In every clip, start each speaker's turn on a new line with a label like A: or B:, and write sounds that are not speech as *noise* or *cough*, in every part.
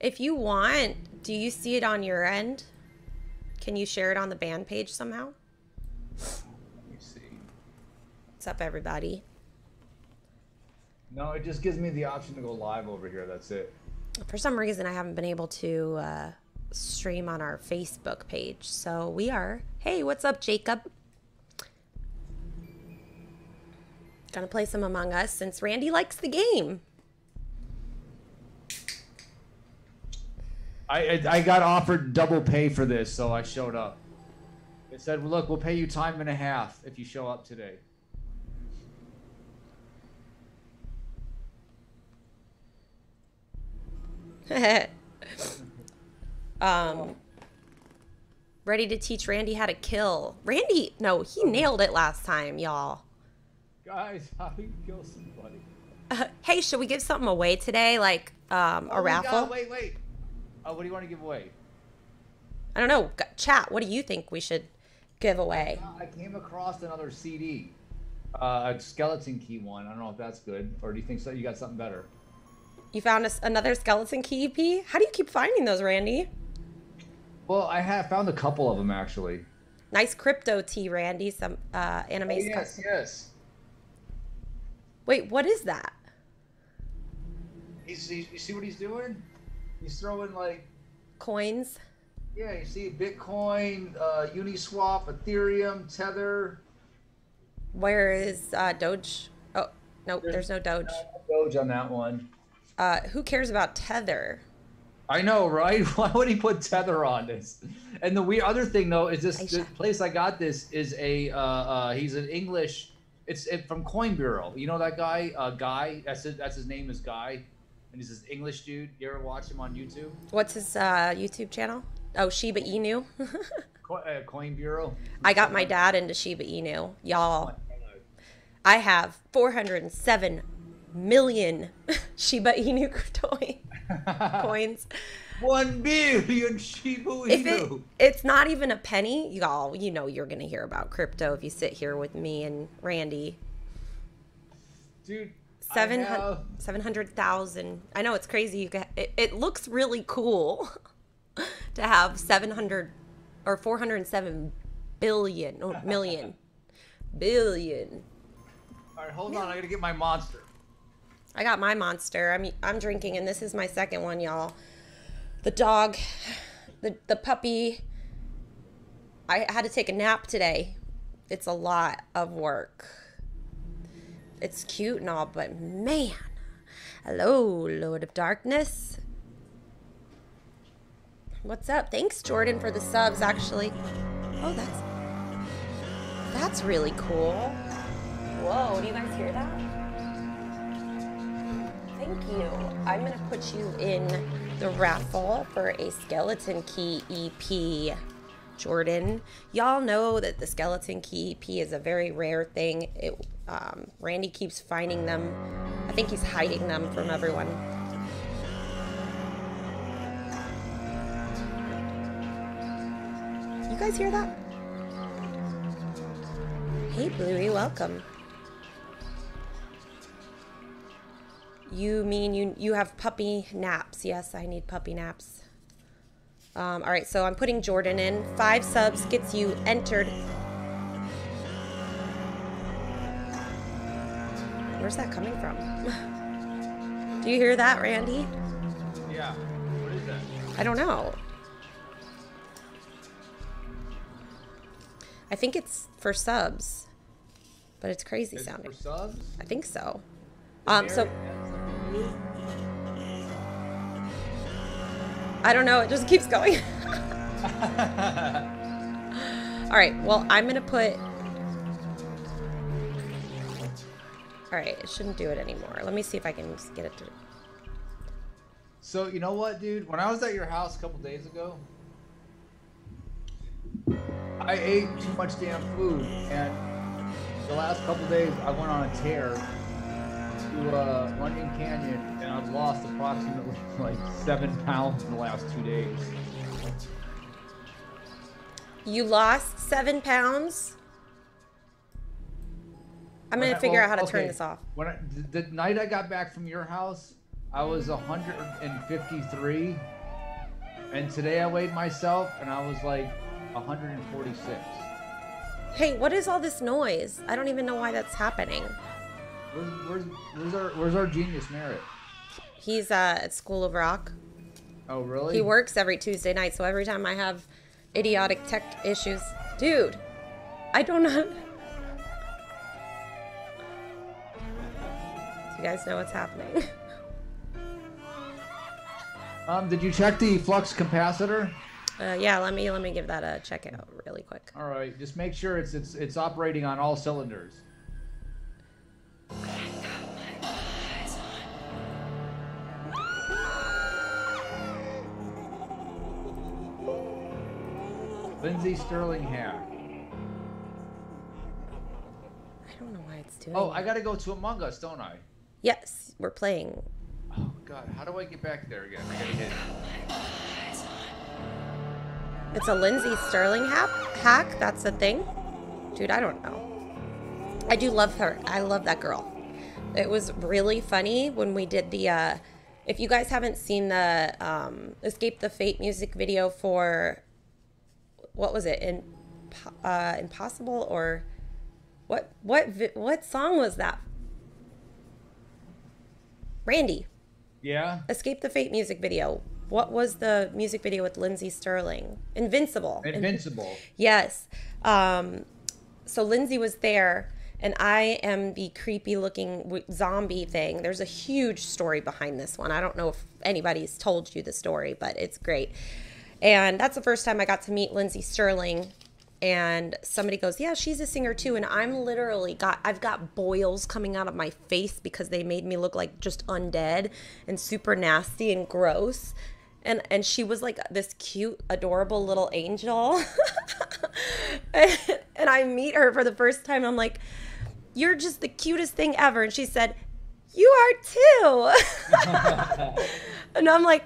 A: If you want, do you see it on your end? Can you share it on the band page somehow?
B: Let me see.
A: What's up, everybody?
B: No, it just gives me the option to go live over here. That's it.
A: For some reason, I haven't been able to uh, stream on our Facebook page. So we are. Hey, what's up, Jacob? Gonna play some Among Us since Randy likes the game.
B: I I got offered double pay for this, so I showed up. It said, "Look, we'll pay you time and a half if you show up today." *laughs*
A: um, ready to teach Randy how to kill. Randy, no, he nailed it last time, y'all.
B: Guys, *laughs* how do you kill somebody?
A: Uh, hey, should we give something away today, like um, a
B: Oh
A: raffle?
B: God, wait, wait. Oh, what do you want to give away?
A: I don't know. Chat. What do you think we should give away?
B: I came across another CD, uh, a skeleton key one. I don't know if that's good, or do you think so? You got something better?
A: You found us another skeleton key EP. How do you keep finding those, Randy?
B: Well, I have found a couple of them actually.
A: Nice crypto tee, Randy. Some uh, anime.
B: Oh,
A: sc-
B: yes, yes.
A: Wait, what is that?
B: He's, he's, you see what he's doing? He's throwing like,
A: Coins.
B: yeah, you see Bitcoin, uh, Uniswap, Ethereum, Tether.
A: Where is uh, Doge? Oh, no, there's no Doge.
B: Doge on that one.
A: Uh, who cares about Tether?
B: I know, right? *laughs* Why would he put Tether on this? And the weird other thing though is this, the place I got this is a uh, uh, he's an English. It's it, from Coin Bureau. You know that guy? Uh, Guy. That's his, that's his name is Guy, and he's this English dude. You ever watch him on YouTube?
A: What's his uh, YouTube channel? Oh, Shiba Inu. *laughs*
B: Co- uh, Coin Bureau.
A: I got my dad into Shiba Inu. Y'all, I have 407 million *laughs* Shiba Inu *laughs* coins.
B: One billion Shiba
A: If it,
B: Inu.
A: it's not even a penny, y'all, you know you're going to hear about crypto if you sit here with me and Randy.
B: Dude,
A: Seven
B: have-
A: hun- 700,000. I know it's crazy. You get, it, it looks really cool *laughs* to have 700 or 407 billion, or million, *laughs* billion.
B: All right, hold on. I gotta get my monster.
A: I got my monster. I'm I'm drinking, and this is my second one, y'all. The dog, the the puppy. I had to take a nap today. It's a lot of work. It's cute and all, but man, hello, Lord of Darkness. What's up? Thanks, Jordan, for the subs. Actually, oh, that's that's really cool. Whoa, do you guys hear that? Thank you. I'm going to put you in the raffle for a Skeleton Key EP, Jordan. Y'all know that the Skeleton Key EP is a very rare thing. It, um, Randy keeps finding them. I think he's hiding them from everyone. You guys hear that? Hey, Bluey, welcome. You mean you you have puppy naps? Yes, I need puppy naps. Um, all right, so I'm putting Jordan in. Five subs gets you entered. Where's that coming from? *laughs* Do you hear that, Randy?
B: Yeah. What is that?
A: I don't know. I think it's for subs, but it's crazy sounding.
B: for subs?
A: I think so. Um, so I don't know. It just keeps going. *laughs* *laughs* All right. Well, I'm gonna put. All right. It shouldn't do it anymore. Let me see if I can just get it to.
B: So you know what, dude? When I was at your house a couple days ago, I ate too much damn food, and the last couple days I went on a tear to uh, Runyon Canyon, and I've lost approximately *laughs* like seven pounds in the last two days.
A: You lost seven pounds. I'm gonna
B: I-
A: figure
B: well,
A: out how to turn this off.
B: When I, the, the night I got back from your house, I was 153, and today I weighed myself, and I was like 146.
A: Hey, what is all this noise? I don't even know why that's happening.
B: Where's, where's, where's our where's our genius Merritt?
A: He's uh, at School of Rock.
B: Oh really?
A: He works every Tuesday night, so every time I have idiotic tech issues, dude, I don't know. You guys know what's happening? *laughs*
B: Um, did you check the flux capacitor?
A: Uh, yeah, let me let me give that a check out really quick.
B: All right, just make sure it's it's it's operating on all cylinders. Lindsey Stirling hack.
A: I don't know why it's doing.
B: Oh, I gotta go to Among Us, don't I?
A: Yes, we're playing.
B: Oh God, how do I get back there again? I hit.
A: It's a Lindsey Stirling hack. Hack. That's a thing, dude. I don't know. I do love her. I love that girl. It was really funny when we did the. Uh, if you guys haven't seen the um, Escape the Fate music video for, what was it? In, uh, Impossible or what? What? What song was that? Randy.
B: Yeah.
A: Escape the Fate music video. What was the music video with Lindsey Stirling? Invincible.
B: Invincible.
A: Yes. Um, so Lindsay was there, and I am the creepy looking w- zombie thing. There's a huge story behind this one. I don't know if anybody's told you the story, but it's great. And that's the first time I got to meet Lindsey Stirling. And somebody goes, "Yeah, she's a singer too." And I'm literally got I've got boils coming out of my face because they made me look like just undead and super nasty and gross. And and she was like this cute adorable little angel. And, *laughs* and i meet her for the first time. I'm like you're just the cutest thing ever. And she said you are too. *laughs* And i'm like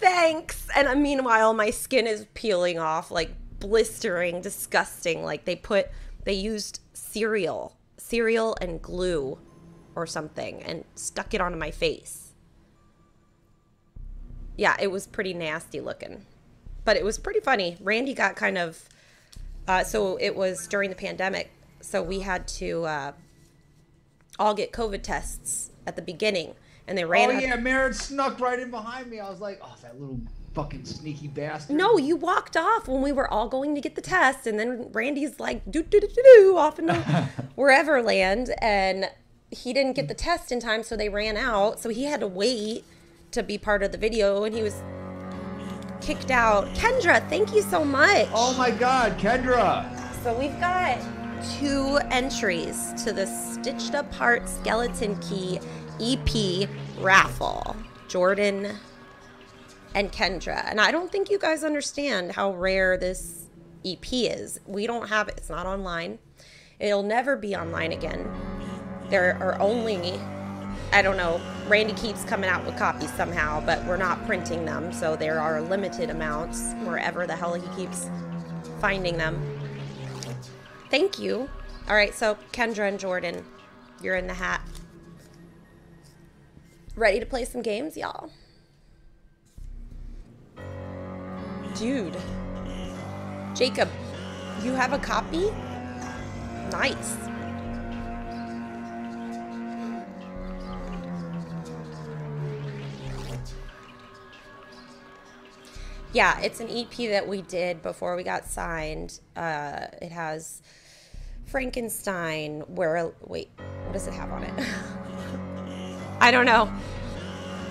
A: thanks. And meanwhile my skin is peeling off like blistering disgusting like they put they used cereal cereal and glue or something and stuck it onto my face yeah, it was pretty nasty looking, but it was pretty funny. Randy got kind of, uh, so it was during the pandemic, so we had to uh, all get COVID tests at the beginning, and they ran.
B: Oh yeah, Merritt snuck right in behind me. I was like, oh, that little fucking sneaky bastard.
A: No, you walked off when we were all going to get the test, and then Randy's like do do do do do off into *laughs* wherever land, and he didn't get the test in time, so they ran out. So he had to wait to be part of the video, and he was kicked out. Kendra, thank you so much.
B: Oh my God, Kendra.
A: So we've got two entries to the Stitched Up Heart Skeleton Key EP raffle. Jordan and Kendra. And I don't think you guys understand how rare this EP is. We don't have it, it's not online. It'll never be online again. There are only, I don't know, Randy keeps coming out with copies somehow, but we're not printing them. So there are limited amounts wherever the hell he keeps finding them. Thank you. All right, so Kendra and Jordan, you're in the hat. Ready to play some games, y'all? Dude. Jacob, you have a copy? Nice. Yeah, it's an EP that we did before we got signed. Uh, it has Frankenstein. Where? Wait, what does it have on it? *laughs* I don't know.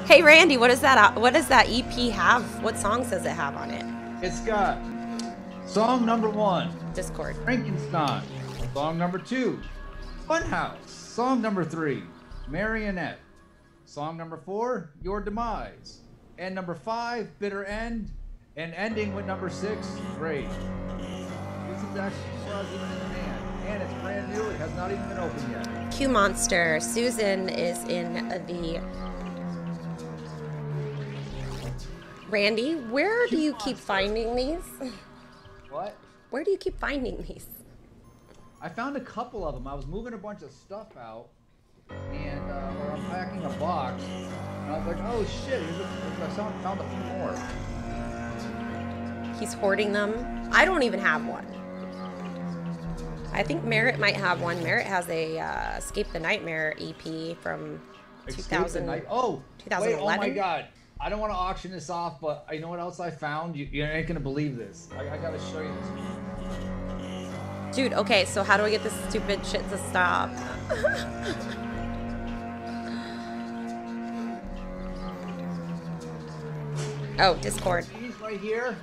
A: Hey Randy, what does that? What does that EP have? What songs does it have on it?
B: It's got song number one,
A: Discord.
B: Frankenstein. Song number two, Funhouse. Song number three, Marionette. Song number four, Your Demise. And number five, Bitter End. And ending with number six, Grave. This is actually before I was even in the band. And it's brand new. It has not even been opened yet.
A: Q Monster. Susan is in the. Randy, where do you keep finding these?
B: What?
A: Where do you keep finding these?
B: I found a couple of them. I was moving a bunch of stuff out, and uh, unpacking a box, And I was like, oh shit, a, I found, found a few more.
A: He's hoarding them. I don't even have one. I think Merritt might have one. Merritt has a uh, Escape the Nightmare EP from
B: Escape the night. Oh, wait, oh my god. I don't want to auction this off, but you know what else I found? You, you ain't gonna believe this. I, I gotta show you this.
A: Dude, okay, so how do I get this stupid shit to stop? *laughs* oh, Discord.
B: These right here.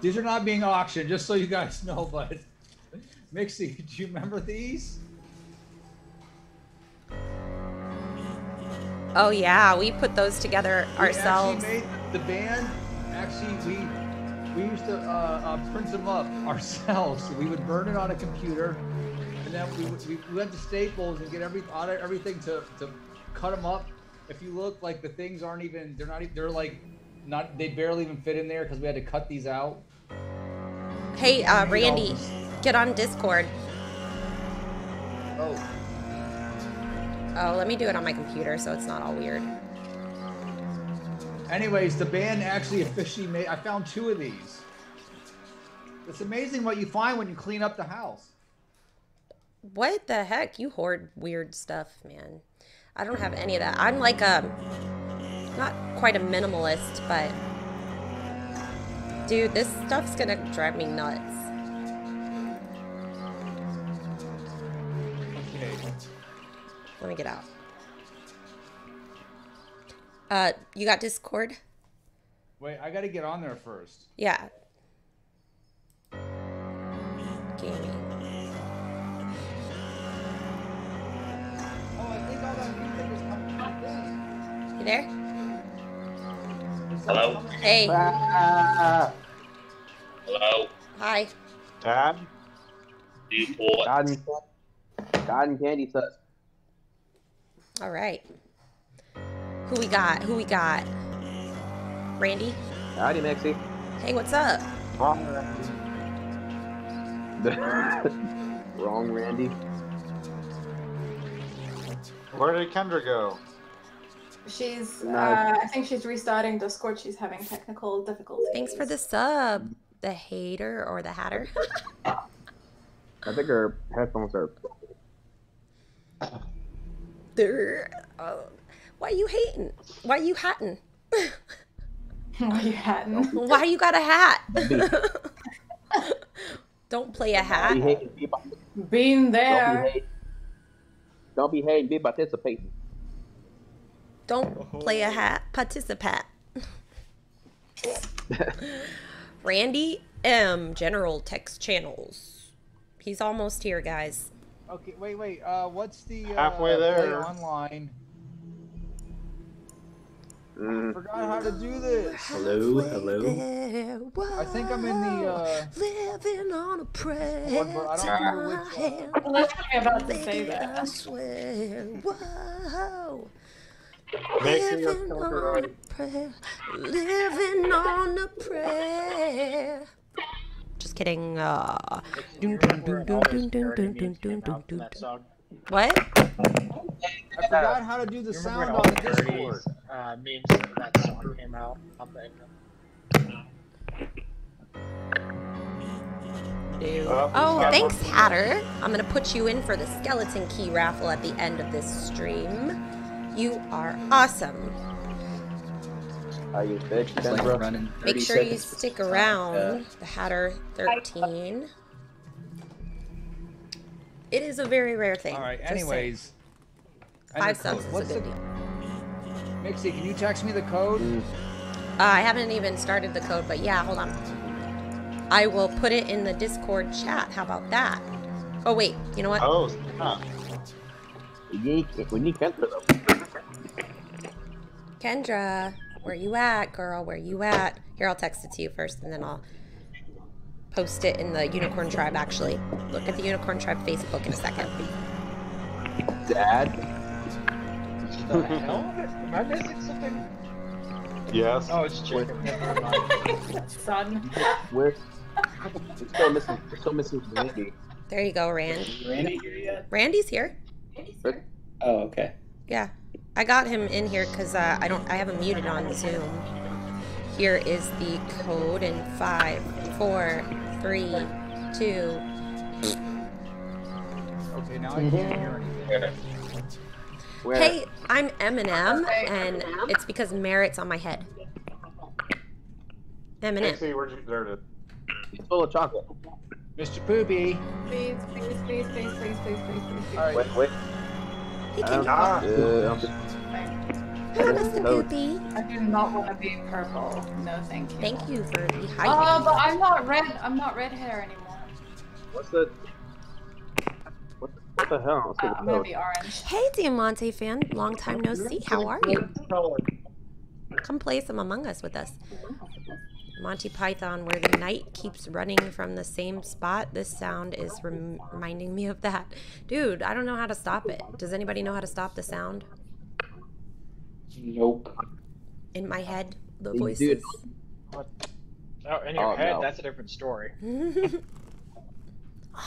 B: These are not being auctioned, just so you guys know. *laughs* But Mixie, do you remember these?
A: Oh yeah, we put those together ourselves.
B: We actually made the band. Actually, we we used to uh, uh, print them up *laughs* ourselves. We would burn it on a computer, and then we, we went to Staples and get every everything to, to cut them up. If you look, like the things aren't even they're not even they're like not they barely even fit in there because we had to cut these out.
A: Hey, uh,
B: We made all
A: Randy, get on Discord.
B: Oh,
A: Oh, let me do it on my computer so it's not all weird.
B: anyways, the band actually officially made. I found two of these. It's amazing what you find when you clean up the house.
A: What the heck? You hoard weird stuff, man. I don't have any of that. I'm like a not quite a minimalist, but dude, this stuff's gonna drive me nuts. Let me get out. Uh, you got Discord?
B: Wait, I gotta get on there first.
A: Yeah. Gaming. You there?
C: Hello.
A: Hey.
C: Hello.
A: Hi.
D: Dad.
C: Newport.
D: Garden, candy says.
A: All right. Who we got? Who we got? Randy?
D: Howdy, Mixie.
A: Hey, what's up?
D: Wrong Randy. *laughs* Wrong Randy.
E: Where did Kendra go?
F: She's,
D: No.
F: uh, I think she's restarting Discord. She's having technical difficulties.
A: Thanks for the sub. The hater or the hatter?
D: I think her headphones are.
A: Durr. Oh, um, why you hating? Why you hatting? *laughs*
F: Why you hadn't? *laughs*
A: Why you got a hat? *laughs* Don't play a
D: Be
A: hat.
D: hating, be, par-
F: Been
D: don't be
F: there.
D: hating. Don't be hating, be participating.
A: Don't oh, play a hat. Participate. Randy M. General Text Channels. He's almost here, guys.
B: Okay, wait, wait. Uh, what's the uh,
E: Halfway
B: play
E: there.
B: online? I
D: Mm.
B: forgot how to do this.
G: Hello, hello.
B: I think I'm in the uh,
A: Living on a prayer.
B: one, but I don't remember which. Uh,
F: I was literally about to say
A: I
F: that.
A: swear. Whoa.
E: Make sure you're
A: Living on a prayer. Living on a prayer. Just kidding. Uh, dun, dun, dun, dun, dun, dun, dun, dun, dun, dun, dun, dun. What?
B: I forgot how to do the sound on the Discord.
H: uh, memes that that song came out on
A: Oh, thanks, Hatter. I'm gonna put you in for the skeleton key raffle at the end of this stream. You are awesome.
D: How you bitch,
G: It's like
D: Kendra?
G: running 30
A: Make sure you stick around. The Hatter 13. It is a very rare thing.
B: All right. Anyways,
A: Five
B: the
A: subs is a good deal.
B: Mixie? Can you text me the code?
D: Mm.
A: Uh, I haven't even started the code, but yeah, hold on. I will put it in the Discord chat. How about that? Oh wait, you know what?
E: Oh, snap.
D: We need, we need Kendra though.
A: Kendra, where you at, girl? Where you at? Here, I'll text it to you first, and then I'll post it in the Unicorn Tribe. Actually, look at the Unicorn Tribe Facebook in a second.
D: Dad.
H: The hell? Am I missing something?
E: Yes.
H: Oh, it's chicken.
F: Son.
D: We're, we're still missing, we're still missing Randy.
A: There you go, Rand.
G: Is Randy here yet?
A: Randy's here.
G: Oh, okay.
A: Yeah. I got him in here because uh, I don't. I have him muted on Zoom. Here is the code in five, four, three, two.
I: Okay, now I can't hear
A: Hey, I'm Eminem, and it's because Merritt's on my head. Eminem.
E: Hey, see, where'd you, there it is.
D: It's full of chocolate.
I: Mr. Poopy.
F: Please, please, please, please, please, please, please, please. please.
I: All right.
D: Wait, wait.
A: Hey,
D: I
A: King.
D: don't know. Uh, I'm
A: Hello,
D: I
A: Mr.
D: know-
A: Poopy.
F: I do not want to be purple. No, thank you.
A: Thank you for
F: Oh,
A: hiding.
F: but I'm not red. I'm not red hair anymore.
D: What's the? What the, what the hell? Let's
F: Uh,
D: get
F: I'm gonna be orange.
A: Hey, Diamante fan. Long time no see. How are you? Come play some Among Us with us. Monty Python, where the knight keeps running from the same spot. This sound is rem- reminding me of that. Dude, I don't know how to stop it. Does anybody know how to stop the sound?
H: Nope.
A: In my head, the
D: You
A: voices.
H: Oh, in your
D: Oh,
H: head,
D: no.
H: that's a different story. *laughs*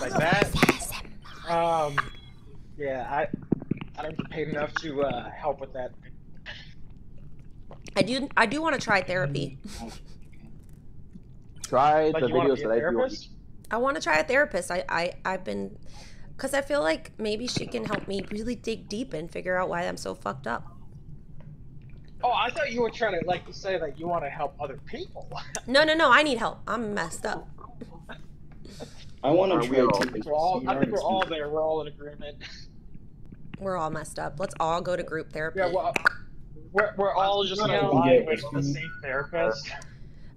H: Like
A: the
H: that?
A: voices.
H: Um, yeah, I I don't get paid enough to uh, help with that.
A: I do. I do want to try therapy. *laughs*
D: Try
H: Like
D: the
H: you want to
D: videos
H: be a
D: that I do.
H: therapist?
A: I want to try a therapist. I, I I've been, cause I feel like maybe she can help me really dig deep and figure out why I'm so fucked up.
H: Oh, I thought you were trying to like say that you want to help other people. *laughs*
A: No, no, no. I need help. I'm messed up.
B: I want
D: Are
B: to
D: we
B: try
D: all-
H: I think we're all, I think we're all there. We're all in agreement. *laughs*
A: We're all messed up. Let's all go to group therapy.
H: Yeah, well, we're, we're all just
F: Yeah.
H: gonna lie with the same therapist.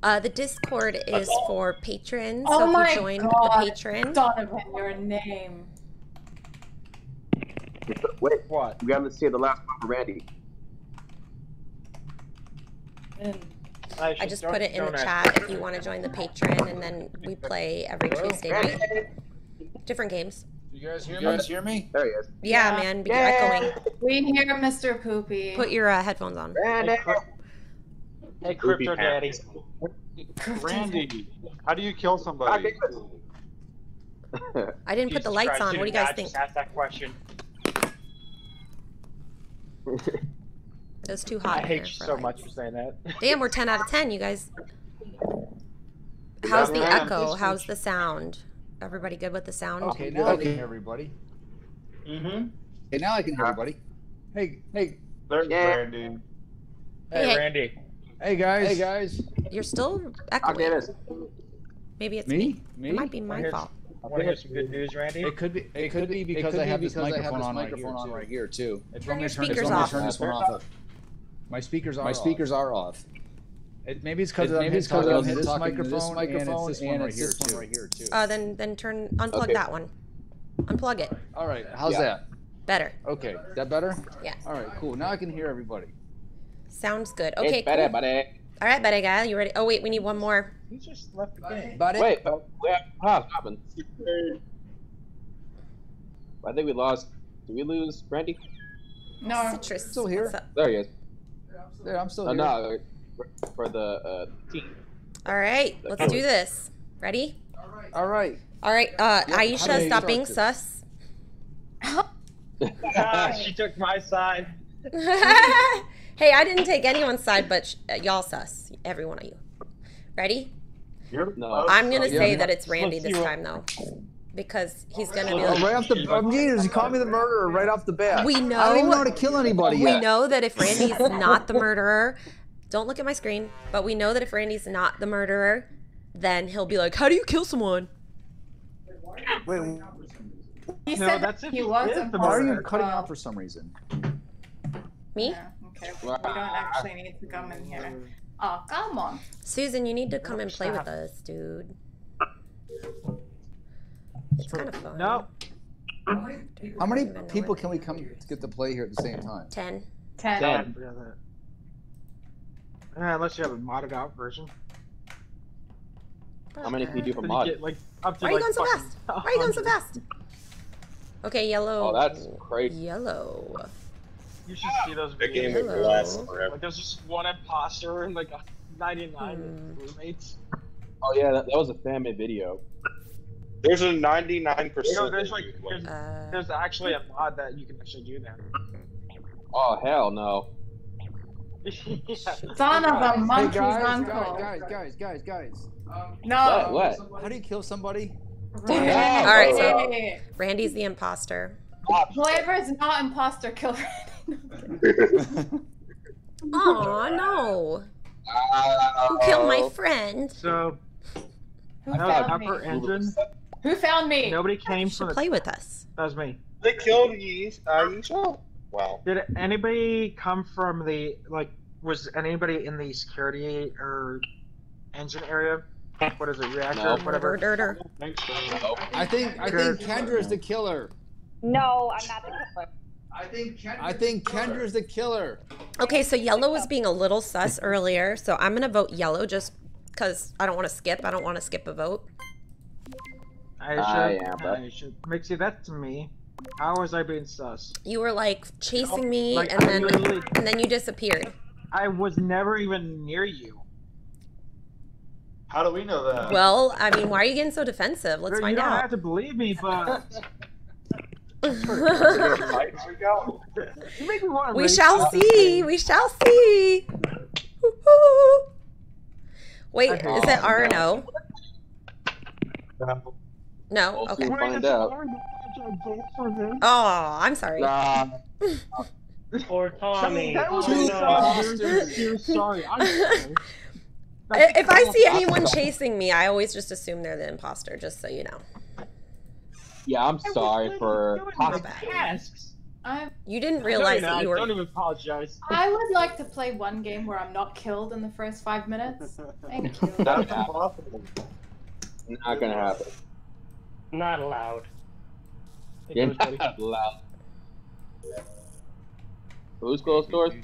A: Uh, the Discord is for patrons.
F: Oh
A: so if you join
F: God.
A: the patron,
F: Donovan, your name.
D: Wait,
H: What?
D: we haven't seen the last one for Randy.
F: Mm.
A: I just put it in the chat if you want to join the patron, and then we play every Tuesday night. Different games.
I: You guys hear
B: You
I: me?
B: guys hear me?
D: There he is.
A: Yeah,
F: Yeah.
A: man. Be echoing.
F: We hear Mr. Poopy.
A: Put your uh, headphones on.
D: Randy.
H: Hey, Crypto
E: pants.
H: Daddy.
E: Randy, how do you kill somebody?
A: I *laughs* didn't put the lights
H: Christ,
A: on. What do you
H: did
A: guys
H: not
A: think?
H: Just ask that question. *laughs*
A: It was too hot. in
H: hate
A: here
H: you so
A: lights.
H: much for saying that. *laughs*
A: Damn, we're 10 out of 10, you guys. How's the
E: man.
A: echo? How's the sound? Everybody good with the sound?
I: Okay, now I can hear everybody.
B: Mm-hmm. Okay, now I can hear everybody.
I: Hey, hey,
E: There's
D: Yeah.
E: Randy.
H: Hey,
A: Hey.
H: Randy.
I: Hey, guys.
B: Hey guys.
A: You're still
D: Okay,
A: echoing.
D: this.
A: Maybe it's me.
I: Me?
A: It might be my
H: Here's-
A: fault.
H: Want to hear some good news, Randy?
I: It could be. It,
B: It could be because
I: it
B: I have
I: could be
B: this
I: because I
B: microphone
I: have
B: on
I: this
B: right here
I: microphone on
B: too.
I: right here too.
B: If
A: Turn
B: you
A: your
B: turn,
A: speakers
B: if you
A: off.
B: turn this one off.
I: My speakers are
B: My
I: off.
B: speakers are off.
I: It, maybe it's because
B: It-
I: I'm
B: maybe it's
I: talking
B: because I'm
I: to this microphone,
B: this microphone
I: and it's this one
B: and
I: right here too.
B: one right here too.
A: Uh, then then turn unplug
D: Okay.
A: that one. Unplug it.
B: All right, how's
D: Yeah.
B: that?
A: Better.
B: Okay, that better?
A: Yeah.
B: All right, cool. Now I can hear everybody.
A: Sounds good. Okay,
D: it's better,
A: cool.
D: buddy.
A: All right, better guy. You ready? Oh wait, we need one more.
H: He just left the game.
B: But it,
D: Wait, but we have ah, stopping. I think we lost. Did we lose Brandy?
F: No.
A: Citrus.
B: Still here.
D: There he is.
B: there, I'm still
D: Oh,
B: here.
D: no, for- for the uh, team.
A: All right, let's do this. Ready?
B: All right.
A: All right, uh,
B: Yep,
A: Aisha,
B: you
A: stop being
B: this?
A: sus.
H: Ah, *laughs* she took my side. *laughs* *laughs*
A: hey, I didn't take anyone's side, but sh- uh, y'all sus. Every one of you. Ready?
D: No.
A: I'm gonna
B: Yeah.
A: say that it's Randy
H: Let's
A: this
H: what-
A: time though, because he's gonna be
B: Oh,
A: like,
B: right off the, I'm Jesus, you called me the murderer right off the bat.
A: We know.
B: I don't even
A: know-
B: know how to kill anybody
A: we
B: yet.
A: know that if Randy's *laughs* not the murderer, don't look at my screen. But we know that if Randy's not the murderer, then he'll be like, "How do you kill someone?"
B: Wait,
F: He
H: No,
F: said
H: that's if
F: he
H: he
F: was
H: is
F: a
H: the
B: why are you cutting
F: Well,
B: out for some reason?
A: Me,
F: Yeah, okay. We don't actually need to come in here. Oh, come on.
A: Susan, you need to come and play with us, dude. It's kind of fun.
H: No.
B: How many people can we come to get to play here at the same time?
A: Ten.
F: Ten.
D: Ten.
H: Forget that. Uh, unless you have a modded out version.
D: How many can you do for mod?
H: Get, like, up to,
A: Why are you
H: like,
A: going so fast? Why are you going so *laughs* fast? Okay, yellow.
D: Oh, that's crazy.
A: Yellow.
H: You should see those
J: That game
H: videos.
J: will
A: Hello.
J: last forever.
H: Like, there's just one imposter and like 99
A: Hmm.
H: roommates.
D: Oh yeah, that, that was a family video.
J: There's a 99%
H: You know, there's like there's,
A: Uh,
H: there's actually a mod that you can actually do that.
D: Oh hell no. *laughs*
H: yeah.
F: Son of a
B: Hey
F: monkey's
B: guys,
F: uncle.
B: guys, guys, guys, guys, guys.
F: No.
D: What? What?
B: How do you kill somebody?
F: Randy.
D: Yeah.
A: All right, so Randy's the imposter.
F: Whoever is not imposter kill
A: Oh no! Who killed my friend?
H: So
F: Who
H: that was
F: found
H: upper
F: me?
H: engine.
F: Who found me?
H: Nobody came
A: to
H: from the.
A: play with us.
H: That was me.
G: They killed you. Are you sure? Well,
H: Did anybody come from the like? Was anybody in the security or engine area? What is it? Reactor?
D: No.
H: Whatever.
A: Murder.
E: Thanks,
B: I think I think Kendra is the killer.
K: No, I'm not the killer.
I: I think Kendra.
B: I think Kendra's the killer.
A: Okay, so yellow was being a little sus earlier, so I'm gonna vote yellow just because I don't want to skip. I don't want to skip a vote.
H: I
D: I
H: should.
D: am, but-
H: I should. Mixie, that's me. How was I being sus?
A: You were like chasing me,
H: Like,
A: and
H: I
A: then
H: literally-
A: and then you disappeared.
H: I was never even near you.
E: How do we know that?
A: Well, I mean, why are you getting so defensive? Let's
H: Girl,
A: find
H: you don't have to believe me, but
G: here *laughs* we go.
H: you make me want to.
A: we shall see. We shall see. Wait,
H: Okay.
A: is it R and O? No.
D: We'll
A: Okay.
D: find out.
A: Oh, I'm sorry.
D: Nah. *laughs*
G: Poor Tommy.
H: That was
B: Two
H: so sorry. I'm sorry.
A: If I see anyone chasing me, I always just assume they're the imposter. Just so you know.
D: Yeah, I'm sorry for
H: Doing
A: My
H: my
A: bad.
H: tasks.
F: I,
A: You didn't realize
H: you're
A: that you were.
H: Don't even apologize.
F: I would like to play one game where I'm not killed in the first five minutes. Thank *laughs* you.
E: That's impossible.
D: Not gonna happen.
G: Not allowed.
D: You're not allowed. Who's closed doors?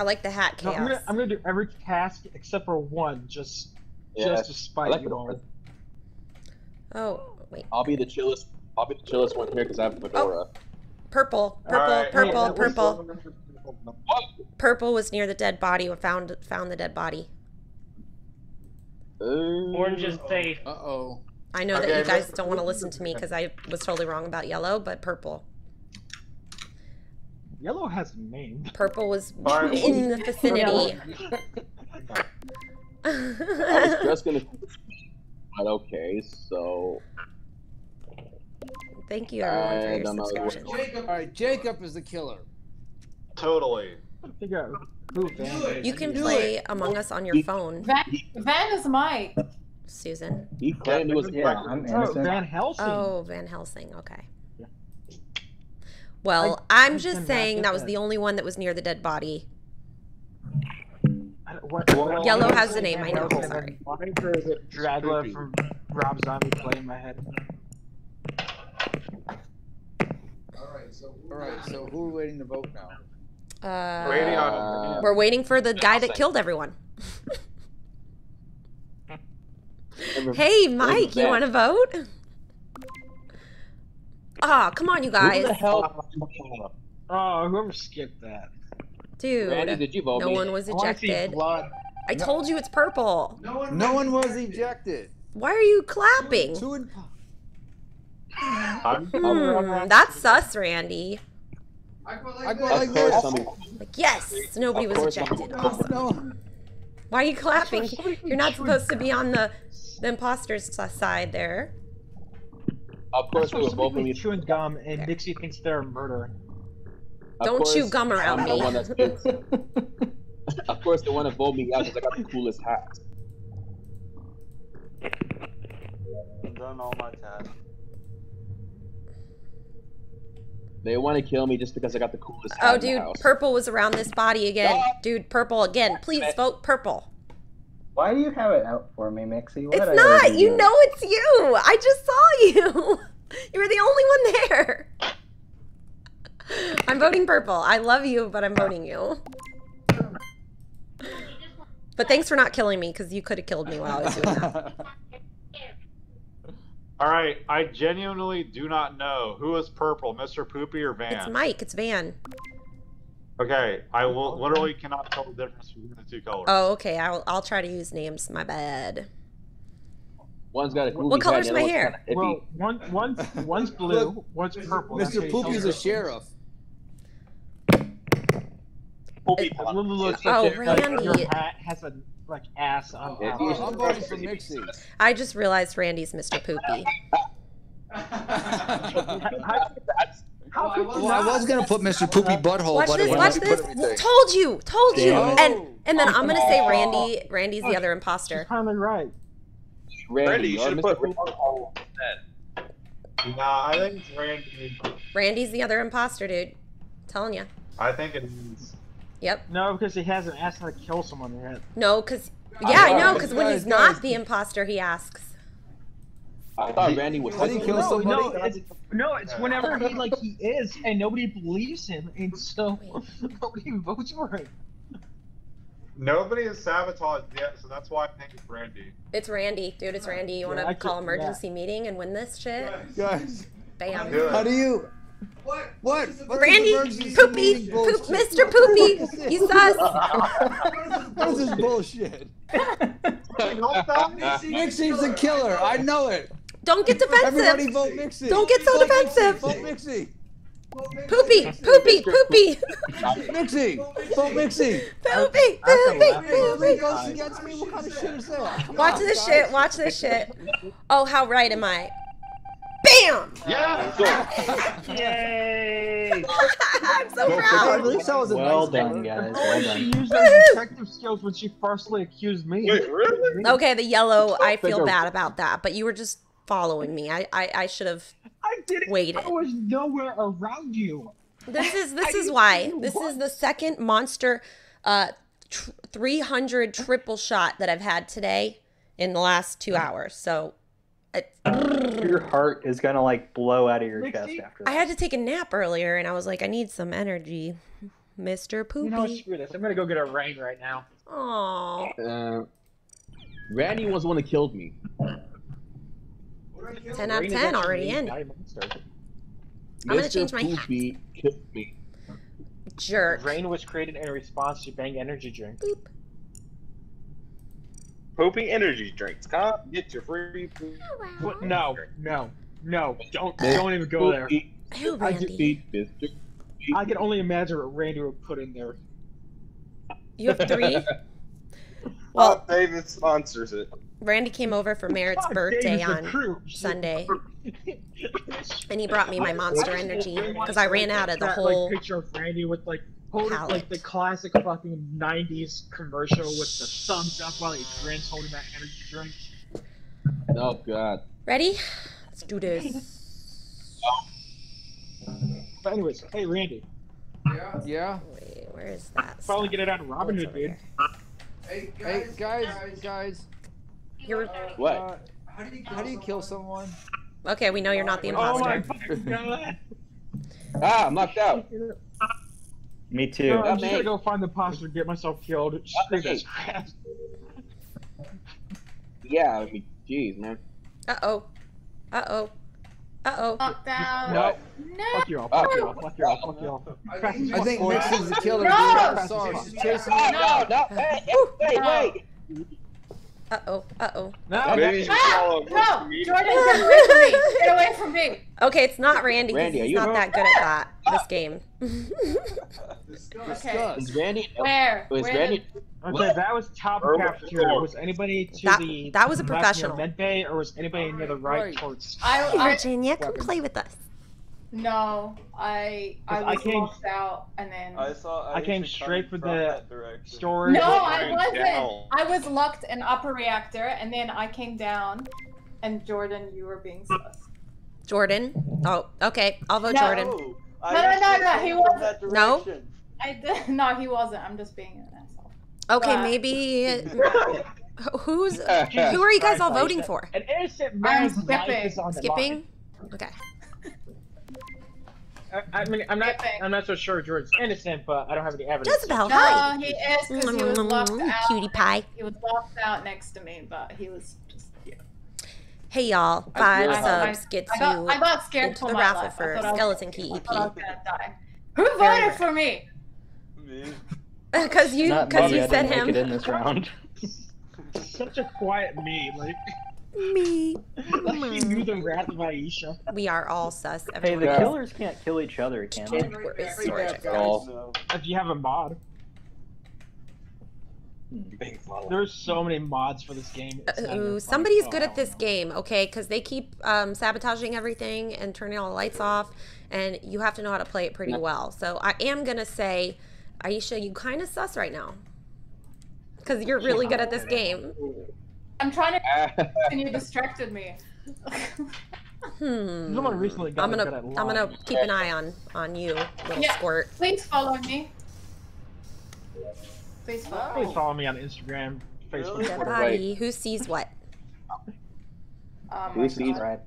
A: I like the hat
H: No, I'm, gonna, I'm gonna do every task except for one, just
D: Yeah,
H: just to
D: I
H: spite
D: like
H: you
D: it.
H: all.
A: Oh, wait.
D: I'll be the chillest. I'll be the chillest one here because I have the fedora.
A: Purple, purple,
E: Alright.
A: purple,
H: Yeah, that was-
A: purple. Purple was near the dead body. We Found found the dead body.
D: Uh,
G: Orange is safe.
B: Uh oh.
A: I know that you guys don't want to listen to me because I was totally wrong about yellow, but purple.
H: Yellow has a name.
A: Purple was *laughs*
E: Alright.
A: in the vicinity. *laughs*
D: I was just gonna. But okay, so
A: Thank you everyone for your
D: don't
A: subscription.
B: All right, Jacob is the killer.
E: Totally.
H: Figure out who Van is.
A: You can
B: Do
A: play Among Us on your phone,
F: Van, Van is Mike.
A: Susan.
D: he claimed it was.
I: Yeah, I'm
H: Oh,
I: innocent.
H: Van Helsing.
A: Oh, Van Helsing. Okay. Well,
H: I-
A: I'm
H: I
A: just saying that was the only one that was near the dead body.
H: What- what-
A: Yellow
H: what-
A: has the name, I know,
H: Van
A: sorry.
H: Helsing, Or is it Dragula from Rob Zombie playing my head?
B: All right, so all right, who are we waiting to vote now?
A: Uh,
E: Waiting on
A: we're waiting for the guy that killed everyone. *laughs* Hey, Mike, you want to vote? Ah, come on, you guys.
D: Who
A: guys.
D: the hell?
H: Oh, whoever skipped that.
A: Dude,
D: Randy, did you vote
A: no
D: me?
A: one was
H: I
A: ejected.
H: blood.
A: I told you it's purple.
I: No one.
B: No one was ejected.
A: Why are you clapping?
B: Two and *laughs*
E: I'm,
A: Hmm, that's sus, Randy.
I: I go
B: I
I: like
B: go like this.
A: Like, yes, nobody was
D: course
A: ejected.
B: No,
A: Awesome.
B: no.
A: Why are you clapping? You're not supposed to be on the the imposter's side there.
D: Of course, we were both
H: Somebody
D: me.
H: chewing gum, and Dixie thinks they're a murderer.
D: Of
A: Don't
D: course,
A: chew gum around
D: I'm the
A: me.
D: one that's- *laughs* of course, the one that voted me out because I got the coolest hat.
G: I've done all my tasks.
D: They want to kill me just because I got the coolest hat
A: Oh,
D: in the
A: dude,
D: house.
A: purple was around this body again. Dude, purple again. Please vote purple.
G: Why do you have it out for me, Mixie? What
A: It's
G: I
A: not. You
G: do?
A: know it's you. I just saw you. *laughs* You were the only one there. *laughs* I'm voting purple. I love you, but I'm voting you. But thanks for not killing me because you could have killed me while I was doing that. *laughs*
E: all right. I genuinely do not know who is purple, Mr. Poopy or Van.
A: It's Mike. It's Van.
E: Okay, I will, literally cannot tell the difference between the two colors.
A: Oh, okay. I'll I'll try to use names. My bad.
D: One's got a goofy
A: What color's my hair?
D: one's kinda
H: Well, one, one's, one's blue, one's purple.
B: Mr.
H: you
B: Poopy's a sheriff.
D: Poopy
H: Lulu looks
A: Oh,
H: like, it-
A: Randy.
H: your hat has a like ass on
D: Yeah,
H: top.
D: you
H: of
D: should
H: it.
B: I'm voting for Mixie.
A: I just realized Randy's Mr. Poopy. *laughs*
H: How could you
B: Well, I was gonna put Mr. Poopy Butthole,
A: Watch
B: but
A: this,
B: it
A: watch this. Told you, told you.
B: Damn it.
A: And and then I'm gonna say oh. Randy. Randy's the oh, other
H: You're
A: imposter.
H: finally right.
D: Randy,
J: Randy, you should have
D: Mr.
J: put
D: Poopy.
E: Nah, I think it's Randy.
A: Randy's the other imposter, dude. telling you.
E: I think it is.
A: Yep.
H: No, because he hasn't asked him to kill someone yet.
A: No, cause yeah, I know. Cause when
B: guys,
A: he's not
B: guys.
A: the imposter, he asks.
D: I thought Randy was.
B: How do you kill
H: no,
B: somebody?
H: no, it's no, it's whenever he like he is, and nobody believes him, and so *laughs* nobody votes for him.
E: Nobody has sabotaged yet, so that's why I think it's Randy.
A: It's Randy, dude. It's Randy. You want to
H: I
A: call
H: could-
A: emergency meeting and win this shit?
B: Guys,
A: Bam.
B: How do you? What? What? What's
A: Randy, Poopy, poop. Mr. Poopy, you sus.
B: What *laughs* is this bullshit?
E: Don't tell.
B: Mixie's the killer. I know it.
A: Don't get defensive.
B: Everybody vote Mixie.
A: Don't get so
B: Vote
A: defensive.
B: Mixie. Vote Mixie.
A: Poopy, poopy, poopy,
B: Mixie. Vote Mixie.
A: poopy,
B: Everybody
A: poopy,
B: votes
A: poopy.
B: against me. What kind of shit is that?
A: Watch this shit. Watch this shit. Oh, how right am I? Bam!
E: Yeah.
G: Yay! *laughs*
A: I'm so
B: At
A: proud.
B: least that was a
G: Well
B: nice
G: done,
B: one.
G: guys.
H: Of
G: Well
H: course, she
G: done.
H: used her detective skills when she falsely accused me.
J: Wait, really?
A: Okay, the yellow. I feel bad about that, but you were just following me. I I, I should have.
H: I didn't.
A: Waited.
H: I was nowhere around you.
A: This is this
H: I
A: is why. This
H: what.
A: is the second monster, uh, tr- 300 triple shot that I've had today in the last two hours. So, it,
G: Your heart is gonna like blow out of your
H: Mixie?
G: chest after.
A: I had to take a nap earlier, and I was like, I need some energy, Mister Poopy.
H: You know? Screw this. I'm gonna go get a Reign right now.
A: Aw.
D: Uh, Randy was the one that killed me.
A: 10 out of 10 already in. I'm gonna change my hat.
D: Poopy killed me.
A: Jerk.
H: Reign was created in response to Bang Energy Drink.
A: Boop.
J: Poopy energy drinks. Come get your free poop.
H: What? No, no, no! Don't don't even go there.
D: Poopy, I
A: Randy.
D: defeat Mr.
H: I can only imagine what Randy would put in there.
A: You have three? *laughs* *laughs*
J: Well,
A: Well,
J: David sponsors it.
A: Randy came over for Merritt's
H: God,
A: birthday
H: David's
A: on
H: crew.
A: Sunday, *laughs* and he brought me my Monster Energy because I ran out of the whole.
H: like, picture of Randy with like holding
A: palette.
H: like the classic fucking '90s commercial with the thumbs up while he grins, holding that energy drink.
D: Oh God.
A: Ready? Let's do this. *laughs* *laughs*
H: But anyways, hey Randy,
B: Yeah. Yeah.
A: Wait, where is that?
H: finally get it out of Robin
A: It's
H: Hood,
A: over
H: dude.
A: here.
B: Hey guys, guys.
A: You're
D: What?
B: Uh, how do you kill someone?
A: okay. We know you're not the
H: Oh my
A: imposter.
H: god!
D: Ah, I'm knocked out. *laughs*
G: Me too.
H: No, I'm just gonna go find the imposter and get myself killed. Screw this crap. *laughs*
D: Yeah, I mean, jeez, man.
A: Uh oh. Uh oh. Uh oh.
F: Lockdown.
H: No,
F: No.
H: fuck you all, fuck you all, fuck you all, fuck you all.
B: I think Mixie's the killer.
F: No!
B: sorry. She's chasing me.
D: No, no, hey, hey, wait, wait.
A: Uh oh. Uh oh.
H: No,
J: Maybe you
F: Ah, no. Jordan, get away from me. Get away from me.
A: Okay, it's not Randy. 'cause
D: Randy, are
A: he's
D: you-
A: not that good at that. This *laughs* game. *laughs*
F: Okay.
D: Is Randy?
F: Where?
D: Was
F: Where
D: Randy?
H: Okay, that was top
J: Where
H: of
J: was
H: cafeteria. Was anybody to
A: That-
H: the
A: that was a professional.
H: med bay, or was anybody near the right,
B: Right.
H: towards?
F: I, I
A: Virginia, come play with us.
F: No, I I
H: I
F: was
H: came-
F: locked out and then.
G: I saw.
H: I came straight for the storage.
F: No, I wasn't.
J: down.
F: I was locked in upper reactor, and then I came down, and Jordan, you were being sus.
A: Jordan. Oh, okay. I'll vote
F: No.
A: Jordan.
F: No, no, no, no, he wasn't.
A: No?
F: I did. *laughs* No, he wasn't. I'm just being an asshole.
A: Okay,
F: Uh,
A: maybe. *laughs* Who's? *laughs* Who are you guys all voting for?
H: An innocent man's
F: I'm
H: life
F: skipping.
H: is on the
A: Skipping? Okay.
H: Line. I, I mean, I'm not.
F: Skipping.
H: I'm not so sure Jordan's innocent, but I don't have any evidence.
A: Jezebel,
F: No,
A: hi.
F: he is because he was locked mm-hmm. out.
A: Cutie pie.
F: He was locked out next to me, but he was just. Yeah.
A: Hey y'all, five
F: I- I-
A: subs gets
F: I got,
A: you
F: I got scared
A: into
F: for
A: the
F: my
A: raffle
F: life.
A: For
F: thought I was-
A: Skeleton Key
F: I thought I was
A: EP.
F: Who voted
A: rare.
F: for me? *laughs*
A: Because you,
G: Not
A: because
G: me,
A: you
G: I
A: said
G: didn't make it in this round. *laughs*
H: Such a quiet me, like,
A: Me.
H: like he knew the wrath of Aisha.
A: We are all sus.
G: Hey, the
D: Yeah.
G: killers can't kill each other, can they?
A: Where is?
D: All.
H: If you have a mod,
J: Big follow.
H: There's so many mods for this game. It's not even
A: Ooh. Uh, somebody's
H: Oh,
A: good at this game, okay? Because they keep um, sabotaging everything and turning all the lights off, and you have to know how to play it pretty well. So I am gonna say, Aisha, you kind of sus right now, because you're really good at this game.
F: I'm trying to. *laughs* and you distracted me.
A: Hmm.
H: Someone recently got
A: I'm gonna
H: at
A: I'm gonna keep an eye on on you, little
F: Yeah.
A: squirt.
F: Please follow me. Please follow
H: Please
F: me.
H: follow me on Instagram, Facebook,
A: Dead
H: Twitter.
A: body. Who sees what?
F: Um,
D: Who sees
G: Right.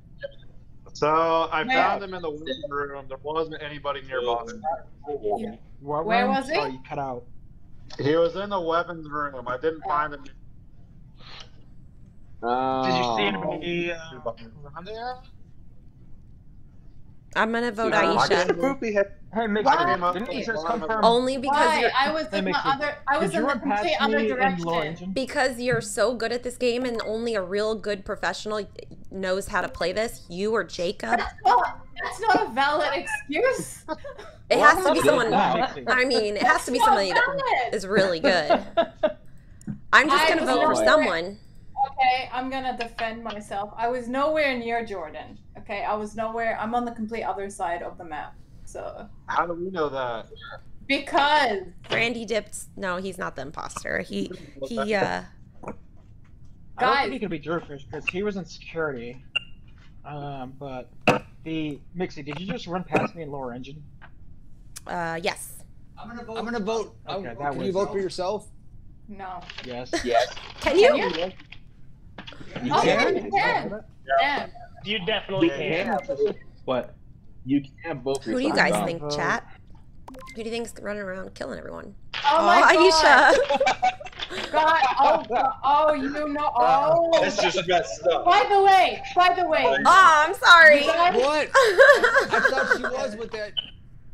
E: So I
F: Where?
E: found him in the waiting room. There wasn't anybody nearby.
H: What
F: Where
H: room?
F: was he?
H: Oh, you cut out.
E: He was in the weapons room. I didn't find him.
D: Oh.
H: Did you see anybody uh, around there?
A: I'm gonna vote
E: Yeah,
A: Aisha.
J: Poopy
H: Hey, Mix,
F: What?
H: didn't, didn't you just confirm?
A: Only because
F: Why?
A: you're
F: I was
H: That
F: in the other. I was in the complete other direction.
A: Because you're so good at this game and only a real good professional knows how to play this. You or Jacob.
F: That's not, that's not a valid excuse. *laughs*
A: It has to be someone.
H: that's.
A: I mean, it has to be somebody that
F: valid.
A: is really good. I'm just
F: I
A: gonna
F: was
A: vote for
F: nowhere-
A: someone.
F: Okay, I'm gonna defend myself. I was nowhere near Jordan. Okay, I was nowhere. I'm on the complete other side of the map. So
E: How do we know that?
F: because
A: Randy dipped. No, he's not the imposter. He he. uh *laughs*
H: I don't
F: Guys.
H: think he could be Drewfish because he was in security. Um, but the Mixie, did you just run past me in lower engine?
A: uh Yes.
B: I'm gonna vote. I'm gonna vote.
H: Okay,
B: Um,
H: that
B: can you
H: was-
B: vote for yourself?
F: no.
H: Yes.
D: Yes.
A: Can you?
F: you?
D: You
F: Oh,
D: can.
F: you can. Yeah.
L: You definitely
D: You
L: can.
D: can.
G: What?
D: You can't vote for
A: Who do you guys think,
H: Vote.
A: chat? Who do you think's running around killing everyone?
F: Oh my god.
A: Aisha.
F: God. *laughs* Oh, God. oh, you know. Oh.
J: That's just messed up.
F: By the way, by the way,
A: oh, I'm sorry.
F: guys-
B: What? *laughs* I thought she was with that.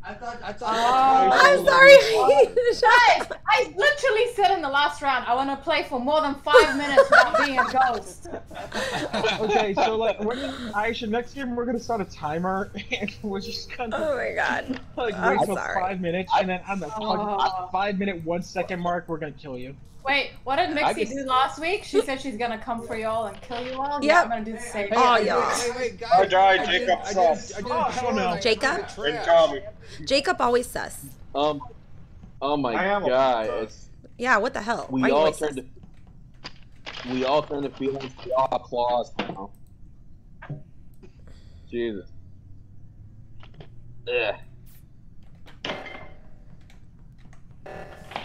B: I thought. I thought.
F: Oh.
B: that's why she
A: I'm sorry.
B: with
F: Guys, *laughs* I literally said in the last round I want to play for more than five minutes without being a ghost. *laughs*
H: okay, so like, we're gonna, Aisha, next game we're gonna start a timer, *laughs* and we're just gonna
A: oh my god.
H: like
A: I'm
H: wait till
A: sorry.
H: five minutes, and then on the fucking
F: Oh.
H: five minute one second mark, we're gonna kill you.
F: Wait, what did
D: I
F: Mixie
D: can-
F: do last week? She said she's gonna come for y'all and kill you all. Yeah, I'm gonna do the same.
B: Hey,
A: Oh,
B: wait,
A: yeah.
B: Wait, wait, guys. I did-
J: Jacob
B: I did- I did
H: Oh,
B: a
H: hell
B: troll
H: no.
B: I
A: Jacob?
J: Didn't
B: trash.
A: Jacob always sus.
D: Um. Oh my
E: I am a-
D: god! It's
A: Yeah, what the hell?
D: We
A: you
D: all turned to we all turned to feelings. We all have claws now. Jesus. Yeah.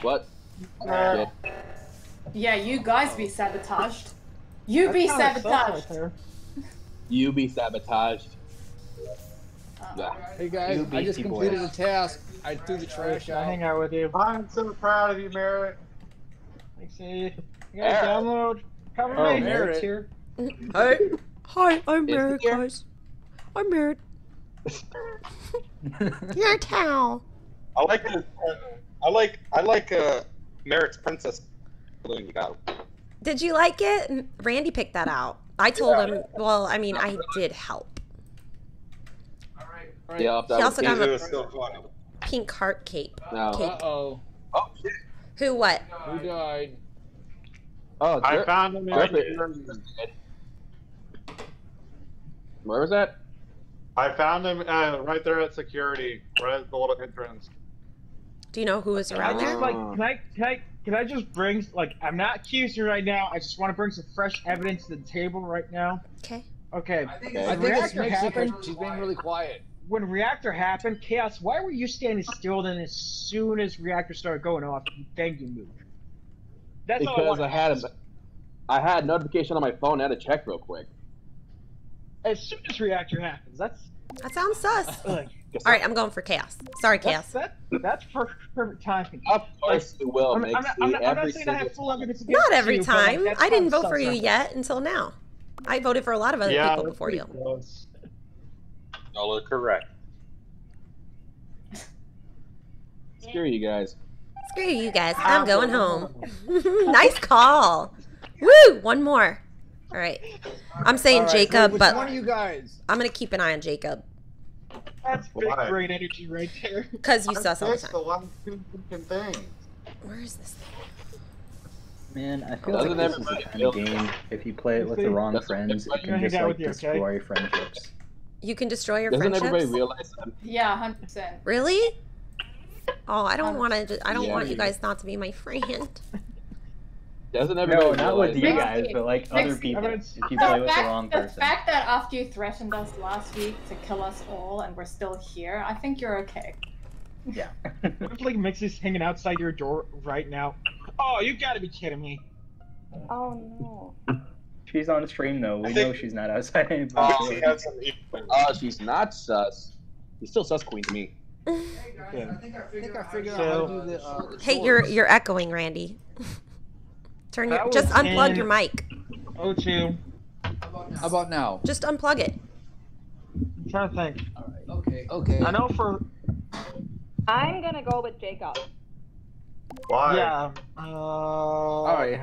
D: What?
H: Uh,
F: Yeah, you guys be sabotaged. You be
H: That's kinda
F: sabotaged.
H: right.
D: You be sabotaged.
F: Uh,
B: Hey guys,
G: You
B: I just completed
G: boys.
B: a task. I threw the trash
H: I
B: out.
H: hang out with you.
E: I'm so proud of you, Merritt.
H: Mixie, you gotta
D: Eric.
H: download. Cover
B: Oh,
H: me.
B: Merritt.
G: here.
A: Hi. Hi, I'm
D: Is
A: married,
D: he here?
A: guys. I'm married. Your towel.
J: I like this. I like. I like uh, Merritt's princess. balloon you got.
A: Did you like it? Randy picked that out. I told him. Well, I mean, I did help.
B: Right.
D: Yeah,
A: He also got a
J: was so funny.
A: pink heart cape.
D: no.
A: Cake.
B: Uh oh.
J: Oh shit!
A: Who? What?
B: Who died?
D: Oh,
E: I
D: Jer-
E: found him in
D: Griffin. Where was that?
E: I found him uh, right there at security, right at the little entrance.
A: Do you know who was
H: I
A: around
H: just
A: there?
H: like can I can I can I just bring like I'm not accusing you right now. I just want to bring some fresh evidence to the table right now.
A: Okay.
H: Okay.
B: I think,
D: Okay.
B: I think it's
H: Reactor
B: Mixie
H: happened.
B: because she's being really quiet.
H: When reactor happened, chaos. Why were you standing still? Then as soon as reactor started going off, then you moved. That's all I
D: Because. I had a, I had notification on my phone. I had to check real quick.
H: As soon as reactor happens, that's
A: That sounds sus. *laughs*
H: like
A: All right, I'm going for chaos. Sorry,
H: that's
A: chaos.
H: that, that's per- perfect timing.
D: Of course you will,
H: I'm,
D: make
H: I'm, not, I'm, I'm
D: every
H: not saying I have full evidence
A: Not every
H: you, but, like,
A: time. I didn't vote for you
H: sus
A: yet until now. I voted for a lot of other
E: yeah,
A: people before you.
E: close.
J: Y'all are correct.
D: Screw you guys.
A: Screw you guys. I'm going home. *laughs* nice call. Woo! One more. All right. I'm saying
B: All right,
A: Jacob,
B: which
A: but
B: one of you guys?
A: I'm gonna keep an eye on Jacob
H: That's big
E: Why?
H: brain energy right there. *laughs*
A: because you
E: I
A: sus all the
E: fixed the
A: time.
E: last two freaking things.
A: Where is this thing?
G: Man, I feel
D: Doesn't
G: like this is the kind of game. If you play it with the wrong friends, it can just
H: out
G: like
H: with you, okay?
G: destroy friendships.
A: You can destroy your
D: Doesn't
A: friendships.
D: everybody realize that?
F: Yeah, hundred percent.
A: Really? Oh, I don't want to. I don't
D: Yeah.
A: want you guys not to be my friend. *laughs*
D: Doesn't everybody
G: No, not with you
D: that?
G: guys, but like other people.
H: Evidence.
G: If you
F: The
G: play with the wrong person.
F: the fact that after you threatened us last week to kill us all and we're still here, I think you're okay.
G: Yeah. *laughs* *laughs*
H: What if like Mixie's hanging outside your door right now? Oh, you gotta be kidding me.
K: Oh no.
G: She's on stream though. We
J: I
G: know she's not outside *laughs* anybody's
J: Oh, she has some evil.
D: Oh, she's not sus. She's still sus queen to me.
H: Yeah.
B: I think I figured out how to
H: So-
B: do the. Uh,
A: Hey, you're you're echoing, Randy. Turn your just unplug
H: in-
A: your mic.
H: Oh, two.
B: How about now?
A: Just unplug it.
H: I'm trying to think. All right.
B: Okay. Okay.
H: I know for
K: I'm gonna go with Jacob.
E: Why?
H: yeah. Uh,
B: All right.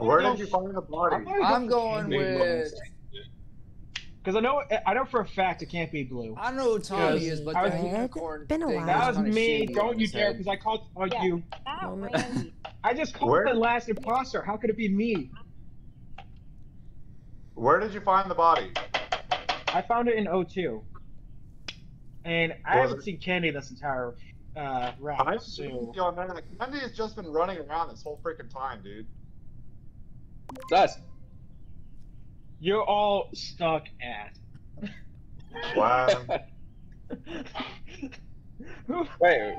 E: Where did you find the body?
H: I'm
B: I'm going with.
H: Because I know I know for a fact it can't be blue.
B: I don't know who Tommy is, but
H: I was-
B: that unicorn
A: Been a while.
H: That was me. Don't you dare, because I called on
K: Yeah.
H: you.
K: Not
A: Moment.
K: Randy.
H: I just called
E: Where?
H: the last imposter. How could it be me?
E: Where did you find the body?
H: I found it in O2. And I
E: Was
H: haven't
E: it-
H: seen Candy this entire uh,
E: I'm
H: round. So
E: Yo, man, like, has just been running around this whole freaking time, dude.
D: Sus.
H: You're all stuck at.
E: Wow.
H: Who-
J: Wait,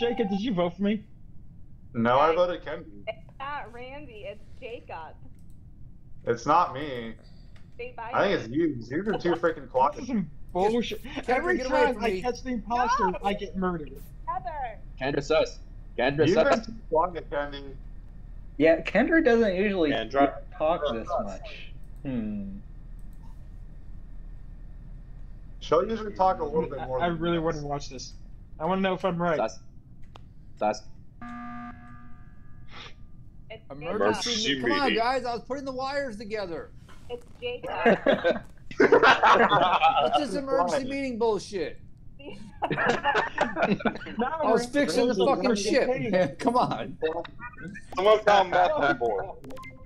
H: Jacob, did you vote for me?
E: no, I voted Kendi.
K: It's not Randy. It's Jacob.
E: It's not me. I think it's you. You've been too freaking *laughs*
H: This is some bullshit. Every time I catch the imposter,
K: No.
H: I get murdered.
K: Heather.
D: Kendra sus. Kendra
E: You've
D: sus.
E: been too quiet, Kendi.
G: Yeah, Kendra doesn't usually
J: Yeah, dry-
G: talk
J: dry
G: this
J: us.
G: much. Hmm.
E: She'll usually talk a little bit more.
H: I, I really want to watch this. I want to know if I'm right.
D: Sus. Sus.
K: It's
B: Emergency.
J: Emergency
B: meeting. Come on, guys. I was putting the wires together.
K: It's Jacob. *laughs*
B: What's this emergency meeting bullshit? I was fixing the fucking
H: we're-
B: man. Come on.
J: someone found meth on board.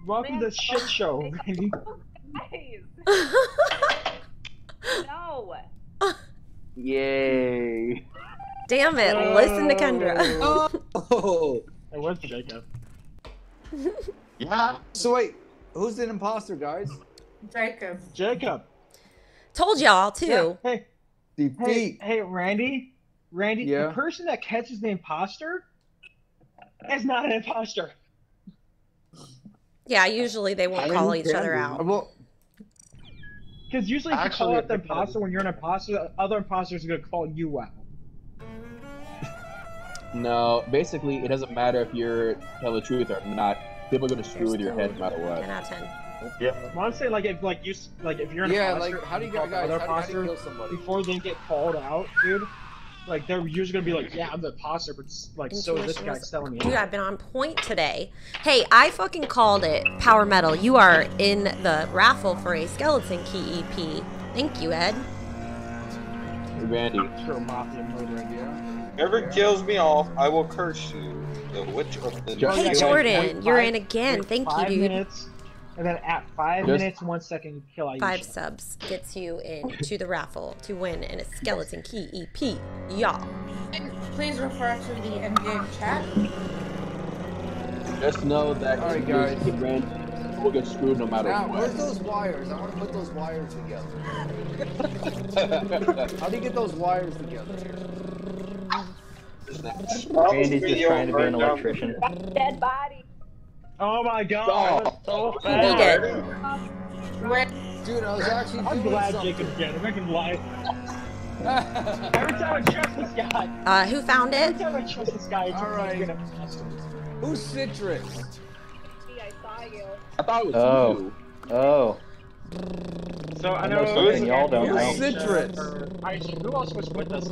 H: Welcome to shit show, Randy.
K: Guys. No.
D: Yay.
A: Damn it! Listen to Kendra.
B: Oh. *laughs*
H: It was Jacob. *laughs*
E: Yeah.
B: So wait, who's the imposter, guys?
F: Jacob.
H: Jacob.
A: Told y'all too.
H: Yeah, Hey, hey,
B: Defeat.
H: hey, Randy. Randy,
B: Yeah?
H: the person that catches the imposter is not an imposter.
A: Yeah, usually they won't
D: I
A: call each
D: understand
A: other out.
B: Well,
H: Because usually, if you
E: Actually,
H: call out the
E: it
H: imposter when you're an imposter, other imposters are gonna call you out.
D: No, basically, it doesn't matter if you're tell the truth or not. People are gonna screw with your head no matter
A: Ten
D: what.
A: out of ten.
E: Yeah.
H: I'm saying like if like you s- like if you're an
B: yeah,
H: imposter,
B: like how do you
H: call
B: guys,
H: the
B: guys
H: other
B: how, do- how do you
H: imposter
B: kill somebody?
H: before they get called out, dude? Like they're usually gonna be like, yeah, I'm the imposter, but like so is this guy telling me.
A: Dude, I've been on point today. Hey, I fucking called it. Power Metal, you are in the raffle for a skeleton key EP. Thank you, Ed.
D: Hey, Randy.
H: Sure, mafia mode right
J: Whoever kills me off, I will curse you. The witch of the.
A: Hey, Jordan, you're in again. Thank you, dude.
H: Minutes, and then at five
D: Just-
H: minutes, one second, you kill Aisha.
A: Five subs gets you into the raffle to win in a skeleton key EP. Y'all.
F: Please refer to the in-game chat.
D: Just know that
B: All right,
D: if you
B: guys.
D: get Randy, we'll get screwed no matter
B: Now, where's those wires? I want to put those wires together. *laughs* How do you get those wires together?
G: Randy's just trying to be an electrician.
K: Dead body.
H: Oh my god, that was so
A: He
H: fast.
A: did.
F: Wait,
B: Dude, I was actually
H: I'm
B: doing
H: glad
B: something.
H: Jacob's dead. I'm not gonna lie. *laughs* Every time I trust this guy,
A: Uh, who found it?
H: every time I trust this guy, it's
B: right.
H: like an.
B: Who's Citrus?
K: See, I saw you.
D: I thought it was
G: Oh.
D: you.
G: Oh.
H: So I
G: I
H: know.
G: know something y'all don't
B: Who's
G: know.
B: Citrus?
H: Aisha, who else was with us?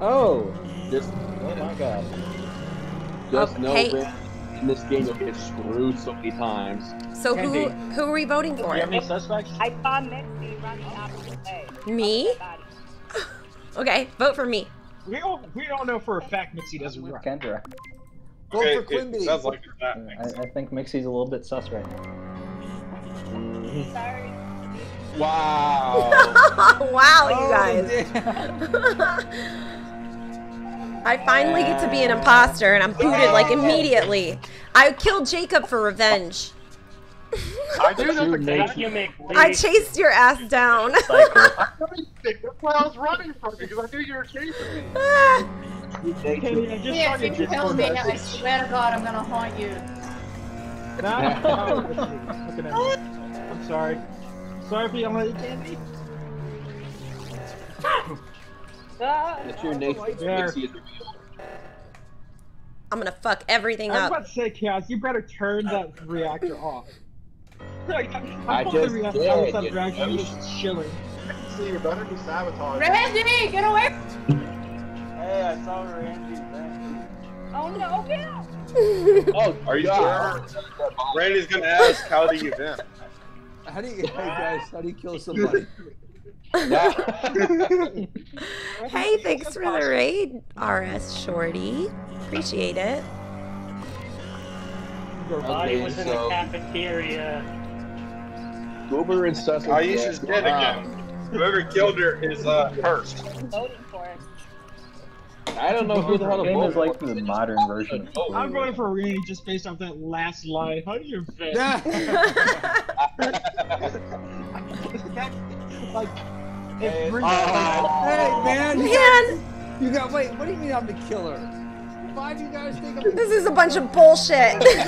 G: Oh.
D: Just,
G: Oh my god.
D: Just know,
A: hey.
D: Randy, in this game you'll get screwed so many times.
A: So who
H: Andy.
A: who are we voting
H: Do
A: for?
H: you have any suspects?
K: I saw Mixie run the opposite way.
A: Me? *laughs* Okay, vote for me.
H: We don't. We don't know for a fact Mitzi doesn't run.
G: Kendra.
B: Vote
J: Okay,
B: for
J: it
B: Quimby.
J: sounds like it's that.
G: I, I think Mixie's a little bit sus right now.
K: Sorry.
D: Wow. *laughs*
A: wow, you
B: Oh,
A: guys. *laughs* I finally get to be an imposter and I'm booted like immediately. I killed Jacob for revenge.
E: I do this
D: Your
E: occasionally.
A: I chased your ass down. *laughs*
G: Cycle. *laughs*
E: That's why I was running from you because I knew you were chasing me.
A: Ah,
H: Kenny, I
F: Yeah, if you kill me, I swear to God, I'm gonna haunt you.
H: message. No, looking at me. I'm sorry. Sorry for yelling at you, Candy. *laughs*
K: Ah.
D: That's your nature.
H: There.
D: Mixie is revealed.
A: I'm gonna fuck everything
H: I was
A: up.
H: about to say, Chaos, you better turn that reactor off. *laughs* Like, I'm
D: I just
H: the reactor
D: did,
H: out that
D: you
H: reactor, I'm just chilling.
E: See, you better be sabotaged.
F: Randy, get away!
L: Hey, I saw Randy. Randy.
K: Oh no, oh *laughs* yeah.
D: Oh,
J: Are you
D: God.
J: sure? Randy's gonna ask how do you vent.
B: How do you, hey guys, how do you kill somebody? *laughs*
A: Hey, thanks for the raid, RS Shorty. Appreciate it.
H: Your
L: Body
D: Okay,
L: was in the cafeteria.
D: Goober and Sus. are
J: Aisha's
D: dead.
J: dead again. Whoever killed her is uh cursed.
K: Voting for it.
D: I don't know who the hell to
G: Game
D: vote
G: is like
D: for.
G: the modern version
D: Oh,
H: I'm voting for Randy just based off that last line. How do you *laughs* fit? *laughs* like,
L: Hey,
B: hey man, you,
A: Man,
B: you got wait. What do you mean I'm the killer? Five you guys think I'm the
A: this is a bunch of bullshit. *laughs* Damn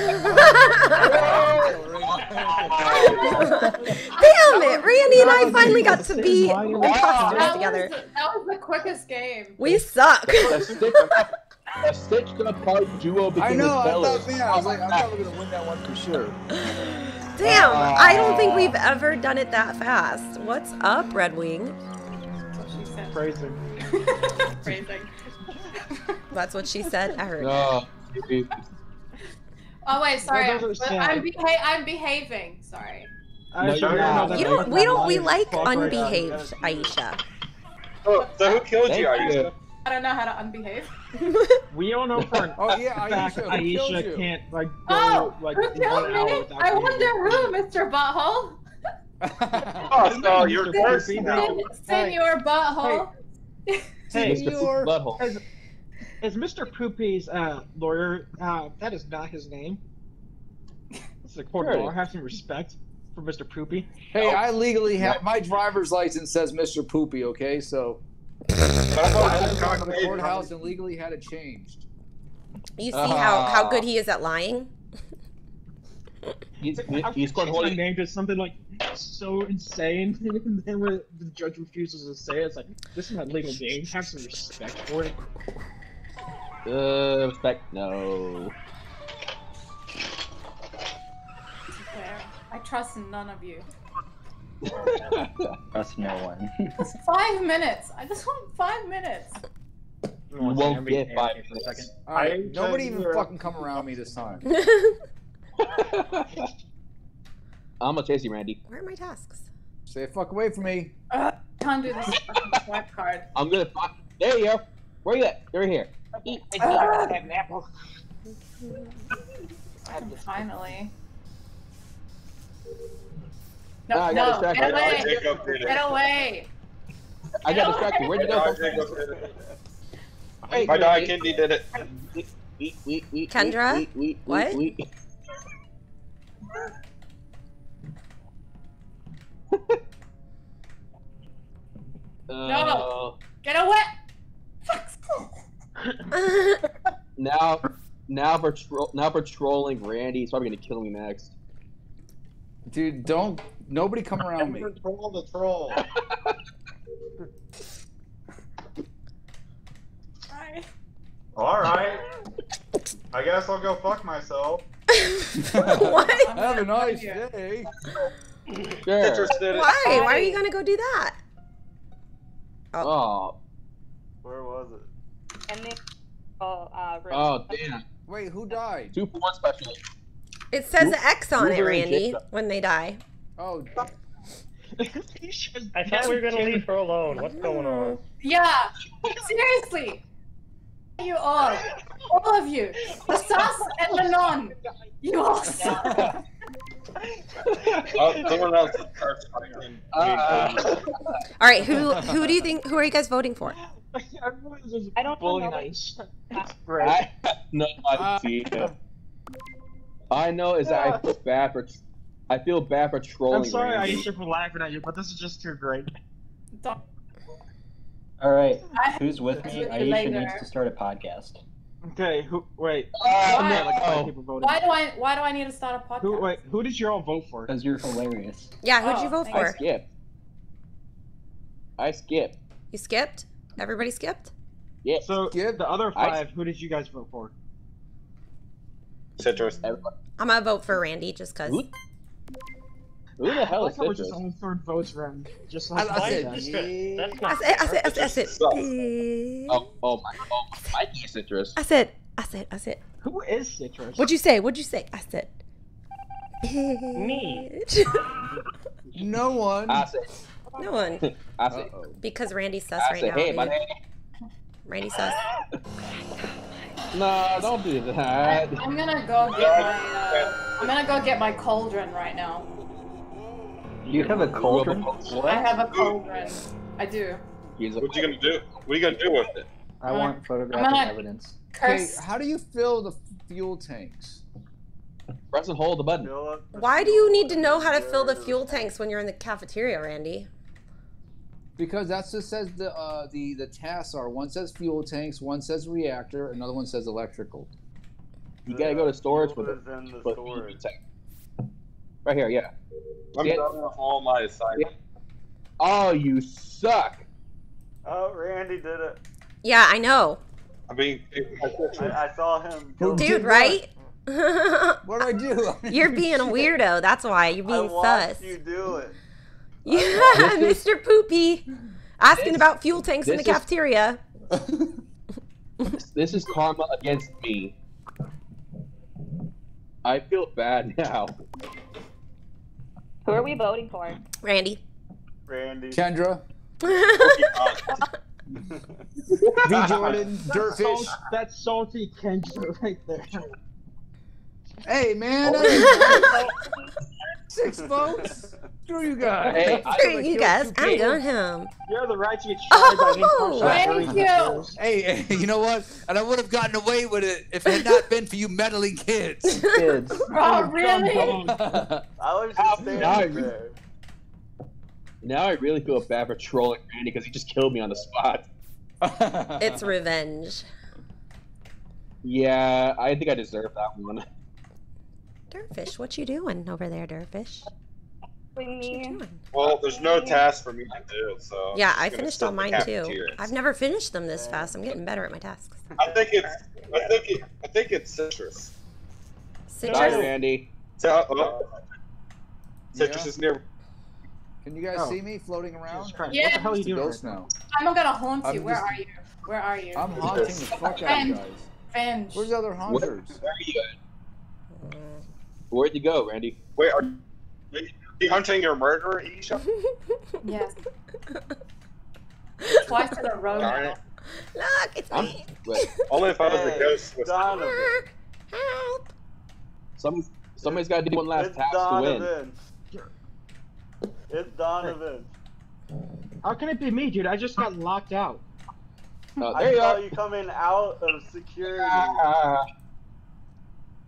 A: it, Randy and I finally got to be imposters together.
F: that was the quickest game.
A: We suck.
D: The stitch, the stitched apart duo
B: I
D: between
B: know.
D: the
B: I
D: fellas.
B: thought, man, I was like, I thought we were gonna win that one for sure.
A: Damn, I don't think we've ever done it that fast. What's up, Red Wing?
F: That's what she said.
H: Phrasing.
F: Phrasing.
A: That's what she said. I heard.
D: No.
F: Oh wait, sorry.
H: That doesn't
F: But
H: sound-
F: I'm, beha- I'm behaving. Sorry.
H: I
D: No,
H: should
D: you're not.
A: You don't. We don't. We like
H: fuck
A: unbehaved, Aisha.
J: Oh, so who killed
D: Thank
J: you, Aisha?
D: you.
F: I don't know how to unbehave. *laughs*
H: We all know for an *laughs*
B: Oh yeah,
H: fact
B: Aisha,
H: Aisha can't like go
F: Oh,
H: like
F: who
H: one
F: killed
H: hour
F: me?
H: without
F: I
H: being
F: wonder
H: able
F: who, Mr. Butthole.
J: Oh, no, you're
H: Mr.
J: cursed
H: Poopy.
J: now.
F: Sen- Senor Butthole.
H: Hey, *laughs*
D: Mr.
B: Your-
D: Butthole.
H: As, as Mr. Poopy's uh, lawyer, uh, that is not his name. It's a court of
D: Sure.
H: law. Have some respect for Mr. Poopy.
B: Hey, I legally have my driver's license says Mr. Poopy. Okay, so
J: But I thought
B: I
J: was
B: went down to the
J: cockney.
B: courthouse and legally had it changed.
A: You see how how good he is at lying.
D: He's,
H: I
D: he's
H: changed my
D: holding.
H: name to something like so insane, *laughs* and then when the judge refuses to say it, it's like this is not legal game. Have some respect for it.
D: Uh, respect. No.
F: I trust none of you. *laughs*
G: Trust no one.
F: Just five minutes. I just want five minutes.
H: You
D: You won't get five
H: for a second.
B: All right,
E: I
B: nobody even fucking come around me this time. *laughs* *laughs*
D: I'm gonna chase you, Randy.
A: Where are my tasks?
B: Stay the fuck away from me.
F: Uh, can't do this swipe card.
D: I'm gonna. fi- There you go. Where you at? They're here.
L: I had an apple.
F: Finally.
D: No,
F: No,
D: I got
F: no,
D: distracted.
F: get away!
J: Jacob did it.
F: Get away!
D: I got distracted. Where'd you go?
J: Jacob did it.
D: Hey,
J: My dog Kendi did it.
A: Kendra?
D: wait, wait,
A: What?
D: wait, wait. Uh,
F: Get away! *laughs*
D: now, now for now for trolling Randy. He's probably gonna kill me next.
B: Dude, don't. Nobody come around me.
E: Control the troll.
F: Hi. *laughs*
E: All right. I guess I'll go fuck myself. *laughs*
A: what?
B: Have a nice day.
D: Sure.
J: Interested.
A: Why? Why are you gonna go do that?
D: Oh,
E: Where was it?
K: And then, oh, uh,
D: oh, damn.
B: Wait, who died?
D: Two for one special.
A: It says
D: Who-
A: X on it, Randy, when they die.
B: Oh, *laughs*
L: I thought we were gonna leave her alone. What's going on?
F: Yeah! Seriously! You all! All of you. The sus and the non. You all *laughs* suck.
J: Oh, someone else is first.
D: Uh,
A: All right, who who do you think? Who are you guys voting for? *laughs*
K: I don't
H: Bully
K: know.
H: nice.
D: I have no idea. I know is that I feel bad for. I feel bad for trolling.
H: I'm sorry,
D: Randy.
H: Aisha, for laughing at you, but this is just too great.
F: Don't-
G: All right, who's with me? Aisha
F: later.
G: needs to start a podcast.
H: Okay, who? Wait.
D: Oh,
F: Why?
H: Like five
D: no.
H: people voted.
F: Why do I why do I need to start a podcast?
H: Who? Wait, who did you all vote for?
G: Because you're hilarious.
A: Yeah, who'd you
F: Oh,
A: vote
F: thank
D: I
A: for?
D: skipped. I skipped.
A: You skipped. Everybody skipped.
D: Yeah.
H: So
B: Skip.
H: the other
D: I-
H: five, who did you guys vote for?
J: Citrus.
A: I'm gonna vote for Randy just cause.
D: Who? Who the
H: I
D: hell
H: like
D: is
H: how we're just only throwing votes around, just
B: I,
H: like
B: I said, yeah.
K: That's
A: I said, I said, I said, I said,
D: Oh, oh my, oh my, Mikey Citrus.
A: I said, I said, I said.
H: Who is Citrus?
A: What'd you say? What'd you say? I said.
K: Me. *laughs*
B: No one.
D: I said,
A: no one, *laughs*
D: I said,
A: because Randy's sus
D: I
A: right
D: said,
A: now.
D: hey, my name.
A: Randy sus. *laughs*
D: No, don't do that.
F: I'm gonna go get my uh, I'm gonna go get my cauldron right now.
G: You have a cauldron?
F: I have a cauldron. I do.
J: What are you gonna do? What are you gonna do with it?
G: I want photographic
F: gonna-
G: evidence.
B: Okay, how do you fill the fuel tanks?
D: press and hold the button.
L: Fill up the
A: Why do you need to know how to fill the fuel tanks when you're in the cafeteria, Randy?
B: Because that's just says the uh, the the tasks are. One says fuel tanks, one says reactor, another one says electrical.
D: You gotta go to storage
L: Fuel
D: with
L: is in the
D: the
L: storage.
D: tank. Right here, yeah.
J: I'm
D: Yeah.
J: done with all my assignments.
D: Oh, you suck.
L: Oh, Randy did it.
A: Yeah, I know,
J: I mean,
L: I, I saw him.
B: Who
L: kill
B: did
A: dude.
B: what?
A: Right?
B: What do I do? *laughs*
A: you're being a weirdo. That's why you're
L: I
A: being
L: watched
A: sus.
L: you do it.
A: Yeah,
D: This *laughs*
A: Mr. Poopy, asking
D: This-
A: about fuel tanks in the
D: this is-
A: cafeteria. *laughs*
D: This is karma against me. I feel bad now.
K: Who are we voting for?
A: Randy.
L: Randy.
B: Kendra, *laughs* V Jordan,
H: That's
B: Dirtfish.
H: salt- That's salty Kendra right there.
B: Hey man, oh, I six votes. Screw you guys.
D: Hey,
A: Screw
B: killed
A: you guys. I'm
B: people.
A: going home.
H: You have the right to get tried by any
A: Oh,
F: thank you.
B: Hey, hey, you know what? And I would have gotten away with it if it had not been for you meddling kids. *laughs*
G: Kids. *laughs*
F: Oh, really?
L: I was
D: How-
L: just
D: now I
L: standing
D: re-
L: there.
D: Now I really feel bad for trolling Randy because he just killed me on the spot.
A: It's revenge. *laughs*
D: Yeah, I think I deserve that one.
A: Dirtfish, what you doing over there, Dirtfish?
K: What do you
A: What you
K: mean?
A: doing?
J: well, there's no task for me to do, so.
A: Yeah,
J: I'm
A: I
J: just gonna
A: finished all mine too. I've never finished them this fast. I'm getting better at my tasks.
J: I think it's. I think it. I think it's citrus.
D: Bye,
A: Citrus.
D: Randy.
J: So, oh, citrus
B: Yeah.
J: is near.
B: Can you guys
H: Oh.
B: see me floating around?
F: Yeah.
H: What the hell are you doing?
B: ghost now.
F: I'm gonna haunt
B: I'm
F: you. Where
B: just-
F: are you? Where are you?
B: I'm haunting the fuck out of you guys.
F: Venge.
B: Where's the other
D: Where,
B: haunters?
D: where are you at? Where'd you go, Randy?
J: Wait, are you hunting your murderer, Isha? *laughs*
F: Yes. Twice in a row.
J: Darn
F: now.
J: it.
A: Look, it's
D: I'm
A: me.
D: wait,
J: Only if I was a ghost. With
L: Donovan.
A: Help.
D: somebody's somebody's got to do one last
L: It's
D: task to win.
L: It's Donovan.
H: How can it be me, dude? I just got locked out.
L: I
D: there you
L: saw
D: are.
L: you coming out of security.
D: Ah.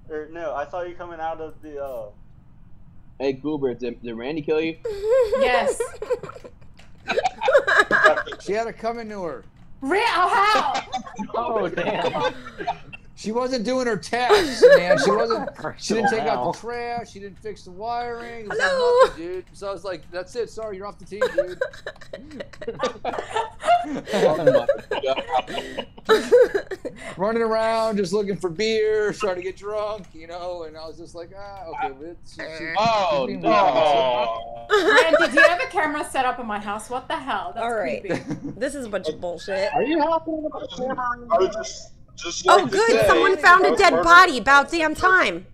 L: Or no, I saw you coming out of the uh
D: Hey, Goober, did, did Randy kill you? *laughs*
F: Yes.
B: She had it coming to her.
F: Re- oh, how? *laughs*
G: Oh, damn. *laughs*
B: She wasn't doing her tasks, man. She wasn't. *laughs* She didn't take out the trash. She didn't fix the wiring. It was
A: Hello?
B: nothing, dude. So I was like, "That's it. Sorry, you're off the team, dude."
D: My *laughs* God. *laughs*
B: Running around, just looking for beer, trying to get drunk, you know. And I was just like, "Ah, okay." But it's, she, she,
D: Oh,
B: she's
D: no.
F: Randy, do you have a camera set up in my house? What the hell? That's
A: All right.
F: creepy.
A: This is a bunch of bullshit.
H: Are you happy with the camera?
J: Just, I was just, just
A: Oh, good.
J: say,
A: Someone found a dead
J: murdered.
A: body. About damn time.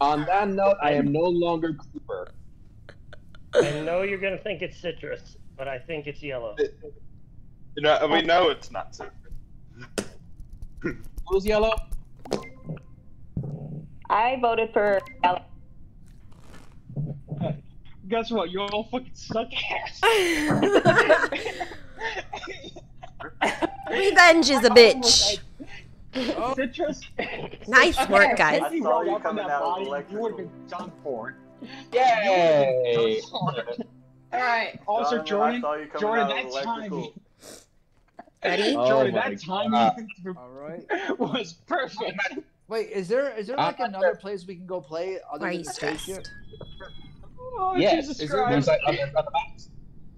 D: On that note, I am no longer Cooper.
M: I know you're gonna think it's citrus, but I think it's yellow.
J: You know, we know it's not citrus. *laughs*
D: Who's yellow?
K: I voted for yellow.
H: Guess what? You all fucking suck ass. *laughs* *laughs* *laughs*
A: Revenge is a bitch. Oh.
H: Citrus.
A: Nice work, guys.
L: I saw you coming out of the
H: You would have been done for.
D: Yay! *laughs*
F: Alright.
H: Also,
L: Donovan,
H: Jordan,
L: saw you coming
H: Jordan,
L: out
H: that
L: electrical.
H: timing. *laughs*
A: Ready?
D: Oh
H: Jordan, that timing
D: God.
B: All right.
H: was perfect.
B: Wait, is there is there like uh, another place we can go play other
A: Why are
B: than
A: you
B: the spaceship?
A: stressed?
H: Oh,
D: Yes.
H: Jesus
B: Is there-
D: There's
H: Christ.
D: like other, other maps.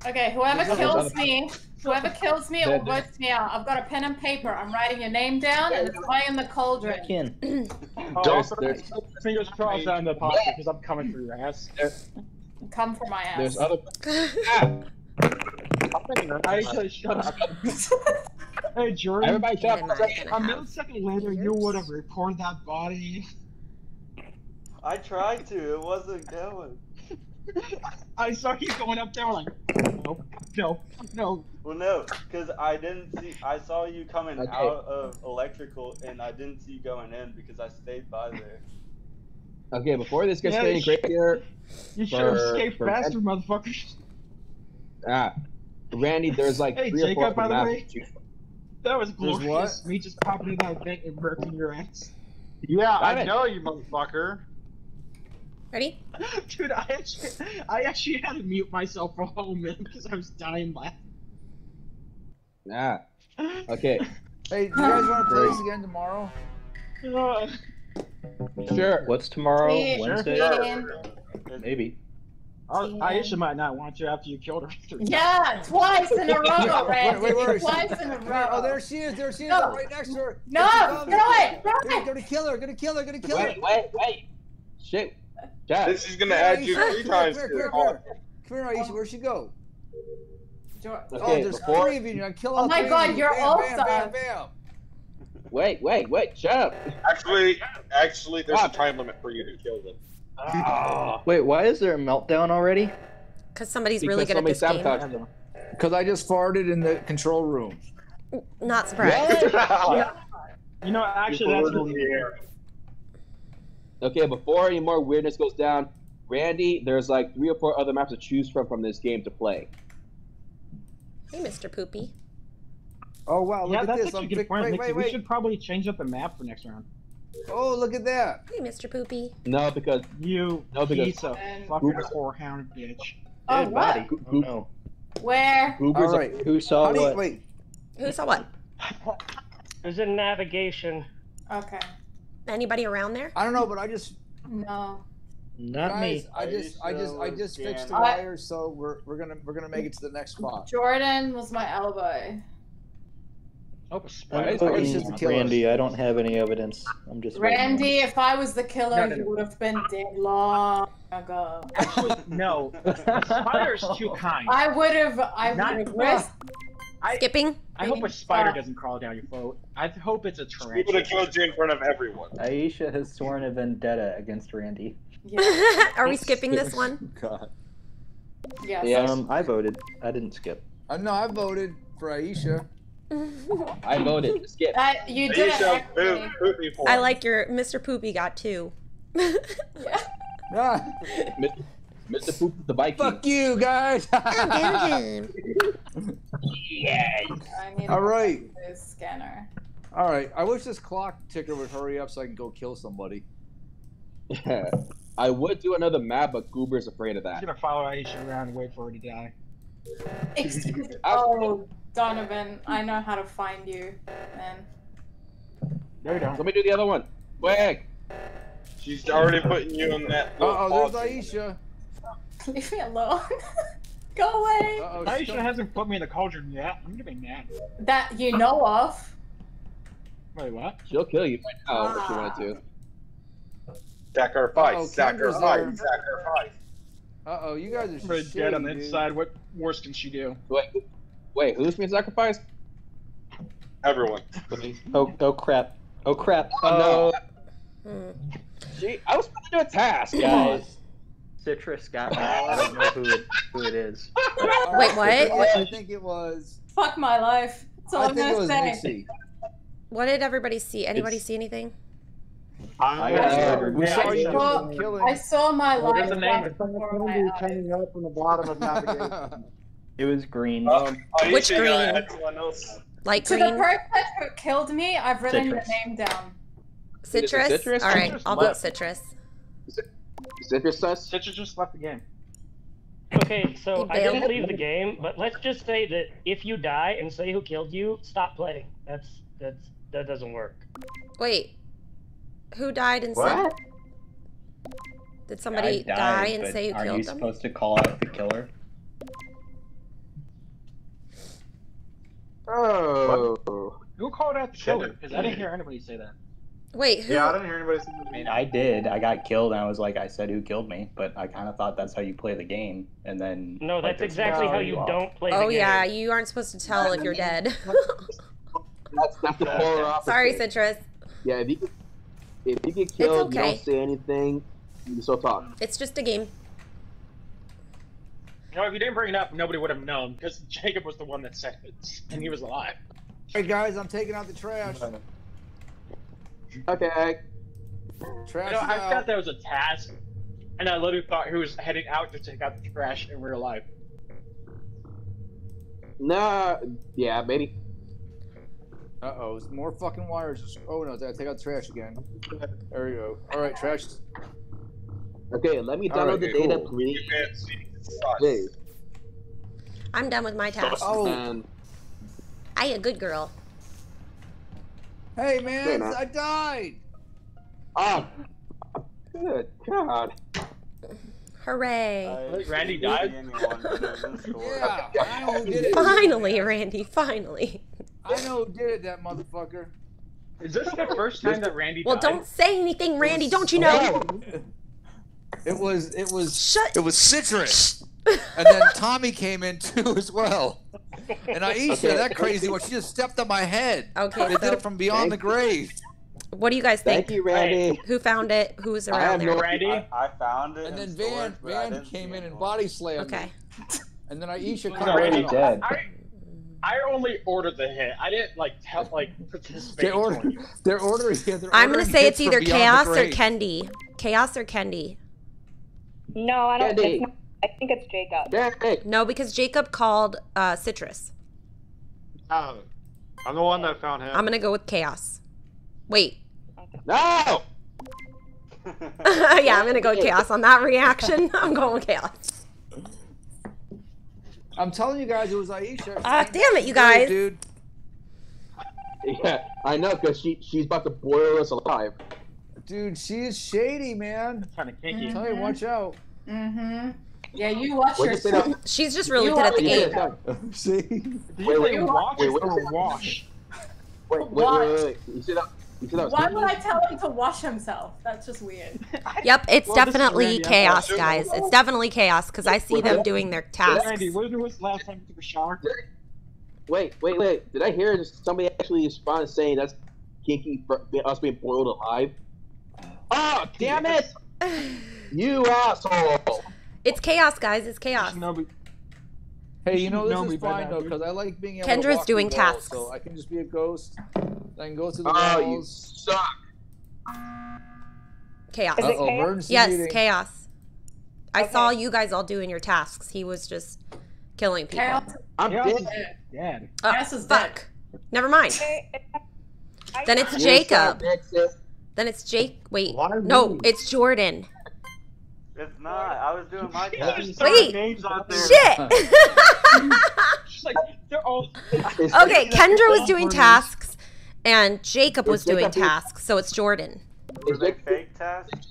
F: Okay, whoever kills me, whoever kills me *laughs*
D: There-
F: or votes me out, I've got a pen and paper. I'm writing your name down and it's high in the cauldron.
G: Ken.
D: There's, there's,
H: Fingers crossed on the pasta because I'm coming for your ass.
F: Come for my ass.
D: there's other. Ah,
H: I said shut up. *laughs* hey, Jordan.
D: everybody shut
A: Am
D: up.
A: I
H: A millisecond later, you would have reported that body.
L: I tried to. It wasn't going. *laughs*
H: I saw you going up there like, no, no, no.
L: Well, no, because I didn't see. I saw you coming
D: Okay.
L: out of electrical, and I didn't see you going in because I stayed by there.
D: Okay, before this gets
H: Yeah,
D: any crazier,
H: You should have escaped
D: for-
H: faster, motherfuckers.
D: ah, Randy, there's like
H: Hey,
D: three or four
H: Jacob, by the way.
D: to choose from.
H: That was
B: There's
H: glorious.
B: what?
H: Me just popping in that vent and murking your ass.
E: Yeah, I
D: Damn it.
E: know you, motherfucker.
A: Ready? *laughs*
H: Dude, I actually, I actually had to mute myself for a whole minute because I was dying laughing.
D: Ah, *laughs* okay,
B: Hey, do you guys want to play this again tomorrow?
H: Uh,
D: sure.
G: What's tomorrow?
F: Please,
G: Wednesday?
F: please.
G: Maybe.
H: I- Aisha might not want you after you killed her.
F: Yeah, twice in a row, *laughs* Randy.
B: Wait, wait, wait,
F: Twice in a row.
B: Oh, there she is. There she is.
F: No.
B: Right next to her.
F: No,
B: There she comes.
F: throw it, throw it.
B: gonna kill her. Gonna kill her. Gonna kill her.
D: Wait, wait, wait. Shit. Jack.
J: This is gonna add you three times
B: here,
J: to
B: come here,
J: call.
B: come here. Aisha. Where'd she go?
F: Jo-
B: oh, there's
D: before-
B: three of you. You're gonna kill
F: Oh my
B: three
F: God,
B: of you.
F: you're
B: bam,
F: all
B: bam, bam,
F: done.
B: bam.
D: Wait, wait, wait. Shut up.
J: Actually, actually, there's a time limit for you to kill them.
D: Ah.
G: Wait, why is there a meltdown already?
A: Because somebody's really
D: Because
A: good at
D: somebody
A: this game.
D: them.
B: Because I just farted in the control room.
A: Not surprised. *laughs*
H: You know, actually, that's really weird.
D: Okay, before any more weirdness goes down, Randy, there's like three or four other maps to choose from from this game to play.
A: Hey, Mr. Poopy.
B: Oh wow! Look
H: yeah,
B: at
H: that's
B: this.
H: actually
B: I'm
H: good
B: pick-
H: point.
B: wait,
H: Nixie.
B: wait,
H: We should probably change up the map for next round.
B: Oh, look at that.
A: Hey, Mr. Poopy.
D: No, because
H: You
D: No, because-
H: piece of
F: And-
H: fucking
D: Goobers-
H: whorehound bitch.
F: Oh,
G: Dead
F: what?
G: body. Oh, no.
F: Where?
D: Goobers
B: All right.
G: Who saw
B: Honey,
G: what?
B: wait.
A: Who saw what?
M: There's a navigation.
F: Okay.
A: Anybody around there?
B: I don't know, but I just
F: No.
G: Not
B: guys,
G: me.
B: I just, I just, I
L: was
B: just fixed the
L: scanning.
B: wires, so we're, we're gonna, we're gonna make it to the next spot.
F: Jordan was my elbow.
H: Oh, a
G: I'm
H: spider.
B: Aisha's
G: voting
B: the killer.
G: Randy. I don't have any evidence. I'm just
F: Randy, if I was the killer,
H: No, no,
F: he
H: no.
F: would have been dead long ago.
H: Actually, no. *laughs* A spider's too kind.
F: I would have. I would have risked.
H: I,
A: Skipping?
H: I hope a spider
F: Uh,
H: doesn't crawl down your throat. I hope it's a
J: He would
H: tarantula.
J: have killed you in front of everyone.
G: Aisha has sworn a vendetta against Randy.
F: Yeah. *laughs*
A: Are we skipping this one?
B: God.
F: Yes.
D: Yes.
G: Um, I voted. I didn't skip.
B: Uh, no, I voted for Aisha. *laughs*
D: I voted. Skip.
F: That you did
J: Aisha,
F: actually.
J: move, move me.
A: I like your Mr. Poopy got two. *laughs*
F: Yeah.
B: Ah,
D: Mr. Mr. Poop the Viking.
B: fuck you guys. *laughs*
D: Yes.
B: All right.
F: a scanner.
B: All right. I wish this clock ticker would hurry up so I can go kill somebody. Yeah. *laughs*
D: I would do another map, but Goober's afraid of
H: I'm
D: that.
H: gonna follow Aisha around and wait for her to die.
F: Excuse me. *laughs* Oh, Donovan, I know how to find you, man.
H: No, you don't.
D: Let me do the other one. Quick.
J: She's already putting you in that.
B: Uh oh, there's
J: closet.
B: Aisha. *laughs*
F: Leave me alone. *laughs* Go away.
B: Uh oh.
H: Aisha hasn't put me in the cauldron yet. I'm gonna be mad.
F: That you know of.
H: Wait, what?
D: She'll kill you right now if she wanted to.
J: Sacrifice,
B: Uh-oh, Kendra's
J: sacrifice,
B: there.
J: sacrifice.
B: Uh oh, you guys are
H: I'm
B: shitty,
H: dead on the
B: dude.
H: inside. What worse can she do?
D: Wait, wait, who's being sacrificed?
J: Everyone.
G: Oh, oh crap. Oh crap.
D: Oh,
G: Oh,
A: Hmm.
D: She, I was supposed to do a task, guys. *laughs*
G: guys. Citrus got me. I don't know who it, *laughs* who it is.
A: Wait, what?
B: I think it was.
F: Fuck my life. That's all
B: I
F: I'm
B: think
F: gonna
B: was
F: say.
B: Nixie.
A: What did everybody see? Anybody see anything?
E: I,
D: Uh,
B: We saw you
F: Well,
B: doing killing.
F: I saw my
H: What is
F: life
H: the name?
F: flash
H: It's
F: my eyes.
H: up from the bottom of navigation. *laughs*
G: It was green.
J: Um, are
A: Which
J: sure you gotta
A: green?
J: add someone else?
A: Light
F: To the person who killed me, I've written
G: Citrus.
F: your name down.
A: citrus.
D: citrus?
A: All right,
H: Citrus
A: I'll vote citrus.
D: Citrus sus?
H: Citrus just left the game.
M: Okay, so I didn't leave the game, but let's just say that if you die and say who killed you, stop playing. That's that's that doesn't work.
A: Wait, who died and
G: What?
A: said? Did somebody
G: died,
A: die and
G: but
A: say you
G: are you supposed to call out the killer?
D: Oh.
H: Who called out the killer? Because I didn't hear anybody say that.
A: Wait, who?
E: yeah, I didn't hear anybody say
G: I mean, I did. I got killed, and I was like, I said who killed me, but I kind of thought that's how you play the game, and then.
M: No, that's
G: this
M: exactly how you
G: off.
M: don't play the game.
A: oh yeah, you aren't supposed to tell if you're dead. *laughs*
D: That's, that's the polar *laughs* opposite.
A: Sorry, citrus.
D: Yeah, if you get, if you get killed, you don't say anything, you still talk.
A: It's just a game.
H: You know, if you didn't bring it up, nobody would have known because Jacob was the one that said it, and he was alive.
B: Hey guys, I'm taking out the trash.
D: Okay.
B: Trash
H: You know, I thought that was a task, and I literally thought he was heading out to take out the trash in real life.
D: Nah, yeah, maybe.
B: Uh oh, more fucking wires. Oh no, I take out the trash again. There we go. All right, trash.
D: Okay, let me download
B: right,
D: the
B: cool.
D: data, please. Please.
A: I'm done with my task.
B: Oh,
D: And
A: I a good girl.
B: Hey man, I died.
D: ah, good God.
A: Hooray!
L: I
H: Randy died?
L: see anyone, but it was in store.
B: Yeah, *laughs* I know who did it.
A: Finally, Randy. Finally.
B: I know who did it, that motherfucker.
H: Is this the first time that Randy
A: Well,
H: died?
A: don't say anything, Randy. Don't you know?
B: It was it was
A: Shut.
B: it was citrus, *laughs* and then Tommy came in too as well. And *laughs* Aisha,
D: Okay.
B: that crazy one, she just stepped on my head.
A: Okay,
B: They
A: so
B: did it from beyond the
D: Thank
B: grave.
A: what do you guys think?
D: Thank you, Randy.
A: Who found it? Who was
D: I
A: around
D: have
A: there?
D: no-
H: Randy?
L: I, I found it.
B: And then Van
L: storage,
B: Van came in and
L: anyone.
B: body slammed
A: Okay.
B: me. And then Aisha
H: No,
B: came
H: Randy
G: dead.
H: I, I only ordered the hit. I didn't like tell like participate.
B: They order,
H: for you.
B: they're ordering. Yeah, they're
A: I'm gonna say it's either Chaos or
B: grave.
A: Kendi. Chaos or Kendi.
K: No, I don't
D: Candy.
K: Think. I think it's Jacob.
D: Yeah.
A: No, because Jacob called uh, Citrus.
E: Oh, I'm the one that found him.
A: I'm gonna go with Chaos. Wait.
D: No! *laughs*
A: yeah, I'm gonna go with Chaos on that reaction. *laughs* I'm going with Chaos.
B: I'm telling you guys, it was Aisha.
A: Ah,
B: Same
A: damn it, you
B: grave,
A: guys.
B: dude.
D: Yeah, I know, because she, she's about to boil us alive.
B: Dude, she is shady, man.
H: Kind of kinky.
B: I'm telling you, watch out.
F: Mm-hmm. Yeah, you watch
D: What'd you
F: yourself. *laughs*
A: She's just really
F: You
A: good at the game.
B: See?
H: Did
D: Wait,
H: you
D: wait,
H: say
D: wait,
H: watch
D: wait, wait.
H: or wash?
D: Wait, wait, wait, wait, wait. You said that, you said that was
F: Why would I tell him to wash himself? That's just weird. *laughs* *laughs*
A: Yep, it's
H: Well,
A: definitely
H: Randy.
A: Chaos, guys. It's definitely chaos because I see them doing their tasks.
H: Randy, when was the last time you took a shower?
D: Wait, wait, wait. Did I hear somebody actually respond saying that's kinky for us being boiled alive? Oh, damn it! You asshole!
A: It's chaos, guys. It's chaos.
H: Nobody.
B: Hey, you know
H: You
B: this
H: know
B: is fine though, because I like being able
A: Kendra's
B: to
A: doing
B: through walls,
A: tasks.
B: so I can just be a ghost. I can go through the
D: Oh, you suck.
A: Chaos.
K: Is it
B: Uh-oh,
K: chaos?
B: emergency
A: Yes,
B: meeting.
A: chaos. I
K: Okay.
A: saw you guys all doing your tasks. He was just killing people.
F: Chaos,
D: I'm
H: Yeah,
D: dead.
F: dead.
A: Oh,
F: Chaos is uh, dead.
A: fuck. Never mind. Then it's Jacob. Then it's Jake. Wait. No, it's Jordan.
L: It's not. I was doing my
H: There's
L: task.
H: three
A: Wait.
H: names out there.
A: Shit. *laughs*
H: She's like, they're all.
A: Okay, Kendra was doing tasks, and Jacob was doing tasks, so it's Jordan.
L: Were they fake tasks? Did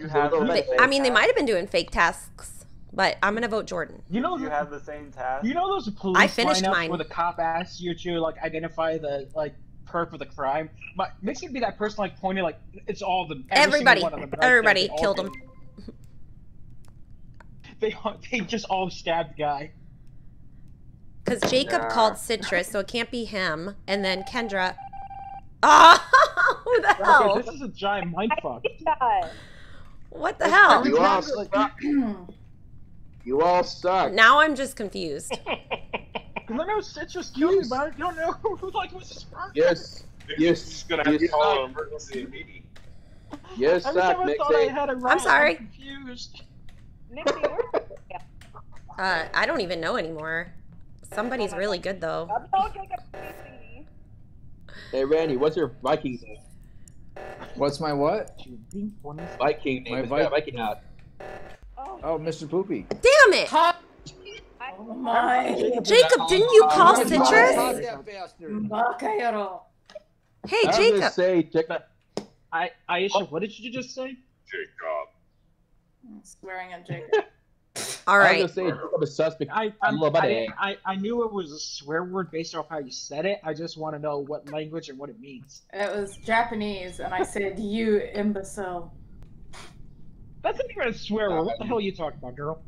L: you have the
A: They-
L: same
A: I mean, they might have been doing fake tasks, but I'm gonna vote Jordan.
H: You know,
L: You have the same task?
H: you know those police
A: I finished
H: lineups
A: mine.
H: where the cop asks you to like identify the like perp of the crime. But makes it be that person like pointing like it's all the them. every single
A: Everybody,
H: one of them, right there,
A: everybody
H: they all
A: killed
H: did.
A: him.
H: They they just all stabbed the guy.
A: Because Jacob
L: Nah.
A: called Citrus, so it can't be him. And then Kendra. Ah, *laughs* who the hell?
H: This is a giant mindfuck.
K: God.
A: What the hell?
D: You all suck. *clears throat* You all suck.
A: Now I'm just confused. *laughs*
H: You know, citrus killed me, but you don't know who like was his first.
D: Yes. You,
J: Just gonna have
D: you
J: to call
D: suck.
J: an emergency meeting.
D: You
H: Every
D: suck,
H: time I thought I
D: Mixie.
H: had it right,
A: I'm sorry.
H: confused.
K: Nixie. *laughs*
A: Uh, I don't even know anymore. Somebody's really good though.
K: Oh, Jacob. Nixie.
D: Hey, Randy, what's your Viking name?
B: What's my what?
D: Viking name.
B: My
D: It's
B: Vi-
D: Viking hat.
B: Oh, Mr. Poopy.
A: Damn it!
F: Oh my.
A: Jacob, didn't you call
B: Caught
A: Citrus?
B: that bastard.
F: Bakayaro.
A: Hey,
D: I was
A: Jacob.
D: gonna say, check that.
H: I Aisha, what did you just say?
J: Jacob.
F: I'm swearing at Jacob. *laughs*
A: All
D: I
A: right.
D: was gonna say, Jacob is suspect.
H: I
D: I
H: I'm,
D: love
H: I,
D: it.
H: I I knew it was a swear word based off how you said it. I just want to know what language and what it means.
F: It was Japanese, and I said, "You imbecile."
H: That's not even a swear word. What the hell are you talking about, girl?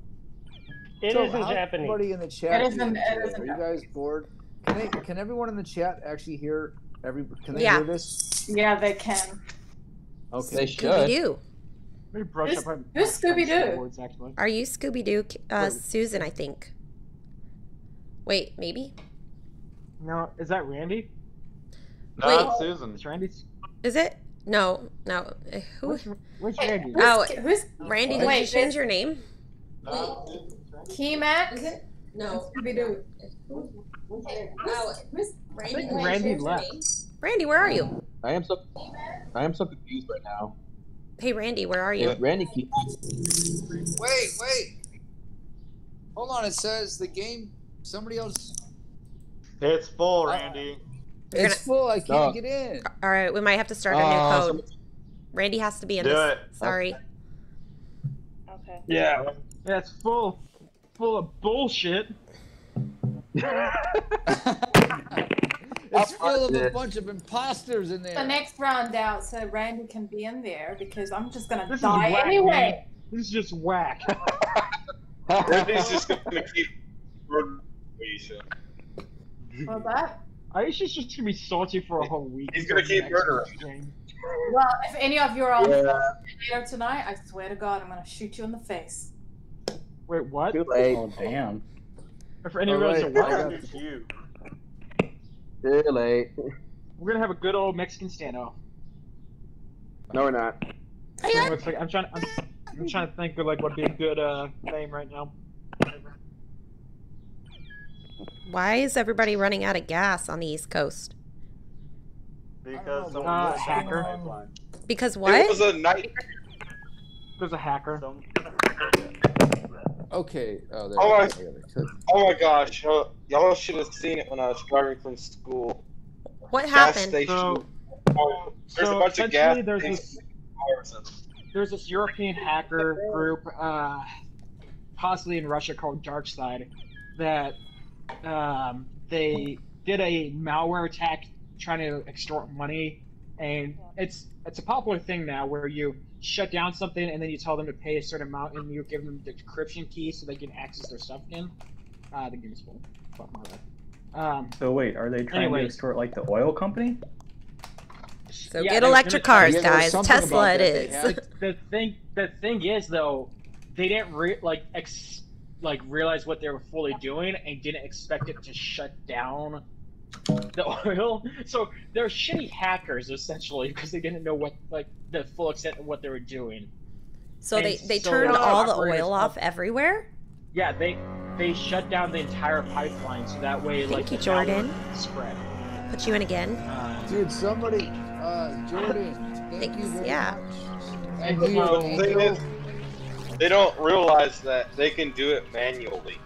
M: It
B: so
M: is in
B: how's
M: Japanese.
B: Everybody in the chat.
F: It is in-
B: doing
F: it
B: today?
F: is in
B: Are you guys bored? Can they? Can everyone in the chat actually hear every? Can they
A: Yeah.
B: hear this?
F: Yeah, they can.
B: Okay.
D: They
A: Scooby
D: should.
A: Doo.
H: Let me brush
F: Who's-
H: up on
F: who's Scooby-Doo?
H: words, actually.
A: Are you Scooby Doo? Uh, Susan, I think. Wait, maybe?
H: No, is that Randy?
E: No,
A: Wait.
E: it's Susan.
H: It's Randy.
A: Is it? No, no. Uh, Who?
H: Where's, where's Randy?
A: Oh,
F: Who's
A: Randy, did
F: Wait,
A: you change
F: this-
A: your name?
F: Key Keymac?
A: No.
F: Scooby Doo.
H: I think Randy left.
A: Randy, where are you?
D: I am so, I am so confused right now.
A: Hey, Randy, where are you?
D: If Randy
B: Wait, wait. Hold on. It says the game. Somebody else.
E: It's full, Randy.
A: You're
B: It's full. I can't
D: Oh.
B: get in.
A: All right, we might have to start a
D: Uh,
A: new
D: some-
A: code. Randy has to be in
E: Do
A: this.
E: it.
A: Sorry.
K: Okay.
H: Yeah. That's full, full of bullshit. *laughs* *laughs*
B: It's full of a bunch of imposters in there.
F: The next round out, so Randy can be in there because I'm just gonna
H: This
F: die
H: whack,
F: anyway.
H: man. This is just whack. *laughs*
J: Randy's just gonna keep. Aisha.
F: What's that?
H: Aisha's just gonna be salty for a whole week.
J: He's gonna keep murdering.
F: Well, if any of you are on
D: Yeah.
F: later tonight, I swear to God, I'm gonna shoot you in the face.
H: Wait, what?
D: too late.
G: Oh damn.
H: If any of us
B: Alright,
H: are
B: I
H: what?
L: you.
D: Too late.
H: We're gonna have a good old Mexican standoff.
D: No, we're not.
H: It looks like I'm trying. I'm, I'm trying to think of like what'd be a good uh name right now.
A: Why is everybody running out of gas on the East Coast?
L: Because
B: Uh,
L: someone
H: Uh,
L: was
H: hacker.
L: pipeline.
A: Because
J: It was a night.
H: There's a hacker.
L: Some,
B: Okay. Oh, there.
J: Oh,
B: we
J: I-
B: go. I got it.
J: Oh my gosh, y'all should have seen it when I was driving from school.
A: What
J: Gas
A: happened?
J: station.
H: So,
J: oh, there's
H: so
J: a bunch of gas.
H: essentially there's this- there's this European hacker group, uh, possibly in Russia called DarkSide, that um, they did a malware attack trying to extort money, and it's it's a popular thing now where you shut down something and then you tell them to pay a certain amount and you give them the decryption key so they can access their stuff again. Uh, the game is full. Fuck my life. Um,
G: So wait, are they trying
H: Anyways.
G: to extort like the oil company?
A: So
H: Yeah,
A: get electric cars,
B: Yeah, there was
A: guys. Tesla
B: about
A: it is.
H: the thing the thing is though they didn't re- like ex- like realize what they were fully doing and didn't expect it to shut down *laughs* the oil so they're shitty hackers essentially because they didn't know what like the full extent of what they were doing
A: So they,
H: And
A: they
H: so
A: turned all the oil off everywhere?
H: yeah they they shut down the entire pipeline so that way like
A: you,
H: the
A: Jordan.
H: spread
A: Put you in again?
H: uh,
B: Dude, somebody. Uh, Jordan. *laughs* Thank you
A: Thanks,
B: very
A: yeah.
B: much. Thank you,
H: well,
J: The is, they don't realize that they can do it manually.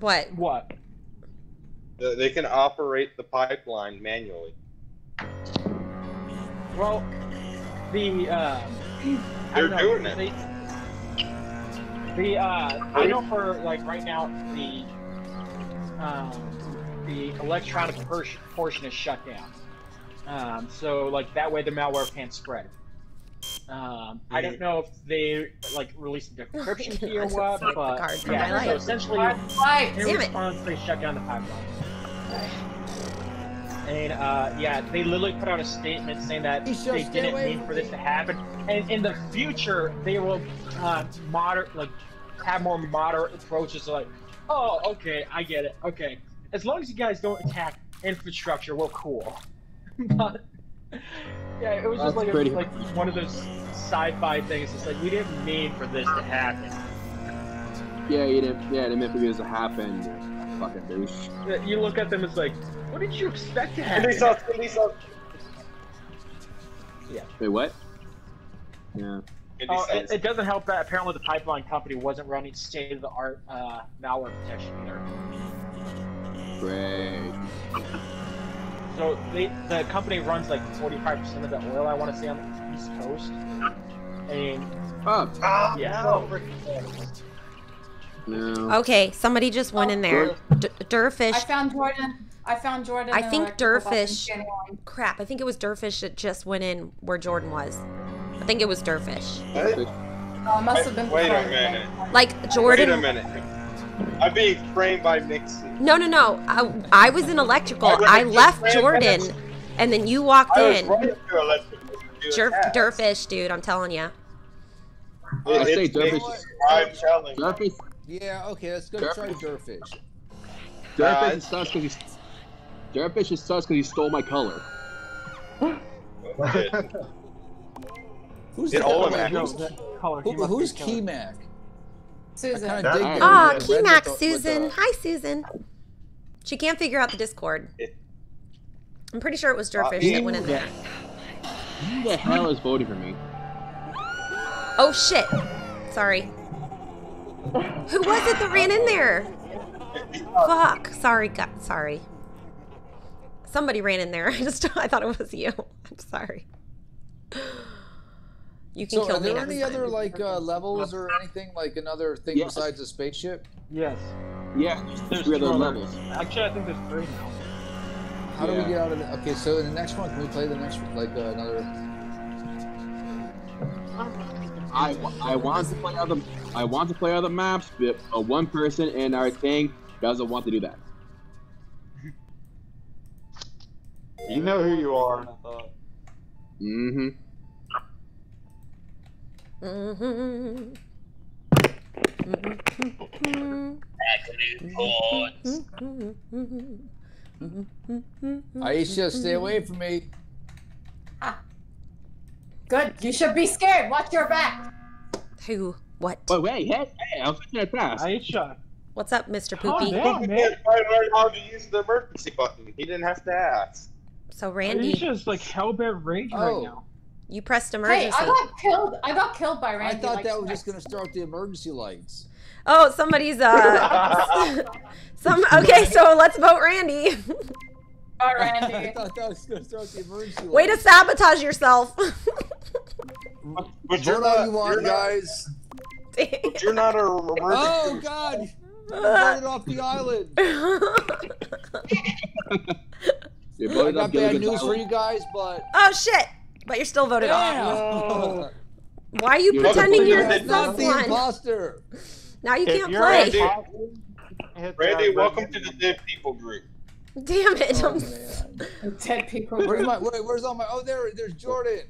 A: What?
H: what
J: That They can operate the pipeline manually.
H: well the uh
J: They're
H: know,
J: doing it.
H: they- The uh, I know for like right now the um, the electronic portion is shut down. Um, so like that way the malware can't spread. Um, I don't know if they like released a decryption key or what,
A: swiped the
H: but
A: card from
H: yeah.
A: my
H: So
A: life.
H: essentially, in response, they shut down the pipeline. *sighs* And uh, yeah, they literally put out a statement saying that they didn't mean for this to happen, and in the future they will uh, moderate, like have more moderate approaches. Like, oh, okay, I get it. Okay, as long as you guys don't attack infrastructure, we're cool. *laughs* but yeah, it was just
D: That's
H: like,
D: pretty-
H: like one of those sci-fi things. It's like we didn't mean for this to happen.
D: Yeah, you didn't. Yeah, didn't mean for this to happen. Fucking douche.
H: You look at them, it's like, what did you expect to
J: And
H: happen?
J: they saw, and they saw.
D: Wait, what? Yeah.
H: Oh, it, it doesn't help that apparently the pipeline company wasn't running state-of-the-art uh, malware protection either.
D: Great.
H: So they, the company runs like 45% of the oil I want to say on the East Coast. And
D: Oh.
H: yeah,
F: no.
D: No.
A: Okay, somebody just went in there. Oh. D-
F: I
A: Durfish.
F: found Jordan. I found Jordan.
A: I think
F: electrical box in
A: Durfish. Crap, I think it was Durfish that just went in where Jordan was. I think it was Durfish.
F: Oh, it must have been.
J: Wait a minute.
A: Like
J: Wait a
A: Jordan.
J: minute. I'm being framed by Mixie.
A: No, no, no. I, I was in electrical.
J: I
A: I left Jordan,
J: minutes.
A: and then you walked
J: I was
A: in.
J: right up to electrical. to do a
A: Jer-
J: task.
A: Dude. I'm telling you.
D: I say
J: It's
D: Durfish.
J: I'm telling you.
D: Durfish.
B: Yeah, okay, let's go
D: Durfish.
B: try Durfish.
J: Nah,
D: Durfish is sus because he's. Durfish is sus because he stole my color. *laughs*
B: Who's the-
J: all of
B: wait,
J: it.
B: who's-
H: color.
B: who- who's Keymac?
F: Susan.
B: I kinda
A: Ah,
B: he had red with
A: Keymac
B: the- with
A: Susan. Hi, Susan. She can't figure out the Discord. I'm pretty sure it was Durfish that went in there.
D: Who the hell is voting for me?
A: Oh shit. Sorry. Who was it that ran in there? Fuck. Sorry, God. Sorry. Somebody ran in there. *laughs* I just I thought it was you. *laughs* I'm sorry. You can
B: So,
A: kill
B: are there
A: next
B: any
A: time.
B: other like uh, levels or anything like another thing
D: Yes.
B: besides a spaceship?
H: Yes.
D: Yeah,
H: There's
D: three other levels.
H: Actually, I think there's three now.
B: How do we get out of it? Okay, so in the next one, can we play the next like uh, another?
D: I, I want to play other I want to play other maps, but uh, one person in our thing doesn't want to do that.
E: You know who you are.
D: Mm-hmm.
A: Mhm.
B: Aisha, stay away from me.
F: Good. You should be scared. Watch your back.
A: Who? What?
D: But wait, hey, hey, I was fixing a task.
H: Aisha.
A: What's up, Mr. Poopy?
H: down,
J: He
H: man.
J: did try to learn how to use the emergency button. He didn't have to ask.
A: So Randy,
H: Aisha's like hellbent rage
B: Oh.
H: right now.
A: You pressed
F: Hey,
A: emergency.
F: I got killed. I got killed by Randy.
B: I thought
F: like
B: that was just gonna start the emergency lights.
A: Oh, somebody's uh *laughs* some okay, so let's vote Randy. *laughs*
F: Oh, *laughs*
B: I
F: Randy.
B: thought that was gonna start the emergency lights.
A: Way to sabotage yourself.
J: But you're not,
B: you want,
J: you're not,
B: guys.
J: but you're not a emergency.
B: Oh God! You voted off the island.
D: You
B: I got bad
D: Gilligan's
B: news for you guys, but
A: oh shit. But you're still voted off.
B: Damn. *laughs*
A: Why are you
D: You're
A: pretending you're the
B: That's not the
A: one?
B: imposter.
A: Now you
E: If
A: can't play.
J: Randy. Randy,
E: uh,
J: welcome to the dead people group.
A: Damn it.
B: Oh,
A: I'm-
B: man. *laughs*
F: Dead people. group.
B: Where's my? Wait, where's all my? Oh, there. There's Jordan.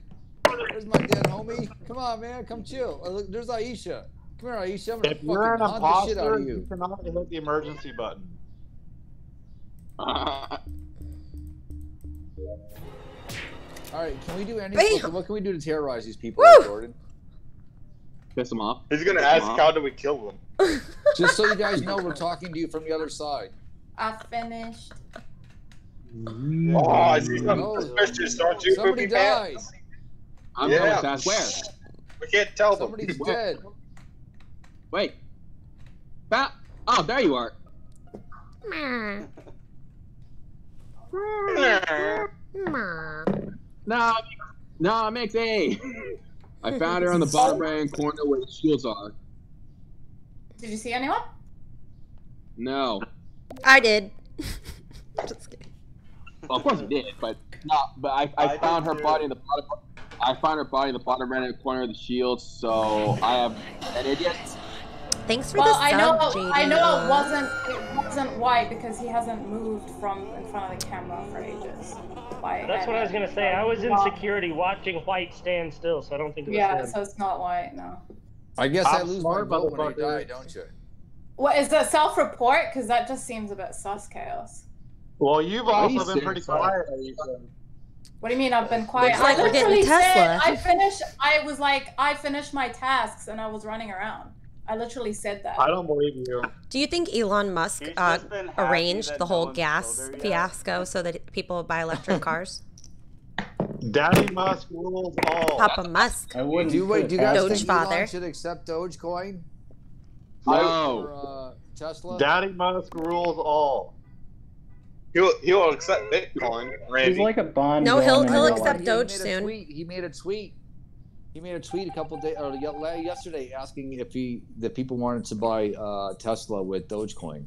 B: There's my dead homie. Come on, man. Come chill. Oh, look, there's Aisha. Come here, Aisha. I'm gonna
E: If you're an
B: fucking hunt the shit out of
E: you
B: you.
E: cannot hit the emergency button. *laughs*
B: All right, can we do anything?
A: Bam.
B: What, what can we do to terrorize these people,
A: Woo.
B: Jordan?
D: Piss him off.
J: He's gonna
D: Piss
J: ask, how do we kill them? *laughs*
B: Just so you guys know, we're talking to you from the other side.
F: I finished.
J: Oh, I see some
B: No.
J: suspicious, don't you,
B: Somebody
J: Poopy Pants?
D: I'm
J: Yeah.
D: going to where.
J: We can't tell them.
B: Somebody's dead.
D: Wait. Bat. Oh, there you are. No, no, Mixie. I found her on the bottom right hand corner where the shields are.
F: Did you see anyone?
D: No.
A: I did. *laughs* Just kidding.
D: Well, of course you did, but no. But I, I,
L: I
D: found her
L: too.
D: body in the bottom. I found her body in the bottom right hand corner of the shield. So I have an idiot.
A: Thanks for
F: Well,
A: the
F: I know.
A: JD.
F: I know it wasn't. It wasn't white because he hasn't moved from in front of the camera for ages. White
M: That's what I was gonna say. I was in
F: Well,
M: security watching White stand still, so I don't think it was
F: Yeah,
M: him.
F: so it's not white. No.
B: I guess I
E: Top
B: lose my
E: smart
B: vote when I
E: motherfucker.
B: die, don't you?
F: What is that self-report? Because that just seems a bit sus chaos.
E: Well, you've also been pretty
D: serious?
E: quiet.
F: What do you mean I've been quiet?
A: Looks like
F: I
A: we're getting
F: literally
A: Tesla.
F: said I finished. I was like, I finished my tasks and I was running around. I literally said that.
E: I don't believe you.
A: Do you think Elon Musk uh,
L: just been happy
A: arranged the whole
L: one's
A: gas
L: killed yet.
A: fiasco so that people would buy electric cars?
E: Daddy Musk rules all.
A: Papa Musk.
G: I wouldn't.
B: Do you wait? Do you guys
A: Doge
B: think Elon
A: father.
B: should accept Dogecoin
L: No.
B: for uh, Tesla?
E: Daddy Musk rules all.
J: He'll he'll accept Bitcoin,
G: He's like a Bond.
A: No, he'll- he'll accept
G: life.
A: Doge
B: he made
A: soon.
B: A tweet. He made a tweet. He made a tweet a couple days or yesterday asking if he that people wanted to buy uh, Tesla with Dogecoin.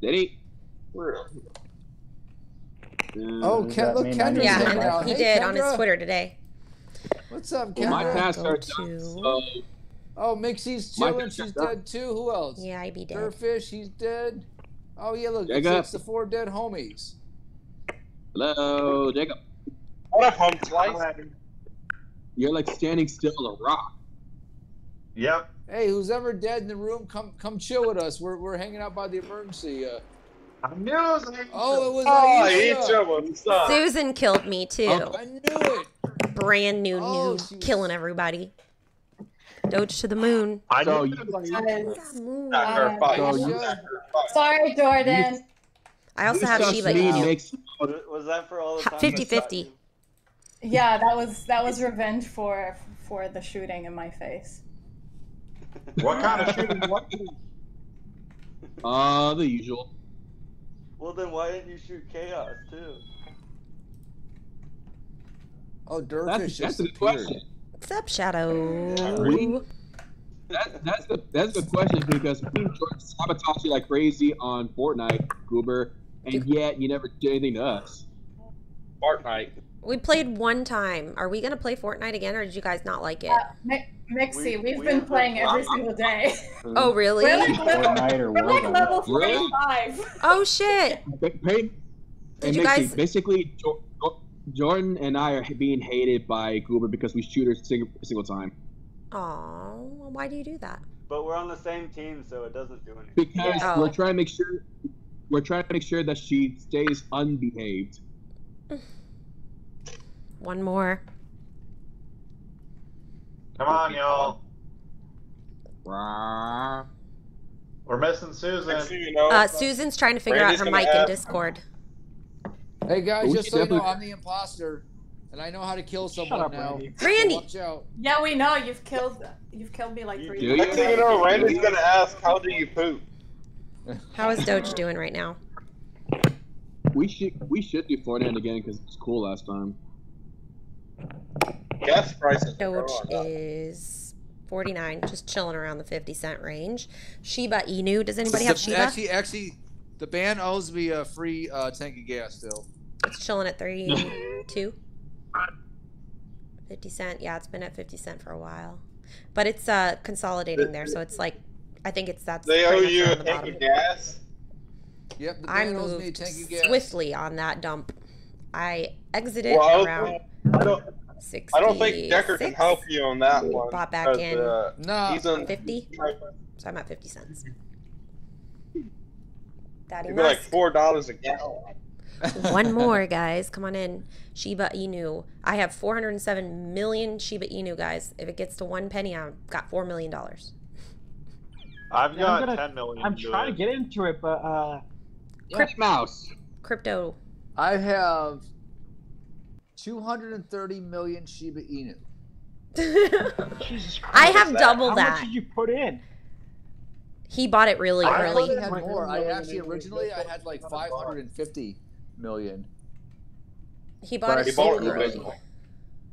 D: Did he?
B: Oh,
G: Does
B: Ken, look,
G: mean I
B: Kendra's
G: need to
A: Yeah,
B: hanging
G: buy
A: he
B: Hey,
A: did on his Twitter today.
B: What's up,
D: Well, my
B: Kendra?
D: tasks are done. So
B: Oh, Mixie's
D: My
B: chilling. She's
D: are done.
B: dead too. Who else?
A: Yeah, I'd be dead.
B: Durfish, he's dead. Oh yeah, look, it's,
D: Jacob.
B: it's the four dead homies.
D: hello, Jacob.
J: What up, home slice?
D: You're like standing still on a rock.
E: Yep.
B: Hey, who's ever dead in the room? Come, come chill with us. We're, we're hanging out by the emergency. Uh,
E: I knew it was Aisha.
B: oh, it was
J: Oh,
B: Aisha.
J: Aisha, what's?
A: Susan killed me too.
B: I knew it.
A: Brand new,
B: Oh,
A: new,
B: she was-
A: killing everybody. Doge to the moon.
E: I
D: So
E: knew
D: you-
E: it was Aisha.
F: Guys,
A: Moon.
J: Not her.
B: So you-
J: her.
F: Sorry, Jordan.
A: I also have
D: suck
A: Shiba Inu.
D: makes-
L: Was, was that for all the time?
A: 50-50.
F: Yeah, that was that was revenge for for the shooting in my face.
E: What kind of shooting? What? *laughs*
D: Uh, the usual.
L: Well, then why didn't you shoot chaos too?
B: Oh, Durfish
D: That's, that's
B: just
D: a good question.
A: What's up, Shadow?
D: That, that's the that's the question because me and George sabotage you like crazy on Fortnite, Goober, and yet you never did anything to us.
J: Fortnite.
A: We played one time. Are we gonna play Fortnite again, or did you guys not like it?
F: Uh, Mi- Mixie,
L: We-
F: we, have
L: we
F: been
L: have
F: playing
L: been-
F: every single day.
A: Oh, really?
F: We're like level,
G: Fortnite or
F: we're like level
D: Really?
F: 45.
A: Oh shit!
D: Ba- Pay,
A: Did
D: and
A: you
D: Mixie,
A: guys-
D: basically Jo- Jo- Jordan and I are being hated by Goober because we shoot her single, single time.
A: Aw, why do you do that?
L: But we're on the same team, so it doesn't do anything.
D: Because
A: Oh.
D: we're trying to make sure we're trying to make sure that she stays unbehaved. *laughs*
A: One more.
E: Come on, y'all. We're missing Susan.
J: you know,
A: Uh, Susan's trying to figure
J: Randy's
A: out her
J: gonna
A: mic in Discord.
B: Hey guys,
D: We
B: just so you know, I'm the imposter, and I know how to kill someone
H: up,
B: now.
H: Randy.
B: So
A: Randy!
B: watch out.
F: Yeah, we know you've killed you've killed me like
L: You
F: three times.
J: next thing you know, Randy's gonna ask, "How do you poop?" *laughs*
A: How is Doge doing right now?
D: We should we should do Fortnite again because it was cool last time.
J: Gas prices.
A: Doge is 49, just chilling around the 50 cent range. Shiba Inu. Does anybody have
B: The-
A: Shiba?
B: Actually, actually, the band owes me a free uh, tank of gas still.
A: It's chilling at *laughs* 32. 50 cent. Yeah, it's been at 50 cent for a while. But it's uh consolidating there, so it's like I think it's that's
J: They owe you a
A: the
J: tank
A: bottom.
J: of gas.
B: Yep, the
A: I
B: band owes me a
A: moved
B: tank of gas.
A: swiftly on that dump. I exited
J: Well,
A: around
J: I don't.
A: 66.
J: I don't think Decker can help you on that one.
A: Bought back in.
J: Uh,
B: No,
J: he's on.
A: 50? So I'm at 50 cents. Daddy
J: It'd be like four dollars a gallon.
A: One *laughs* more, guys. Come on in. Shiba Inu. I have 407 million Shiba Inu, guys. If it gets to one penny, I've got $4 million.
E: I've
H: Yeah,
E: got
H: I'm gonna-
E: 10 million.
H: I'm trying
E: it.
H: to get into it, but uh,
A: Crypt-
D: Mouse.
A: Crypto.
B: I have 230 million Shiba Inu.
H: Jesus *laughs* Christ.
A: I have
J: that?
A: double
H: How
A: that.
H: much did you put in?
A: He bought it really
B: I
A: early.
B: actually had more. I actually originally I had like 550 million.
A: He bought
J: He
A: it
J: bought
A: super
J: it
A: early.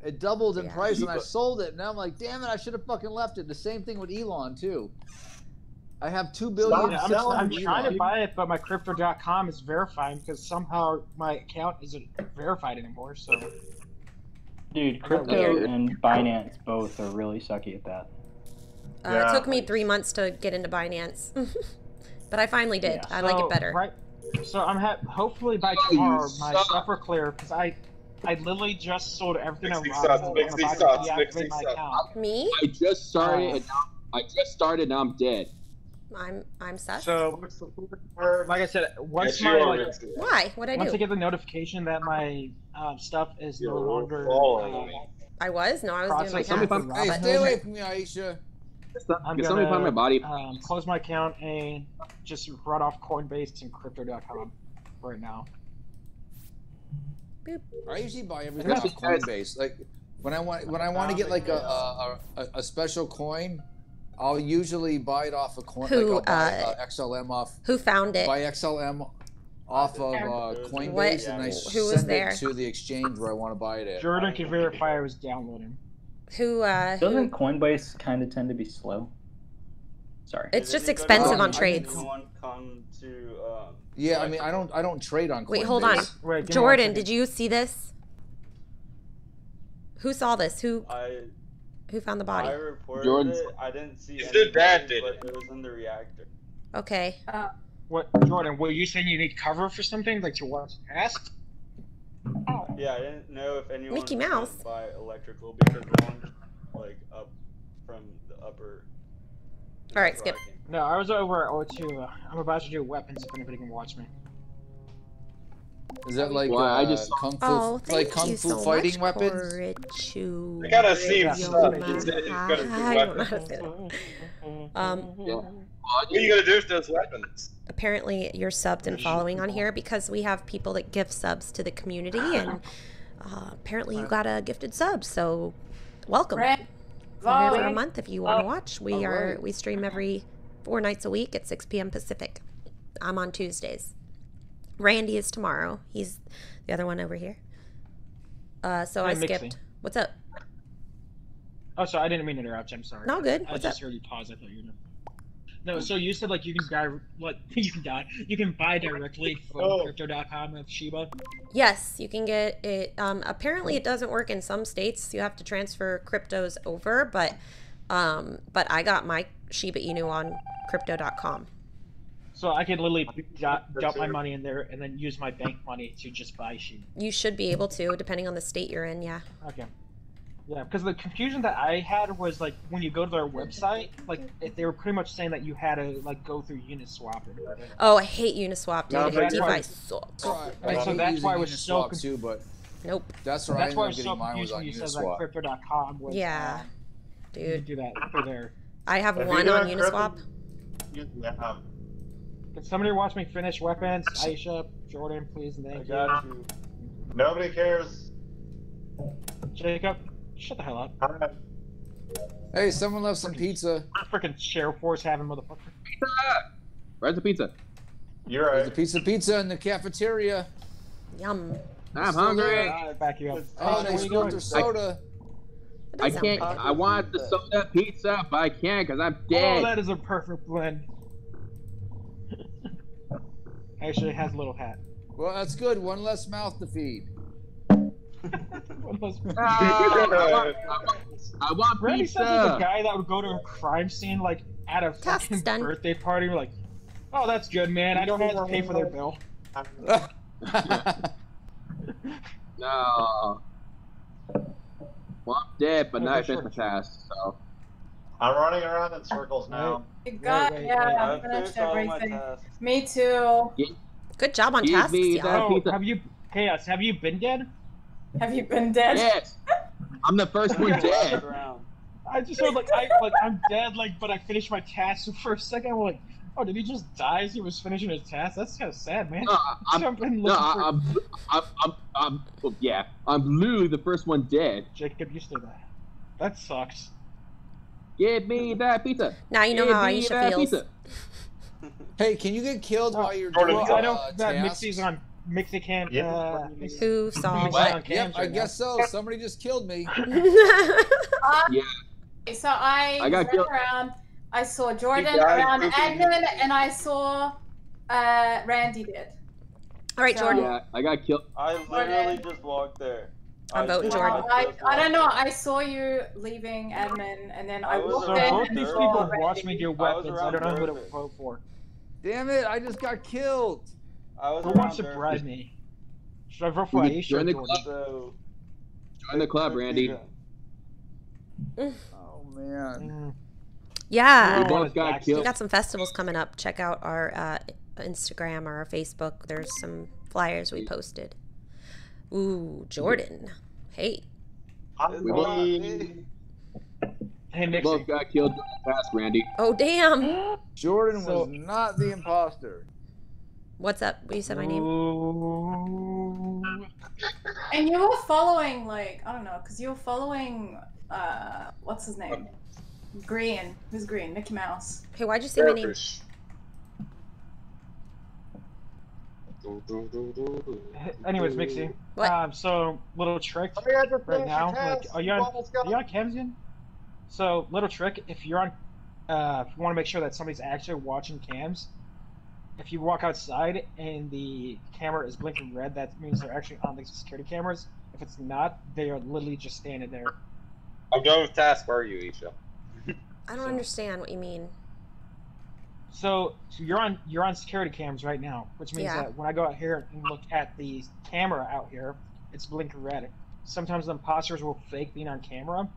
B: It doubled in
A: Yeah.
B: price, and I sold it. And I'm like, damn it! I should have fucking left it. The same thing with Elon too. I have two billion.
H: I'm, I'm trying to buy it, but my crypto.com is verifying because somehow my account isn't verified anymore. So
G: Dude, crypto and Binance both are really sucky at that.
A: Uh,
E: Yeah.
A: It took me three months to get into Binance. *laughs* but I finally did.
G: Yeah.
A: I like it better.
H: Right. So I'm ha- hopefully by
D: Oh,
H: tomorrow my
D: suck.
H: stuff are clear because I I literally just sold everything I
J: Mixie
H: wanted.
J: sucks,
H: and I'm
J: mixy
H: about to
J: sucks,
H: deactivate
J: mixy
H: my
J: sucks.
H: account.
A: Me?
D: I just started
H: Uh,
D: and now I just started and I'm dead.
A: I'm I'm sus.
H: So, like I said, once
J: Yes,
H: my like.
A: Why? What'd I
H: once
A: do?
H: I get the notification that my um, stuff is no
J: You're
H: longer uh.
A: I was no, I was doing my
D: Somebody
A: task.
D: find-
B: Hey, stay away from me, Aisha.
H: I'm
D: Can somebody find my body?
H: Um, close my account and just run off Coinbase and Crypto.com right now. Boop.
B: I usually buy everything
D: That's
B: off Coinbase. Like when I want when I want to get like a a, a a special coin, I'll usually buy it off a coin.
A: Who,
B: like I'll buy
A: uh,
B: uh, XLM off.
A: Who found it?
B: Buy XLM off of uh, Coinbase
A: What-
B: and I
A: who was
B: send
A: there?
B: it to the exchange where I want to buy it at.
H: Jordan can verify I was downloading.
A: Who uh
G: Doesn't
A: who,
G: Coinbase kind of tend to be slow? Sorry.
A: It's
L: Did
A: just expensive
B: Um,
A: on trades.
L: Come to, um,
B: Yeah, I mean I don't I don't trade on Coinbase.
A: Wait, hold on.
H: Wait, give me one
A: Jordan, did you see this? Who saw this? Who
L: I
A: who found the body?
L: I reported
D: Jordan's-
L: it. I didn't see
J: His
L: anything,
J: dad did
L: but
J: it.
L: it was in the reactor.
A: Okay.
H: What, Jordan? Were you saying you need cover for something, like to watch past?
L: Yeah, I didn't know if anyone
A: Mickey
L: was
A: Mouse.
L: gonna electrical because no one's like up from the upper.
A: All right, skip.
L: I.
H: No, I was over at O2. Uh, I'm about to do weapons if anybody can watch me.
B: Is that like
D: Well,
B: uh,
D: I just-
B: kung fu
A: Oh,
B: like
A: thank
B: kung
A: you
B: fu
A: so
B: fighting
A: much,
B: weapons?
A: Korichu.
J: I gotta see
H: Yeah.
J: him stuff. It's, it's gonna be
A: I don't know how to
J: weapons.
A: Um,
J: What are you gonna do with those weapons?
A: apparently you're subbed and following on here because we have people that give subs to the community *laughs* and uh, apparently you got a gifted sub so welcome
F: Ran-
A: We're for a month if you want to
K: Oh,
A: watch we are we stream every four nights a week at 6 p.m pacific i'm on tuesdays randy is tomorrow he's the other one over here uh, so
H: Hi,
A: i
H: Mixie.
A: skipped what's up
H: Oh, sorry, I didn't mean to interrupt. I'm sorry.
A: No, good.
H: I
A: What's
H: just
A: up?
H: heard you pause. I thought you were. No, so you said like you can buy what *laughs* you can die. You can buy directly from
J: Oh.
H: Crypto.com of Shiba.
A: Yes, you can get it. Um, apparently, it doesn't work in some states. You have to transfer cryptos over, but um, but I got my Shiba Inu on Crypto.com.
H: So I could literally dump, dump my money in there and then use my bank money to just buy Shiba.
A: You should be able to, depending on the state you're in. Yeah.
H: Okay. Yeah, because the confusion that I had was like when you go to their website, like if they were pretty much saying that you had to like go through Uniswap. And.
A: Oh, I hate Uniswap, dude.
H: No,
A: I
H: that's why-
A: DeFi sucks.
B: So I, I
H: Right, so
B: hate
H: that's
B: using
H: why I was so
B: Uniswap
H: conf-
B: too, but
A: Nope.
B: that's where
H: That's why I was so
B: getting
H: confused when you said that
B: Uniswap.
H: Crypto.com was.
A: Yeah,
H: um, you
A: dude.
H: do that for there.
A: I have
J: If
A: one on Uniswap.
J: crypto- You- yeah.
H: Can somebody watch me finish weapons? *laughs* Aisha, Jordan, please, and
L: I
H: thank
L: got
H: you.
L: you.
J: Nobody cares.
H: Jacob, shut the hell up.
J: Alright.
B: Hey, someone left some pizza.
H: Freaking share force having motherfucker. Pizza!
D: Where's the pizza?
J: You're
B: There's a
J: right.
B: piece of pizza in the cafeteria.
A: Yum.
D: I'm
B: Still
D: hungry.
B: there.
H: I'll back you up.
B: Oh, they
H: what are you
B: spilled their soda.
A: That
D: I can't. I want the soda pizza, but I can't because I'm dead.
H: Oh,
D: dead.
H: that is a perfect blend. Actually, it has a little hat.
B: Well, that's good. One less mouth to feed. *laughs*
H: One those-
D: Ah, *laughs* I want, I want, I want
H: Randy said there's a guy that would go to a crime scene like at a
A: Task's
H: fucking
A: done.
H: birthday party. We're like, oh, that's good, man. I don't have to pay for their bill. *laughs*
D: No. Well, I'm dead, but
H: Oh,
D: now I
H: for
D: finished
H: sure.
D: So
J: I'm running around in circles now.
F: You got,
H: wait,
F: yeah,
H: wait.
F: I
L: I've
F: finished
L: finished all my
F: everything. Me too.
A: Good job on
D: Give
A: tasks,
D: me
A: y'all.
H: Oh, have you, Chaos? Have you been dead?
F: Have you been dead?
D: yes, I'm the first one dead.
H: I just heard like I like I'm dead, like, but I finished my task. So for a second, I'm like, oh, did he just die as he was finishing his task? That's kind of sad, man.
D: No, I'm, *laughs*
H: I've been
D: no,
H: looking
D: I-
H: for
D: I'm, I'm, I'm, I'm, well, yeah, I'm literally the first one dead.
H: Jacob. You stay there. That sucks.
D: Give me that pizza.
A: Now you know
D: Give
A: how
D: me
A: Aisha
D: that
A: feels.
D: pizza.
B: hey, can you get killed while you're doing
H: Well, I
B: uh,
H: know that? Mixie's on Mixie can.
J: Yeah.
H: Uh,
A: Who saw
H: Mixie's
A: what?
H: on cams
B: Yep, I
H: right now.
B: guess so. Somebody just killed me. *laughs* *laughs* Yeah.
F: So I,
D: I got killed.
F: around. I saw Jordan around
J: pooping.
F: admin, and I saw uh, Randy did.
A: All right,
F: So-
A: Jordan.
D: Yeah, I got killed.
L: I literally just walked there.
A: I'm voting Jordan.
F: I, I don't know. I saw you leaving admin, and then I
L: I was
F: walked
H: So
F: in.
H: both these people
F: Randy.
H: watch me do
L: I
H: weapons. I
L: around
H: don't know who to
L: Burger.
H: vote for.
B: Damn it! I just got killed.
L: I was
H: Who
L: around
H: wants to
L: there.
H: bribe me? Should I vote for
D: You can
H: Aisha or
D: join the club.
L: So
D: Join the club, Randy.
B: Oh man.
A: Yeah.
B: We both got
H: killed.
A: We got some festivals coming up. Check out our uh, Instagram or our Facebook. There's some flyers we posted. Ooh, Jordan. Hey.
B: We both,
H: Hey,
B: we
H: Nixie.
B: both got killed fast, Randy.
A: Oh, damn.
I: Jordan
H: So-
I: was not the imposter.
A: What's up? You said my name.
H: Ooh.
F: And you were following, like, I don't know, because you were following, uh, what's his name? Green. Who's Green? Mickey Mouse.
A: Hey, why'd you say my name?
J: Turkish. Do, do, do, do, do.
H: Anyways, Mixie.
A: What?
H: Um, so little trick
J: Oh, yeah, just
H: right now. Like, are you
J: You
H: on? Are you on Camsian? So little trick. If you're on, uh, if you want to make sure that somebody's actually watching cams, if you walk outside and the camera is blinking red, that means they're actually on the security cameras. If it's not, they are literally just standing there.
J: I'm going with task. Where are you, Isha?
A: I don't understand what you mean.
H: So, so you're on you're on security cams right now, which means
A: Yeah.
H: that when I go out here and look at the camera out here, it's blinking red. Sometimes the imposters will fake being on camera,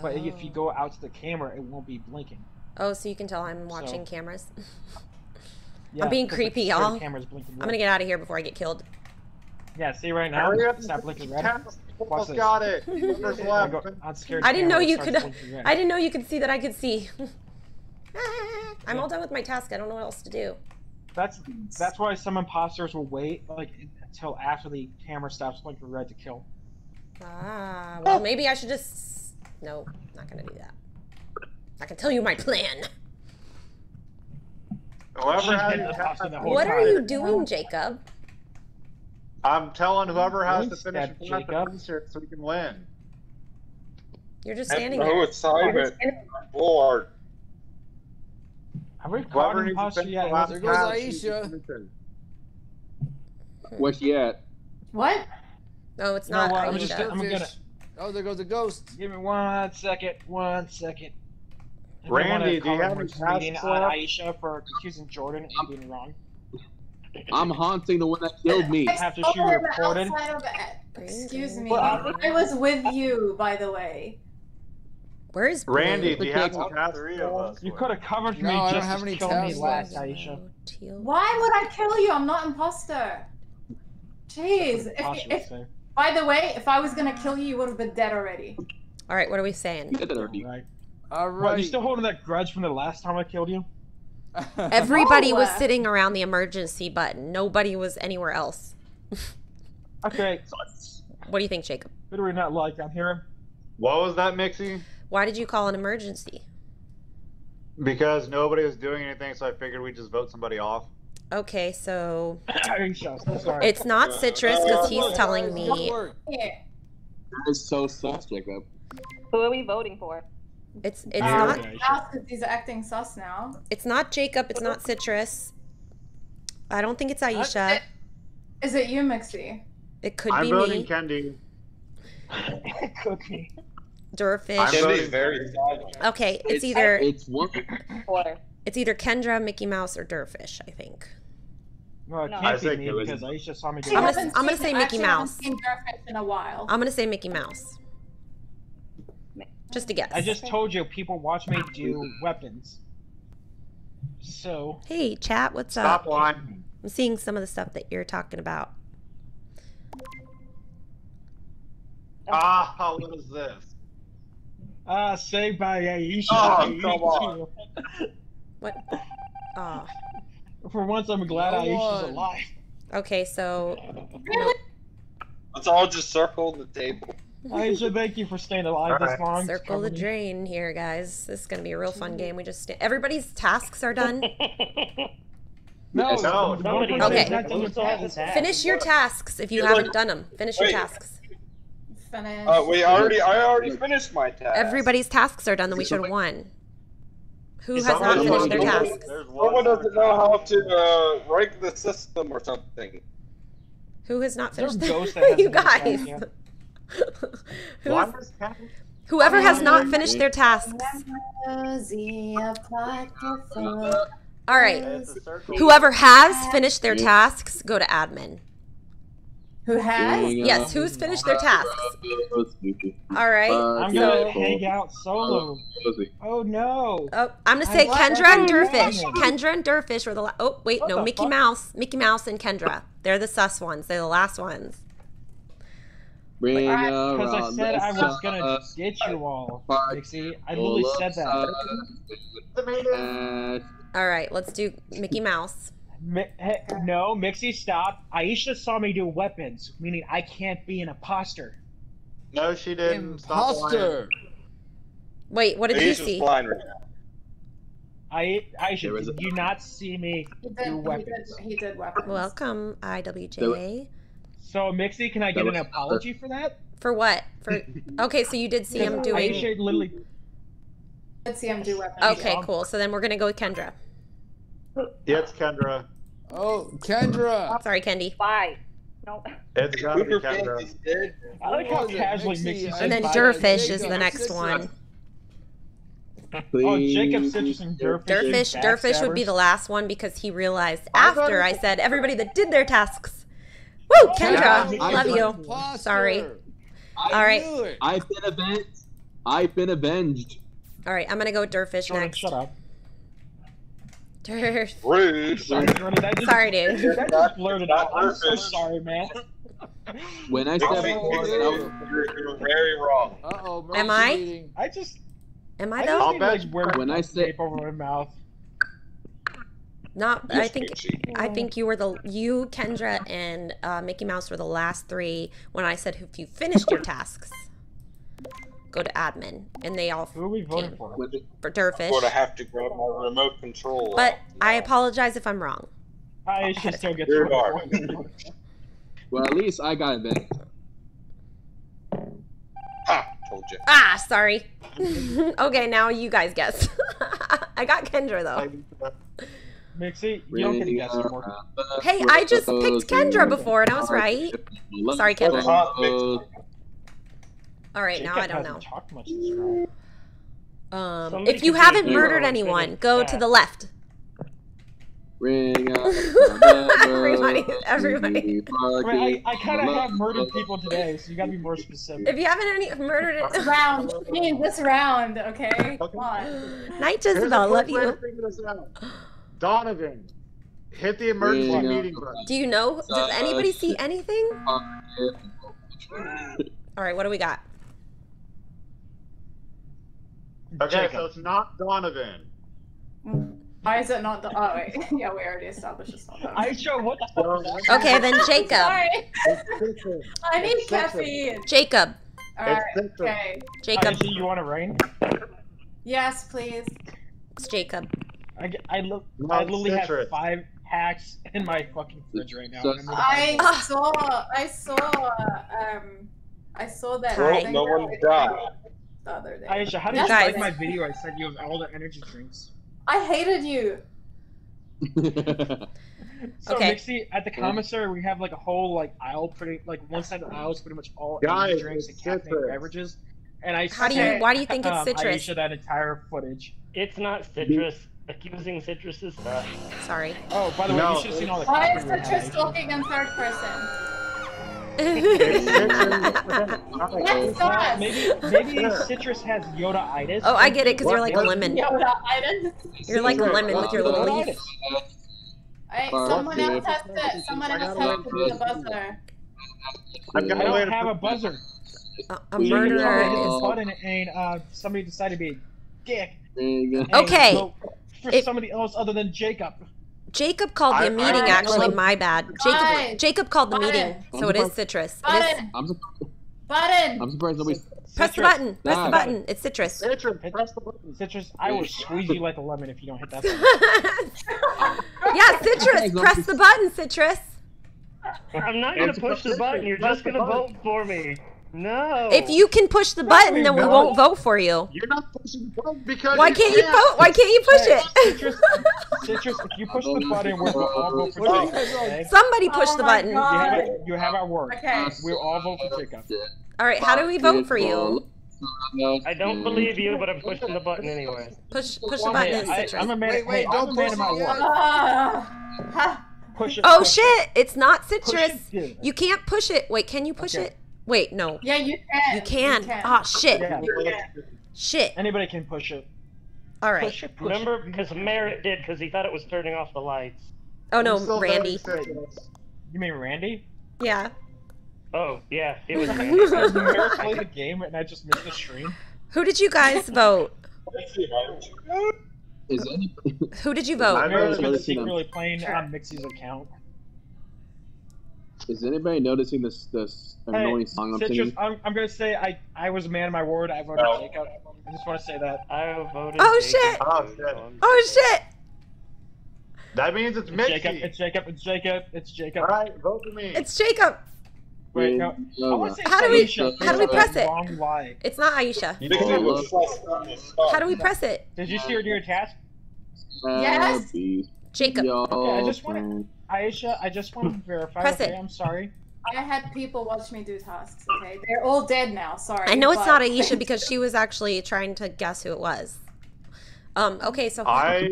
H: but if you
A: Oh.
H: go out to the camera, it won't be blinking.
A: Oh, so you can tell I'm
H: So-
A: watching cameras. *laughs*
H: Yeah,
A: being
H: because the
A: creepy, y'all.
H: Camera's blinking
A: I'm gonna get out of here before I get killed.
H: Yeah, see right now,
E: Hurry up
H: it's not blinking red.
E: Task.
H: Watch
E: Almost
H: this.
E: got it. *laughs* First
H: When I go
A: I didn't know
H: camera, it
A: you could. I didn't know you could see that I could see. *laughs* *laughs* I'm all done with my task. I don't know what else to do.
H: That's that's why some imposters will wait like until after the camera stops blinking red to kill.
A: Ah, well, maybe I should just. No, not gonna do that. I can tell you my plan.
E: Whoever has *laughs*
H: been
E: the
H: the
E: task-
H: imposter the whole
A: What are you doing, Jacob?
E: I'm telling whoever has to finish the task
H: Jacob.
E: so we can win.
A: You're just standing
J: Oh,
A: there.
J: it's Simon. Lord.
H: Have we caught
E: Whoever
H: an
E: needs to
H: imposter
E: finish
H: yet?
B: There goes
E: task, needs to
B: Aisha.
E: finish.
B: Where's she at?
F: What?
A: No, it's
H: You know
A: not.
H: what, I'm just- I'm gonna-
B: Oh, there goes a ghost.
H: Give me one second. One second. I don't
E: Randy, do you have any
H: emergency meeting on? Aisha for accusing Jordan and being wrong.
B: I'm haunting the one that killed me.
H: Have to
F: I'm
H: recorded.
F: outside. Excuse me.
H: Well,
F: I was with you, by the way.
A: Where is
E: Randy,
B: Blue?
E: do you have some
L: All three of us.
H: You could have covered me
B: No, I don't have any
H: killed me last. Aisha.
F: Why would I kill you? I'm not imposter. Jeez. If,
H: Imposter
F: if, by the way, if I was gonna kill you, you would have been dead already.
A: All right, what are we saying?
B: You did that already.
H: Right.
B: All
H: What,
B: right.
H: you still holding that grudge from the last time I killed you? *laughs*
A: Everybody was
F: No.
A: sitting around the emergency button. Nobody was anywhere else.
H: Okay,
A: What do you think, Jacob?
H: who do we not like on here?
E: What was that, Mixie?
A: Why did you call an emergency?
E: Because nobody was doing anything, so I figured we'd just vote somebody off.
A: Okay, so
H: Aisha, so sorry.
A: it's not citrus because he's telling me
B: That is so sus, Jacob.
K: Who are we voting for?
A: it's it's
H: Ah,
A: not
H: okay.
F: because he's acting sus now.
A: it's not Jacob. It's not citrus. I don't think it's Aisha.
F: Is it you, Mixie? *laughs*
A: It could be.
E: I'm
A: voting
E: voting
A: it
E: could
H: Cookie.
A: Durfish.
E: I'm voting
J: very silent.
A: Okay, it's either
B: It's one.
A: It's either Kendra, Mickey Mouse, or Durfish. I think.
H: No, it
K: No.
H: can't
E: I
H: be
E: think
H: me
E: it was-
H: because Aisha saw me do
F: I
A: I'm gonna-
F: haven't
A: I'm gonna
F: seen-
A: say Mickey Mouse.
F: seen Durfish in a while.
A: I'm gonna say Mickey Mouse. Just a guess.
H: I just told you people watch me do weapons. So,
A: Hey, chat. What's
E: Stop
A: up?
E: lying.
A: I'm seeing some of the stuff that you're talking about.
E: Ah, what is this?
H: Ah, saved by Aisha.
E: Oh, come on.
A: What? Oh.
H: For once, I'm glad
B: No
H: Aisha's
B: one.
H: alive.
A: Okay, so
J: Let's all just circle the table.
H: Aisha, thank you for staying alive this
E: Alright.
H: long.
A: circle the drain here, guys. This is gonna be a real fun game. We just sta- everybody's tasks are done. *laughs*
H: No,
B: Yes.
E: No,
H: the
E: nobody
H: person
A: Okay.
H: has not done
M: Who still
H: their
M: hasn't
H: tasks.
M: tasked?
A: Finish your tasks if you
J: You're
A: haven't
J: like-
A: done them. Finish your
J: Wait.
A: tasks.
F: Finish.
J: Uh, wait, I already, I already finished my task.
A: Everybody's tasks are done. Then we should have won. Who has
E: Someone
A: not finished their tasks?
J: Someone doesn't know how to uh, rank the system or something.
A: Who has not finished
H: a ghost that *laughs*
A: their You guys.
H: his task *laughs*
A: Who
E: Why
A: has-
E: was Kendi-
A: whoever has not finished their tasks.
F: Rosie, a platform.
A: All right.
L: It's a circle.
A: Whoever has finished their tasks, go to admin.
F: Who has?
A: Yes, who's finished their tasks? All right.
H: I'm
A: so-
H: gonna hang out solo. Oh no.
A: Oh, I'm gonna
H: I
A: say
H: like
A: Kendra and. Durfish. Kendra and Durfish were the. La- oh wait,
H: What
A: no, Mickey
H: fuck?
A: Mouse, Mickey Mouse and Kendra. They're the sus ones. They're the last ones.
N: Bring
H: Because I said
N: the
H: I was gonna
N: sun.
H: get you all, Dixie. I literally said that.
A: All right, let's do Mickey Mouse.
H: Mi- hey, no, Mixie, stop. Aisha saw me do weapons, meaning I can't be an imposter.
E: No, she didn't. Stop lying.
B: Imposter.
A: Wait, what did you
J: Aisha's
A: see?
J: blind right now.
H: I Aisha,
N: There was
H: did you not see me
F: He did,
H: do
F: he
H: weapons?
F: did, he did weapons.
A: Welcome, IWJ.
H: So Mixie, can I get
N: That
H: an
N: was-
H: apology for that?
A: For what? For okay, so you did see *laughs* him
H: Because
A: doing.
H: Aisha literally.
F: Let's see him do weapons.
A: Okay, cool. So then we're gonna go with Kendra.
E: Yeah, it's Kendra.
B: Oh, Kendra.
A: Sorry, Kendi.
K: Why? No.
E: It's gotta be Kendra.
L: Fancy's.
H: I like how casually
B: Mixie,
H: Mixie
A: And then. Durfish is the next
B: Citrus.
A: one.
H: Oh, Jacob, Citrus, and Durfish.
A: Durfish, Durfish would be the last one because he realized after
E: it
A: I said everybody that did their tasks. Woo, Kendra,
B: I
A: love you.
B: imposter.
A: Sorry.
B: I
A: All right.
B: knew.
N: I've been avenged. I've been avenged.
A: All right, I'm gonna go with Durfish
H: Jordan,
A: next.
H: shut up.
A: Durf.
J: Rude.
H: Sorry, Jordan, that just,
A: Sorry, dude.
H: That just blurted out. I'm so sorry, man.
N: When I said
J: Dixie,
N: before, was-
J: you're, you're very wrong.
B: Uh oh.
A: Am I?
B: Meeting.
H: I just,
A: Am I
H: I
A: though?
H: just need, like,
N: When I say-
H: tape over my mouth.
A: Not. I think.
J: Dixie.
A: I think you were the you, Kendra, and uh, Mickey Mouse were the last three when I said if you finished your tasks, go to admin, and they all
H: Who are we voting
A: came
H: for?
N: when it-
A: for Durfish.
J: Sort of have to grab my remote control.
A: But I apologize if I'm wrong.
H: I should still get
J: Here
H: to
J: we
H: vote
J: are. *laughs*
N: well, at least I got avenged.
J: Ha! Told you.
A: Ah, sorry. *laughs* okay, now you guys guess. *laughs* I got Kendra though.
H: Mixie, you don't get to guess anymore.
A: Hey, I just picked. Kendra before and I was right. Sorry, Kendra.
N: Roses.
A: All right, now I don't know.
H: talked much this round.
A: Um,
M: Somebody
A: if you
M: could be a
A: haven't murdered anyone, go
M: that.
A: to the left.
N: Ring *laughs* out
A: Everybody- everybody.
N: we
H: Wait, I, I kind of have murdered people today, so you gotta be more specific.
A: If you haven't any murdered
F: This
A: it,
F: round. I mean, this round, okay? Come on.
A: Night
E: Here's a
A: Jezebel, love you.
E: figure this out. Donovan, hit the emergency
N: Ring
E: meeting
N: the
E: button.
A: Do you know? Does anybody see anything? All right, what do we got?
E: Okay,
H: Jacob.
E: so it's not Donovan.
F: Why is it not the? Oh wait, *laughs* yeah, we already established it's not that.
H: Aisha, what the fuck?
A: Okay, then Jacob.
F: Sorry, *laughs* I need
E: It's
F: caffeine.
A: Jacob.
F: Alright, okay.
A: Jacob.
H: Aisha, you want to rain?
F: Yes, please.
A: It's Jacob.
H: I, I look. I literally have five hacks in my fucking fridge right now.
N: So-
H: I'm gonna-
F: I
A: Ah.
F: saw. I saw. Um, I saw that.
A: Hi.
F: thing
J: No one died.
F: The other day.
H: Aisha, how did
F: Yes,
H: you like my video I sent you of all the energy drinks?
F: I hated you. *laughs*
H: So
A: Okay.
H: Mixie, at the commissary, we have like a whole like aisle, pretty like one side of the aisle is pretty much all energy drinks and
E: it's
H: caffeinated
E: citrus.
H: beverages. And I
A: How do you? Why do you think it's
H: um,
A: citrus?
H: Aisha that entire footage.
M: It's not citrus. Accusing citrus is uh,
A: Sorry.
H: Oh, by the way,
E: No,
H: you should have seen all the.
F: Why is Citrus talking in third person?
E: It's
F: Let's us.
H: maybe maybe citrus has Yoda-itis.
A: oh, I get it because you're like
E: a
A: lemon.
F: Yoda, I.
A: You're like
E: a
A: lemon with your little leaf.
F: Hey,
N: Fuck
F: someone else has to. Someone else has to do the buzzer.
E: I've
H: I
E: got a way
H: don't
E: to
H: have a buzzer.
A: A, a
H: So you can
A: murderer
H: hit
A: is.
H: this button and uh, somebody decided to be a dick.
N: Ring out-
H: and
A: Okay.
H: For somebody else other than Jacob.
A: Jacob called the
E: I-
A: meeting.
F: I-
A: Actually, my bad. Jacob.
F: Fine.
A: Jacob called the
F: Fine.
A: meeting, so it is citrus. It is,
F: Button.
N: I'm, surprised,
F: Button.
N: I'm surprised nobody.
A: press the button. Press the
N: Ah.
A: button. It's citrus.
E: Citrus, press the button.
H: Citrus, I will squeeze you like a lemon if you don't hit that button. *laughs*
A: yeah, citrus. Press the button, citrus.
M: I'm not gonna push the button. You're just gonna vote for me. No.
A: If you can push the button, then we
E: no.
A: won't vote for you.
E: You're not pushing the button because
A: Why can't you vote? Why can't you push
H: Hey,
A: it?
H: Citrus, Citrus, if you push the button, we'll all vote for
B: What are you
H: Jacob. Okay?
A: Somebody push
F: Oh
A: the button.
H: You have, it, you have our word.
F: Okay.
H: We'll all vote for Jacob.
A: All right, how do we vote for you?
M: I don't believe you, but I'm pushing the button anyway.
A: Push push the button,
H: I,
A: citrus.
H: I'm a man.
B: Wait, wait,
H: hey,
B: don't push
H: my
B: it
H: word.
B: yet.
F: Ha,
H: Push it.
A: Oh
H: push it.
A: shit! It's not citrus.
H: it.
A: You can't push it. Wait, can you push
H: Okay.
A: it? Wait, no.
F: Yeah, you can.
A: You can.
F: You can.
A: Ah, shit.
H: Yeah.
A: Shit.
H: Anybody can push it.
A: All right.
H: Push it. Push
M: Remember, because Merritt did because he thought it was turning off the lights.
A: Oh no, Randy.
H: You mean Randy?
A: Yeah.
M: Oh yeah, it was. *laughs*
H: Does *laughs* Merritt play the game and I just missed the stream?
A: Who did you guys *laughs* vote?
N: Is anybody?
A: Who did you vote?
H: Merritt's been secretly playing on Mixie's account.
N: Is anybody noticing this this
H: Hey,
N: annoying song I'm
H: Citrus,
N: singing?
H: I'm, I'm gonna say I I was a man of my word. I voted
J: No.
H: Jacob. I just want to say that.
M: I voted.
A: Oh,
M: Jacob.
A: shit.
E: Oh, shit.
A: Oh shit!
E: That means it's
H: It's
E: Mixie.
H: Jacob. It's Jacob. It's Jacob. It's Jacob.
E: All right, vote for me.
A: It's Jacob.
H: Wait, no. I want to say
A: How do we-
H: Aisha,
A: how do we press it? It's not Aisha.
J: Mixie was stressed out and stuff.
A: How do we press it?
H: Did you see her do your task?
F: Yes.
A: Jacob.
H: Okay, I just
N: friend.
H: want Aisha, I just want to verify.
A: Press
H: okay,
A: it.
H: I'm sorry.
F: I had people watch me do tasks. Okay, they're all dead now. Sorry.
A: I know it's not Aisha *laughs* because she was actually trying to guess who it was. Um. Okay, so
E: I,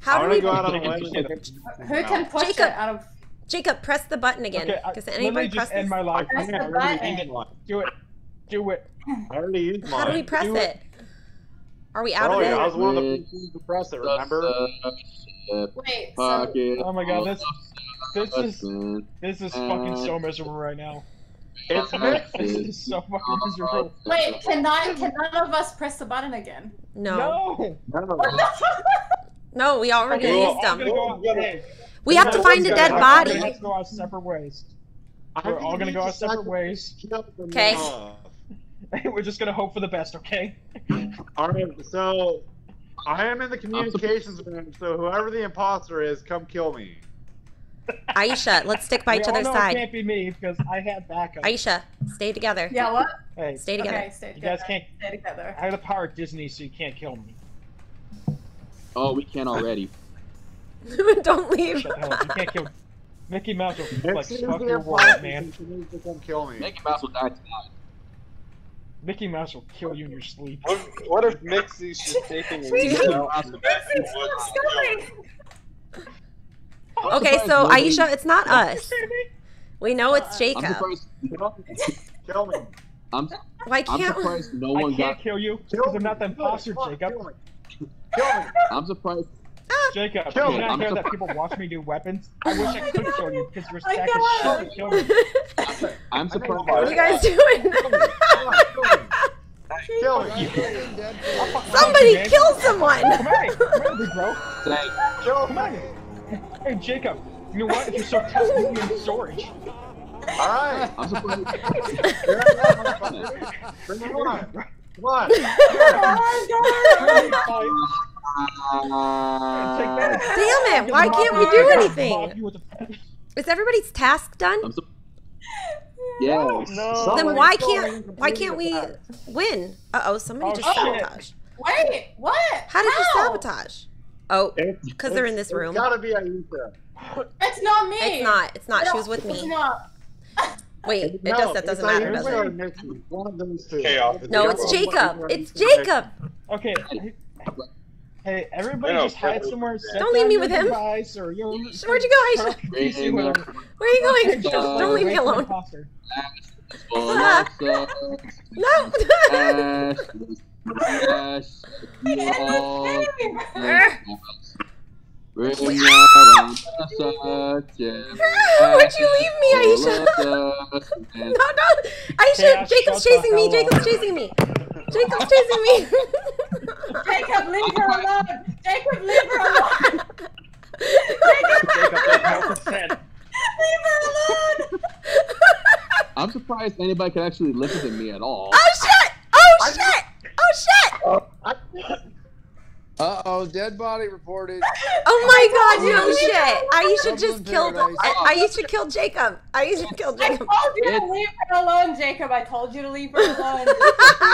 A: how do we?
E: go out on a
H: Jacob,
E: limb.
H: Jacob,
F: Who can push
A: Jacob.
F: it out of?
A: Jacob, press the button again.
H: Okay, I,
A: Does
H: literally
A: anybody
H: just end my life.
F: Press the
E: I already
F: button.
E: used.
H: Do it. Do it.
E: I already used mine.
A: How do we press
H: Do
A: it?
H: it.
A: Are we out
E: Oh,
A: of
E: yeah, I was one of the people to press it. Remember?
F: Wait. So
H: Oh my god, this this is this is fucking so miserable right now.
E: It's *laughs*
H: This is so fucking miserable.
F: wait. Can I? Can none of us press the button again?
A: No.
H: No.
E: No. *laughs*
A: No, we already
H: Okay,
A: used them.
H: go.
A: We have to find a dead body.
H: We're gonna have to go our separate ways. We're all gonna go our separate ways.
A: Okay. *laughs*
H: We're just gonna hope for the best, okay?
E: All right, so I am in the communications room, so whoever the imposter is, come kill me.
A: Aisha, let's stick by
H: We
A: each
H: all
A: other's
H: know It
A: side.
H: can't be me because I had backup.
A: Aisha, stay together.
F: Yeah. What?
H: Hey,
A: Stay together.
F: Okay. Stay
H: you guys can't.
F: Stay together.
H: I have the power of Disney, so you can't kill me.
N: Oh, we can already. *laughs*
A: Don't leave.
H: Shut the hell up. You can't kill. *laughs* Mickey Mouse will like
E: Mixie
H: fuck your world, man.
E: so he needs come kill me.
N: Mickey Mouse will die tonight.
H: Mickey Mouse will kill you in your sleep.
J: What, what if Mixie's just taking
A: Do you-
J: himself out the back of the woods?
N: I'm
A: Okay, so Aisha, it's not *laughs* us. We know it's Jacob. *laughs*
E: Kill me.
N: I'm,
A: Why can't we?
N: surprised no
H: I can't
N: got.
H: kill you because. I'm not the imposter, Jacob.
E: Kill me. Kill me.
N: I'm surprised.
H: Ah, Jacob,
E: Kill
H: you
E: me.
H: not
N: I'm
H: hear
N: so-
H: that people watch me do weapons? I wish I oh could kill you because you're a
F: I
H: sack shit to kill me.
N: I'm surprised.
A: What are you guys doing?
E: Kill me. *laughs*
A: Somebody kill someone!
H: Come here, come here, big bro.
N: Thank-
E: Kill
H: Come
E: me.
H: on. Hey, Jacob. You know what? If you're so tough, leave me in storage.
E: Alright.
N: I'm surprised.
E: Here I am, motherfucker. Bring it on. Come on. *laughs*
H: Oh Take that.
A: Damn it! Why can't we do anything?
H: You with the-
A: Is everybody's task done?
N: I'm.
M: No.
A: Then why can't why can't we win? Uh oh, somebody
H: Oh,
A: just
H: shit.
A: sabotaged.
F: Wait. What?
A: How did you sabotage? Oh, because they're in this room.
E: It's gotta be Aisha.
F: It's not me.
A: It's not. It's not. She was with me.
F: not.
A: Wait, it
E: No,
A: does. That doesn't matter, does it?
E: One of those two.
J: Chaos.
A: No, it's Jacob. It's Jacob.
H: Okay. Hey, everybody just hide
J: Fred-
H: somewhere. set
A: Don't leave me with him.
H: Or, you know,
A: Where'd you go, Aisha? Where are you going?
H: Just
A: Don't, leave me
H: away from the
A: alone.
H: imposter.
A: No. Where'd you leave me, Aisha? No, no, Aisha,
H: Chaos,
A: Jacob's
H: shut the
A: chasing me.
H: hell up.
A: Jacob's chasing me. Jacob's chasing me. *laughs*
F: Jacob, leave her alone. Jacob, leave her alone.
H: Jacob, there's no consent.
F: Leave her alone.
N: I'm surprised anybody can actually listen to me at all.
A: Oh shit! Oh shit! Oh shit!
B: Oh, Uh oh, dead body reported. *laughs*
A: Oh my god, no shit! Aisha
B: Trouble
A: just
B: in
A: killed.
B: paradise.
A: I, Aisha killed Jacob. Aisha killed
F: I
A: Jacob.
F: I told you to leave her alone, Jacob. I told you to leave her alone. *laughs*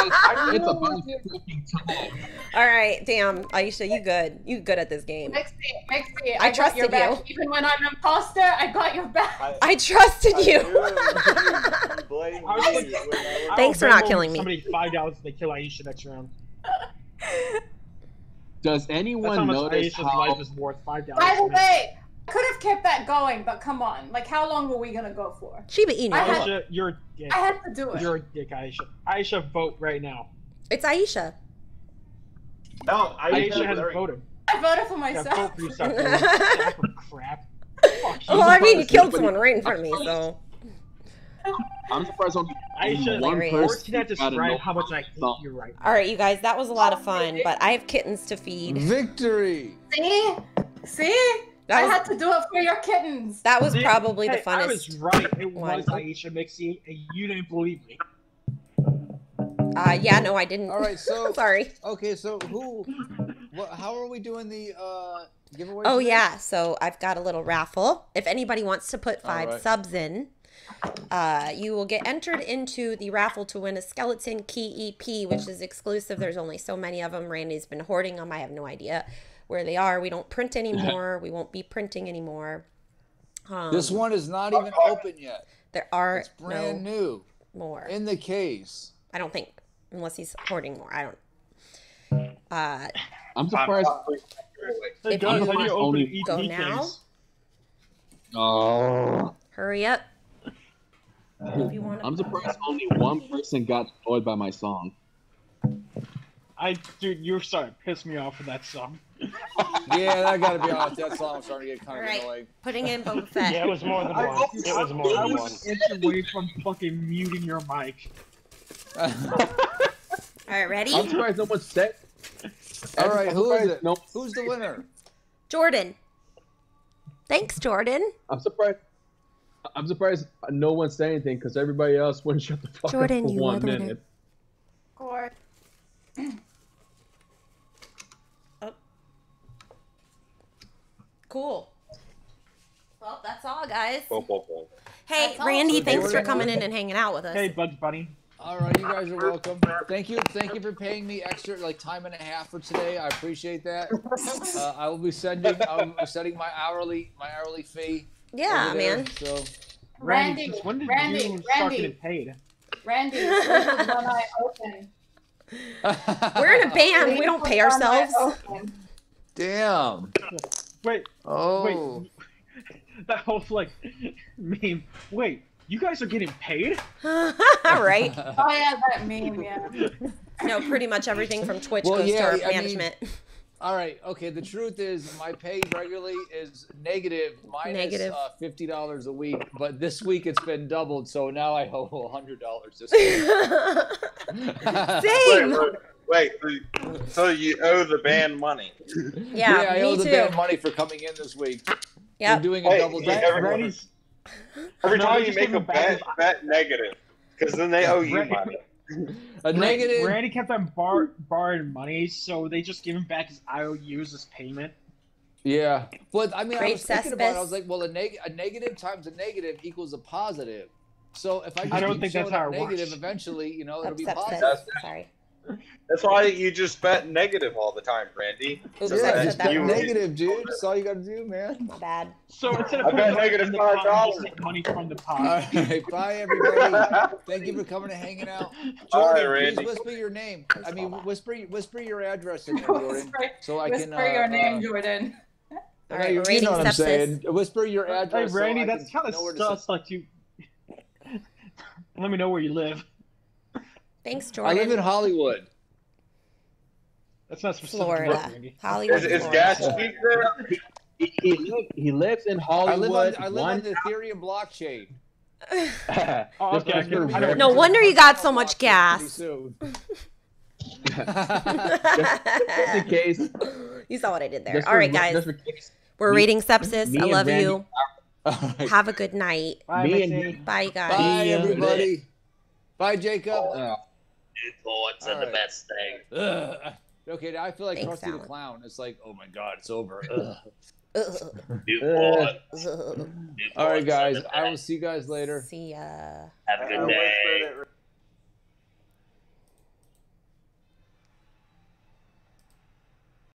N: It's about freaking.
A: All right, damn, Aisha, you good? You good at this game?
F: Mixie, Mixie,
A: I
F: I, got your
A: trusted
F: back.
A: you.
F: Even when I'm an imposter, I got your back.
L: I,
A: I trusted
L: I
A: you.
L: knew *laughs* you blamed
H: I was
L: me
H: like-
L: when I was-
A: Thanks for not killing me.
H: Somebody five dollars if they kill Aisha next round.
N: Does
H: That's how
N: anyone
H: much
N: notice
H: Aisha's
N: how
H: life is worth. Five dollars.
F: By the way, could have kept that going, but come on. Like, how long were we gonna go for?
A: Shiba Inu.
F: I had,
H: you're a dick.
F: I had to do it.
H: You're a dick, Aisha. Aisha, vote right now.
A: It's Aisha.
E: No,
H: Aisha hasn't voted.
F: I voted for
H: Yeah,
F: myself.
H: vote for yourself. *laughs* you crap. Fuck.
A: Well, I mean, you killed someone right in front of me, so.
N: I'm surprised only
H: Aisha,
N: one
A: Hilarious.
H: words
N: person
H: cannot describe how much I hate
N: song.
H: you right
A: All right, you guys, that was a lot of fun, but I have kittens to feed.
B: Victory!
F: See? See?
A: That
F: I
A: was-
F: had to do it for your kittens.
A: That was
H: See?
A: probably the
H: Hey, I was right. It
A: one.
H: was Aisha Mixie, and you didn't believe me.
A: Uh, yeah, no, I didn't.
B: All right, so *laughs*
A: Sorry.
B: Okay, so who? What? How are we doing the uh, giveaway?
A: Oh
B: today?
A: yeah, so I've got a little raffle. If anybody wants to put five
B: Alright.
A: subs in, uh, you will get entered into the raffle to win a skeleton key EP, which is exclusive. There's only so many of them. Randy's been hoarding them. I have no idea where they are. We don't print *laughs* anymore. we won't be printing anymore. Um,
B: This one is not even open yet.
A: there are
B: It's brand
A: no
B: new
A: more.
B: in the case.
A: I don't think, unless he's hoarding more. I don't. Uh,
N: I'm surprised.
H: Hey,
A: If
H: guys,
A: you
H: you open
N: only-
H: EP
A: go
H: case?
A: now,
N: Oh,
A: hurry up. If you want
N: I'm surprised only one person got annoyed by my song.
H: I, dude, you're starting to piss me off with that song. *laughs*
B: Yeah, that got to be honest. That song's starting to get kind of
A: Alright.
B: annoying.
A: Putting in Boba *laughs* Fett.
M: Yeah, it was more than
H: I,
M: one. It was more than one.
H: was an inch away from fucking muting your mic. *laughs*
A: All right, ready?
N: I'm surprised no one said.
B: All right, who is it?
N: No,
B: Who's the winner?
A: Jordan. Thanks, Jordan.
N: I'm surprised. I'm surprised no one said anything because everybody else *laughs* wouldn't shut the fuck
A: Jordan,
N: up for
A: you are
N: one
A: the winner.
N: minute.
F: Or *clears throat*
A: Cool. Well, that's all, guys. Hey,
F: That's.
A: Randy,
B: So
A: thanks for coming in and hanging out with us.
H: Hey, Bugs Bunny.
B: All right, you guys are welcome. Thank you, thank you for paying me extra like time and a half for today. I appreciate that. *laughs* Uh, I will be sending, I'm setting my hourly, my hourly fee.
A: Yeah,
B: there,
A: man.
B: So
F: Randy,
H: since when did
F: Randy,
H: you start
F: Randy.
H: getting paid?
F: Randy, *laughs* this is when I open. *laughs*
A: We're in a band. We
F: This
A: don't pay ourselves.
B: Damn.
H: Wait,
B: Oh.
H: wait. *laughs* That whole like meme. Wait, you guys are getting paid?
A: right?
F: Oh yeah, that meme, yeah.
A: No, pretty much everything from Twitch
B: Well,
A: goes
B: yeah,
A: to our
B: I mean-
A: management.
B: All right. Okay. The truth is, my pay regularly is negative minus
A: Negative.
B: uh, fifty dollars a week, but this week it's been doubled, so now I owe hundred dollars this week. *laughs* *laughs*
A: Same.
J: Wait, wait, wait, so you owe the band money?
A: Yeah,
B: I
A: me
B: owe the
A: too.
B: band money for coming in this week. We're
A: Yep.
B: doing a
J: Hey,
B: double
J: hey,
B: dip.
J: every- Every time you make a bet, bet negative, because then they owe you money. *laughs*
B: A negative.
H: Randy kept on bar- borrowing money, so they just give him back his IOUs as payment.
B: Yeah, but I mean, I was thinking about it. I was like, well, a, neg- a negative times a negative equals a positive. So if I just
H: I don't think that's
B: showing
H: how
B: up
H: it works.
B: negative, eventually, you know, it'll be
A: Upset
B: positive.
A: Fest. Sorry.
J: That's why you just bet negative all the time, Randy.
A: Oops,
J: So
B: Yeah,
J: that
B: just
A: that
B: bet
J: you-
A: wrong.
B: negative, dude. That's all you got to do, man.
A: Bad.
H: So instead of
J: I bet negative
H: in the pot,
J: $5.
H: you just take money from the pot.
B: All right, bye everybody. Thank you for coming and hanging out.
J: All right,
B: Jordan,
J: Randy.
B: please whisper your name. I mean, whisper whisper your address in there, Jordan,
F: Whisper,
B: so I
F: whisper
B: can. Uh,
F: your name,
B: uh,
F: Jordan.
A: All
B: you know what I'm
A: sepsis.
B: saying. Whisper your
H: Hey,
B: address. so
H: Randy,
B: I
H: that's kind of
B: know where to send-
H: sus. Like you. *laughs* Let me know where you live.
A: Thanks,
B: I live in Hollywood.
H: That's not specific.
A: Florida.
H: enough,
A: Hollywood,
J: Is, is gas cheap there?
N: He, he, live, he lives in
B: I
N: Hollywood.
B: live on I live on
N: one
B: the Ethereum blockchain. *laughs* *laughs*
H: Oh, okay,
N: like for
H: okay. I
N: very-
A: No wonder you got so much gas.
B: soon. *laughs*
N: just in case.
A: you saw what I did there.
N: just
A: All
N: for-
A: right, guys.
N: just for case.
A: We're reading sepsis.
N: me
A: I love
N: Randy-
A: you.
B: All right.
A: Have a good night.
H: Bye,
N: Me and
A: Bye, guys.
B: Bye, everybody. Bye, Jacob. Oh.
N: Uh,
C: Thoughts
B: All
C: are the best thing.
B: Ugh. Okay, now I feel like
A: Thanks,
B: Krusty the Clown. It's like, oh my god, it's over. *laughs* Ugh.
A: Ugh.
B: All right, guys. I will see you guys later.
A: See ya.
C: Have a good day.
E: it